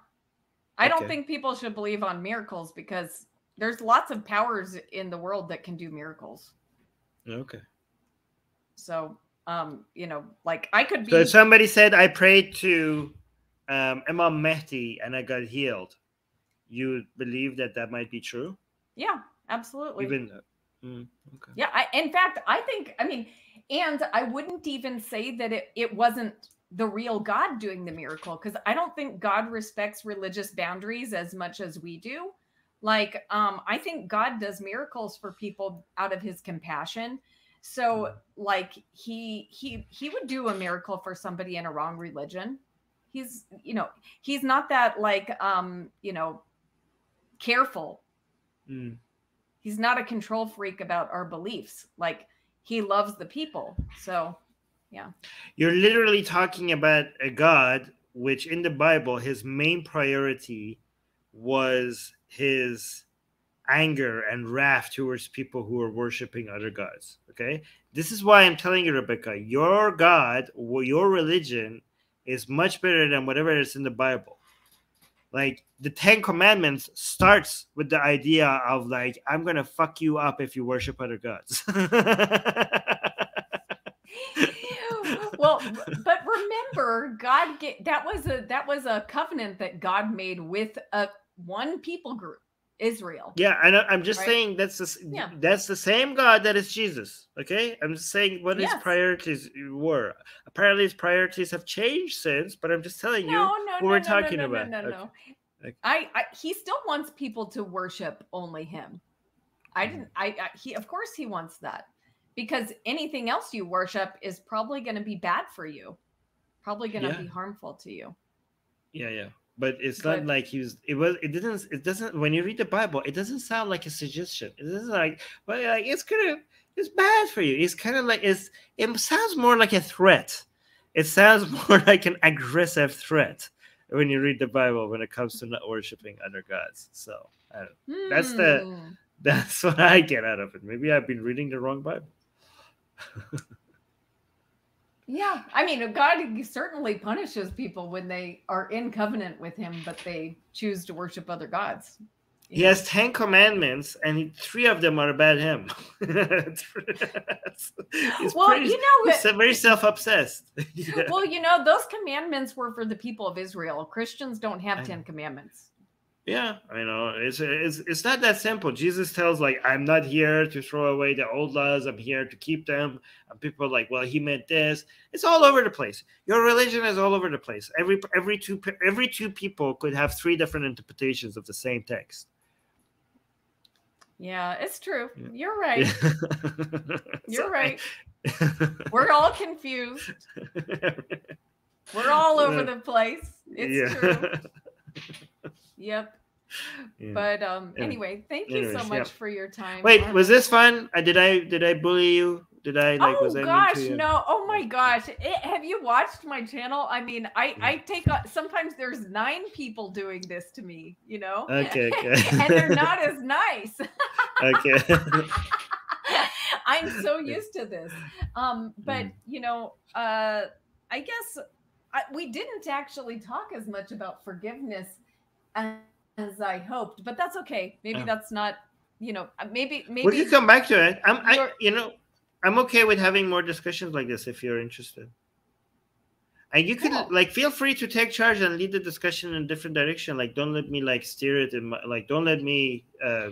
I okay. don't think people should believe on miracles because there's lots of powers in the world that can do miracles. Okay. So um, you know, like I could be. So somebody said I prayed to um, Imam Mehdi and I got healed. You believe that that might be true? Yeah, absolutely. Even mm, okay. yeah, I, in fact, I think I mean, and I wouldn't even say that it it wasn't the real God doing the miracle because I don't think God respects religious boundaries as much as we do. Like, um, I think God does miracles for people out of His compassion so like he he he would do a miracle for somebody in a wrong religion. He's you know, he's not that like um, you know, careful. Mm. He's not a control freak about our beliefs. Like he loves the people. So yeah. You're literally talking about a God which in the Bible his main priority was his anger and wrath towards people who are worshiping other gods. Okay, this is why I'm telling you, Rebecca, your God, your religion, is much better than whatever is in the Bible. Like the Ten Commandments starts with the idea of like I'm gonna fuck you up if you worship other gods. well, but remember, God get, that was a that was a covenant that God made with a one people group. Israel. Yeah, know. I'm just right? saying that's the yeah. that's the same God that is Jesus. Okay, I'm just saying what yes. his priorities were. Apparently, his priorities have changed since, but I'm just telling no, you no, what no, we're talking about. No, no, no. Okay. I, I he still wants people to worship only him. I mm-hmm. didn't. I, I he of course he wants that because anything else you worship is probably going to be bad for you, probably going to yeah. be harmful to you. Yeah, yeah but it's but, not like he was it was it didn't it doesn't when you read the bible it doesn't sound like a suggestion it isn't like well like it's gonna it's bad for you it's kind of like it's it sounds more like a threat it sounds more like an aggressive threat when you read the bible when it comes to not worshiping other gods so that's the hmm. That's what I get out of it. Maybe I've been reading the wrong Bible. yeah, I mean, God certainly punishes people when they are in covenant with Him, but they choose to worship other gods. He has Ten Commandments, and three of them are about him. well, pretty, you know, he's very self-obsessed. yeah. Well, you know, those commandments were for the people of Israel. Christians don't have Ten Commandments. Yeah, I know. It's it's it's not that simple. Jesus tells like, "I'm not here to throw away the old laws. I'm here to keep them." And people are like, "Well, he meant this." It's all over the place. Your religion is all over the place. Every every two every two people could have three different interpretations of the same text. Yeah, it's true. Yeah. You're right. You're right. We're all confused. We're all over the place. It's yeah. true. Yep. Yeah. But um anyway, thank you Anyways, so much for your time. Wait, was this fun? I did I did I bully you? Did I like? Oh was gosh, no! Oh my gosh! It, have you watched my channel? I mean, I I take sometimes there's nine people doing this to me, you know. Okay, okay. and they're not as nice. okay. I'm so used to this. Um, but mm. you know, uh, I guess I, we didn't actually talk as much about forgiveness as, I hoped, but that's okay. Maybe oh. that's not you know maybe maybe we can come back to it i'm i you know I'm okay with having more discussions like this if you're interested. And you could cool. like feel free to take charge and lead the discussion in a different direction. Like, don't let me like steer it in my like. Don't let me. uh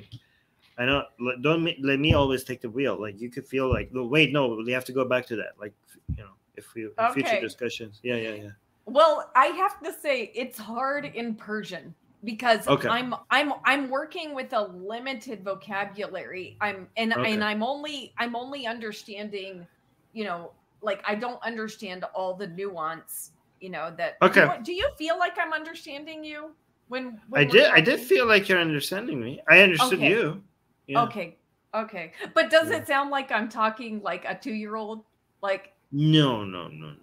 I know. Don't let me always take the wheel. Like, you could feel like, no, wait, no, we have to go back to that. Like, you know, if we okay. future discussions. Yeah, yeah, yeah. Well, I have to say it's hard in Persian because okay. I'm I'm I'm working with a limited vocabulary. I'm and okay. and I'm only I'm only understanding, you know, like I don't understand all the nuance, you know, that Okay. Do you, do you feel like I'm understanding you when, when I did talking? I did feel like you're understanding me. I understood okay. you. Yeah. Okay. Okay. But does yeah. it sound like I'm talking like a 2-year-old? Like No, no, no, no.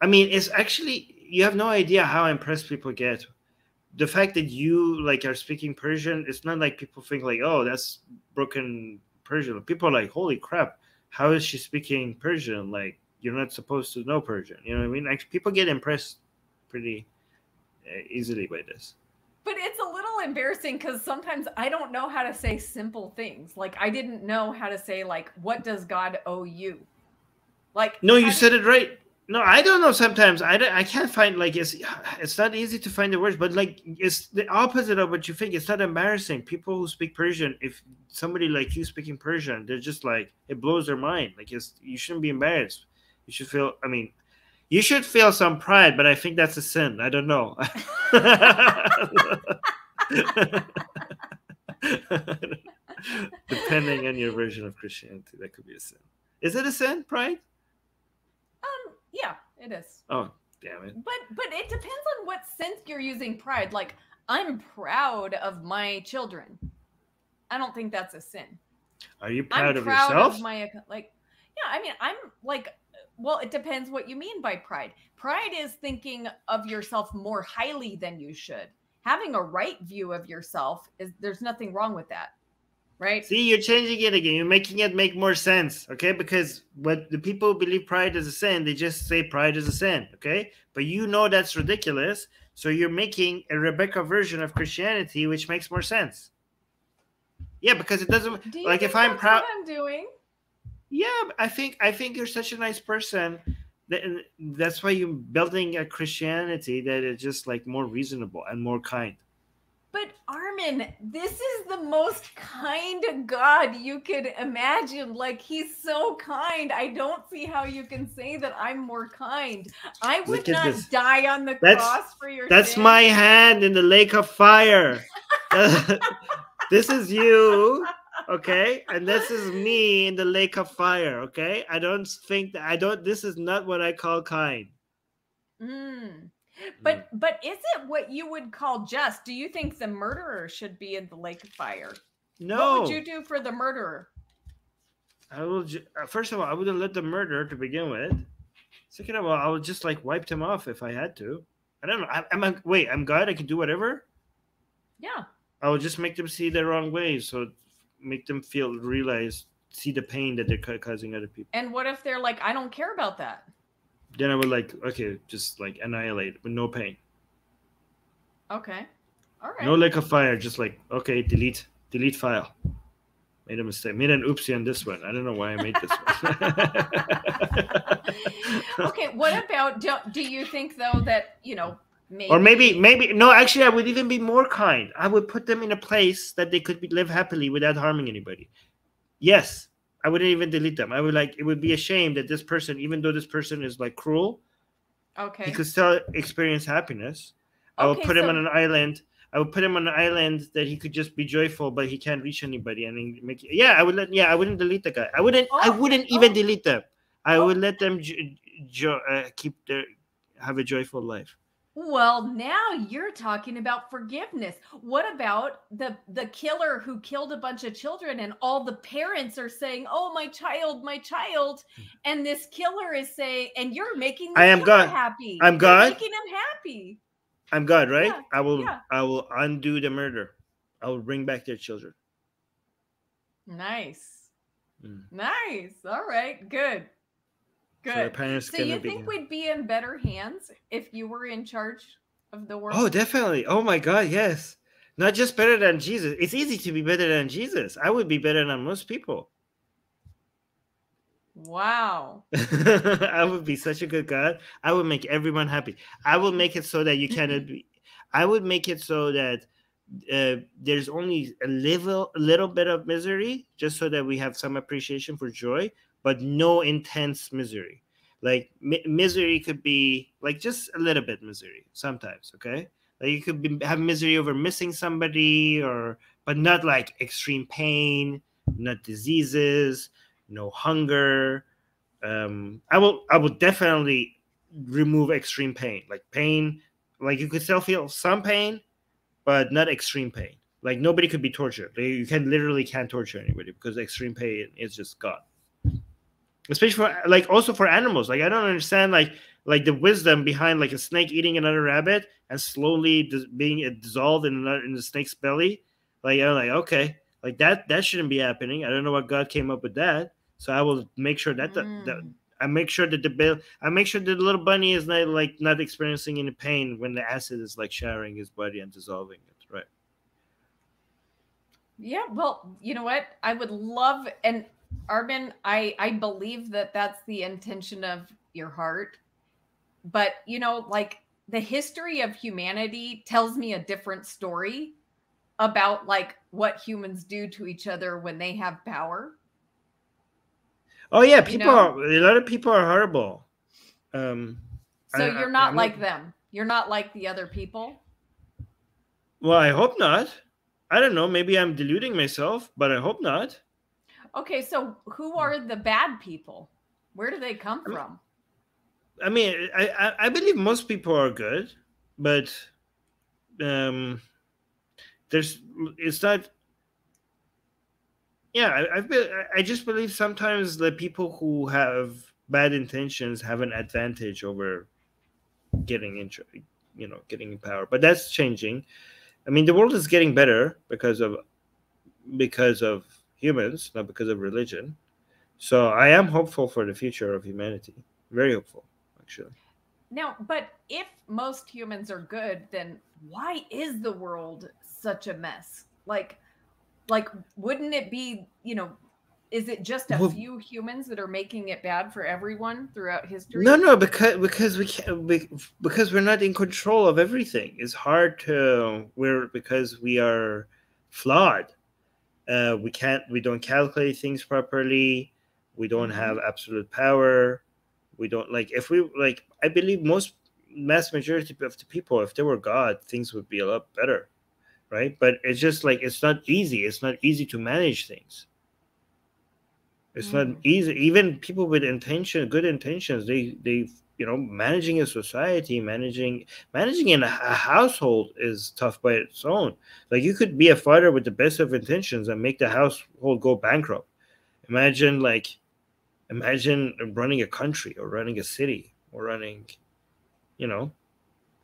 I mean, it's actually you have no idea how impressed people get the fact that you like are speaking Persian, it's not like people think like, oh, that's broken Persian. People are like, holy crap, how is she speaking Persian? Like, you're not supposed to know Persian. You know what I mean? Like, people get impressed pretty uh, easily by this. But it's a little embarrassing because sometimes I don't know how to say simple things. Like, I didn't know how to say like, what does God owe you? Like, no, you said it right no, I don't know. Sometimes I don't, I can't find like it's it's not easy to find the words, but like it's the opposite of what you think. It's not embarrassing. People who speak Persian, if somebody like you speaking Persian, they're just like it blows their mind. Like it's you shouldn't be embarrassed. You should feel. I mean, you should feel some pride, but I think that's a sin. I don't know. Depending on your version of Christianity, that could be a sin. Is it a sin, pride? Yeah, it is. Oh, damn it. But but it depends on what sense you're using pride. Like I'm proud of my children. I don't think that's a sin. Are you proud I'm of proud yourself? Of my like yeah, I mean, I'm like well, it depends what you mean by pride. Pride is thinking of yourself more highly than you should. Having a right view of yourself is there's nothing wrong with that right? See, you're changing it again. You're making it make more sense, okay? Because what the people believe pride is a sin, they just say pride is a sin, okay? But you know that's ridiculous, so you're making a Rebecca version of Christianity, which makes more sense. Yeah, because it doesn't like if I'm proud. I'm doing. Yeah, I think I think you're such a nice person. That, that's why you're building a Christianity that is just like more reasonable and more kind. But Armin, this is the most kind God you could imagine. Like he's so kind. I don't see how you can say that I'm more kind. I would not this. die on the that's, cross for your. That's my hand in the lake of fire. this is you, okay, and this is me in the lake of fire. Okay, I don't think that I don't. This is not what I call kind. Hmm. But mm. but is it what you would call just? Do you think the murderer should be in the lake of fire? No. What would you do for the murderer? I will. Ju- uh, first of all, I wouldn't let the murder to begin with. Second of all, I would just like wipe them off if I had to. I don't know. I, am a, wait. I'm God. I can do whatever. Yeah. I would just make them see the wrong way, so make them feel realize see the pain that they're causing other people. And what if they're like, I don't care about that? Then I would like, okay, just like annihilate with no pain. Okay. All right. No like a fire, just like, okay, delete, delete file. Made a mistake. Made an oopsie on this one. I don't know why I made this one. okay, what about do, do you think though that, you know, Maybe. Or maybe, maybe no. Actually, I would even be more kind. I would put them in a place that they could be, live happily without harming anybody. Yes, I wouldn't even delete them. I would like. It would be a shame that this person, even though this person is like cruel, okay, he could still experience happiness. I would put so... him on an island. I would put him on an island that he could just be joyful, but he can't reach anybody. And make yeah, I would let yeah, I wouldn't delete the guy. I wouldn't. Oh, I wouldn't even oh. delete them. I oh. would let them jo- jo- uh, keep their have a joyful life. Well, now you're talking about forgiveness. What about the the killer who killed a bunch of children and all the parents are saying, "Oh, my child, my child." Hmm. And this killer is saying, and you're making I am God. happy. I'm God. You're making him happy. I'm God, right? Yeah, I will yeah. I will undo the murder. I will bring back their children. Nice. Mm. Nice. All right. Good. Good. So, so you think we'd be in better hands if you were in charge of the world? Oh, definitely. Oh my God, yes. Not just better than Jesus. It's easy to be better than Jesus. I would be better than most people. Wow. I would be such a good God. I would make everyone happy. I would make it so that you cannot be. I would make it so that uh, there's only a little, a little bit of misery, just so that we have some appreciation for joy but no intense misery. Like mi- misery could be like just a little bit misery sometimes. Okay, like you could be, have misery over missing somebody, or but not like extreme pain, not diseases, no hunger. Um, I will I will definitely remove extreme pain, like pain. Like you could still feel some pain, but not extreme pain. Like nobody could be tortured. You can literally can't torture anybody because extreme pain is just gone especially for like also for animals. Like i don't understand like like the wisdom behind like a snake eating another rabbit and slowly dis- being dissolved in another, in the snake's belly. Like i'm like okay. Like that that shouldn't be happening. I don't know what god came up with that. So i will make sure that, mm. the, the, i make sure that the bill i make sure that the little bunny is not like not experiencing any pain when the acid is like showering his body and dissolving it right? Yeah well you know what? I would love and Armin, I I believe that that's the intention of your heart. But, you know, like the history of humanity tells me a different story about like what humans do to each other when they have power. Oh yeah, people you know? are a lot of people are horrible. Um so I, you're not I, like them. You're not like the other people. Well, I hope not. I don't know. Maybe I'm deluding myself, but I hope not. Okay, so who hmm. are the bad people? Where do they come I mean, from? I mean, I, I believe most people are good, but um, there's it's not. Yeah, I, I've been, I just believe sometimes the people who have bad intentions have an advantage over getting into, you know, getting in power. But that's changing. I mean, the world is getting better because of because of humans, not because of religion. So I am hopeful for the future of humanity. Very hopeful, actually. Now, but if most humans are good, then why is the world such a mess? Like, like wouldn't it be, you know, is it just a well, few humans that are making it bad for everyone throughout history? No, no, because because we can't we, because we're not in control of everything. It's hard to we're because we are flawed uh, we can't we don't calculate things properly. We don't mm-hmm. have absolute power. We don't like if we like i believe most mass majority of the people if they were god things would be a lot better right? But it's just like it's not easy. It's not easy to manage things. It's mm-hmm. not easy. Even people with intention good intentions they they you know managing a society managing managing in a, household is tough by its own. Like you could be a fighter with the best of intentions and make the household go bankrupt. Imagine like imagine running a country or running a city or running you know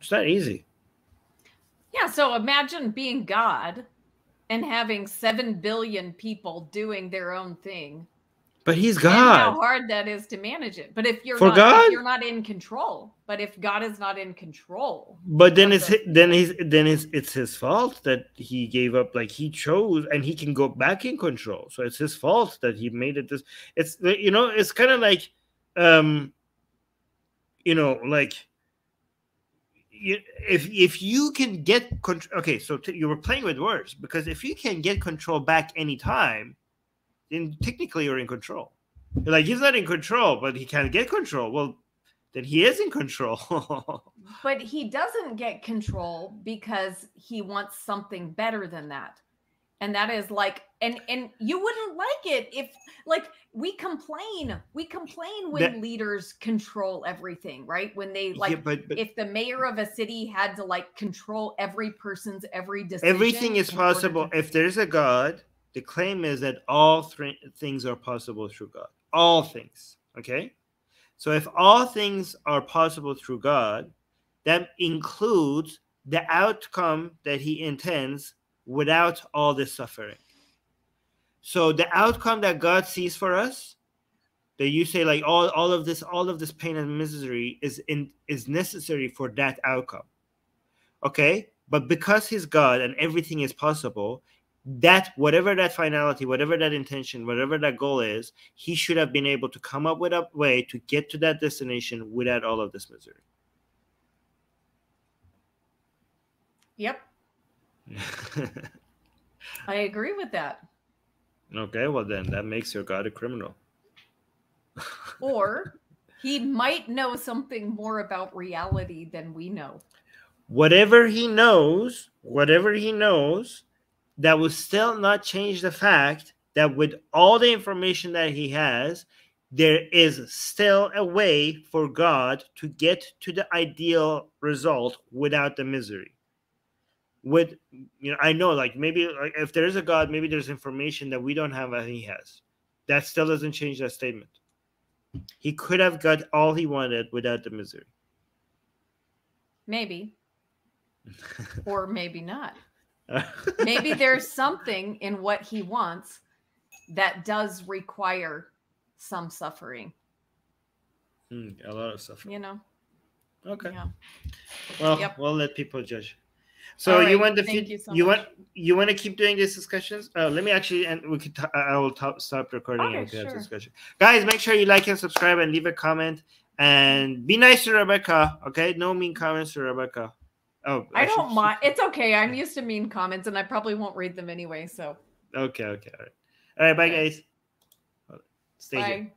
it's not easy. Yeah so imagine being god and having 7 billion people doing their own thing. But he's And God. how hard that is to manage it. But if you're For not God? you're not in control, but if God is not in control, But then it's the- then he's then it's it's his fault that he gave up. Like he chose, and he can go back in control. So it's his fault that he made it this. It's you know it's kind of like, um, you know, like. You, if if you can get control, okay, so t- you were playing with words because if you can get control back anytime, then technically you're in control. You're like he's not in control, but he can get control. Well, then he is in control. but he doesn't get control because he wants something better than that. And that is like and and you wouldn't like it if like we complain. We complain when That- leaders control everything, right? When they like yeah, but, but if the mayor of a city had to like control every person's every decision everything is possible to- if there's a god the claim is that all three things are possible through god. All things okay? So if all things are possible through god that includes the outcome that he intends without all this suffering. So the outcome that god sees for us that you say like all, all of this all of this pain and misery is in is necessary for that outcome okay? But because he's god and everything is possible that whatever that finality whatever that intention whatever that goal is he should have been able to come up with a way to get to that destination without all of this misery Yep, I agree with that. okay well then that makes your god a criminal Or he might know something more about reality than we know. whatever he knows whatever he knows that will still not change the fact that with all the information that he has there is still a way for god to get to the ideal result without the misery with you know i know like maybe like if there's a god maybe there's information that we don't have that he has that still doesn't change that statement he could have got all he wanted without the misery Maybe. Or maybe not. Maybe there's something in what he wants that does require some suffering, Hmm, a lot of stuff you know? okay Yeah. Well, Yep. we'll let people judge. So All you want the thank you so you want you want to keep doing these discussions? Uh, let me actually and we could I will top, stop recording Okay, and we can have sure. discussion. Guys, make sure you like and subscribe and leave a comment and be nice to Rebecca. Okay, no mean comments to Rebecca. Oh, I should- don't mind. It's okay. I'm used to mean comments and I probably won't read them anyway. So Okay, okay, all right, all right. Bye, guys. Stay here. bye.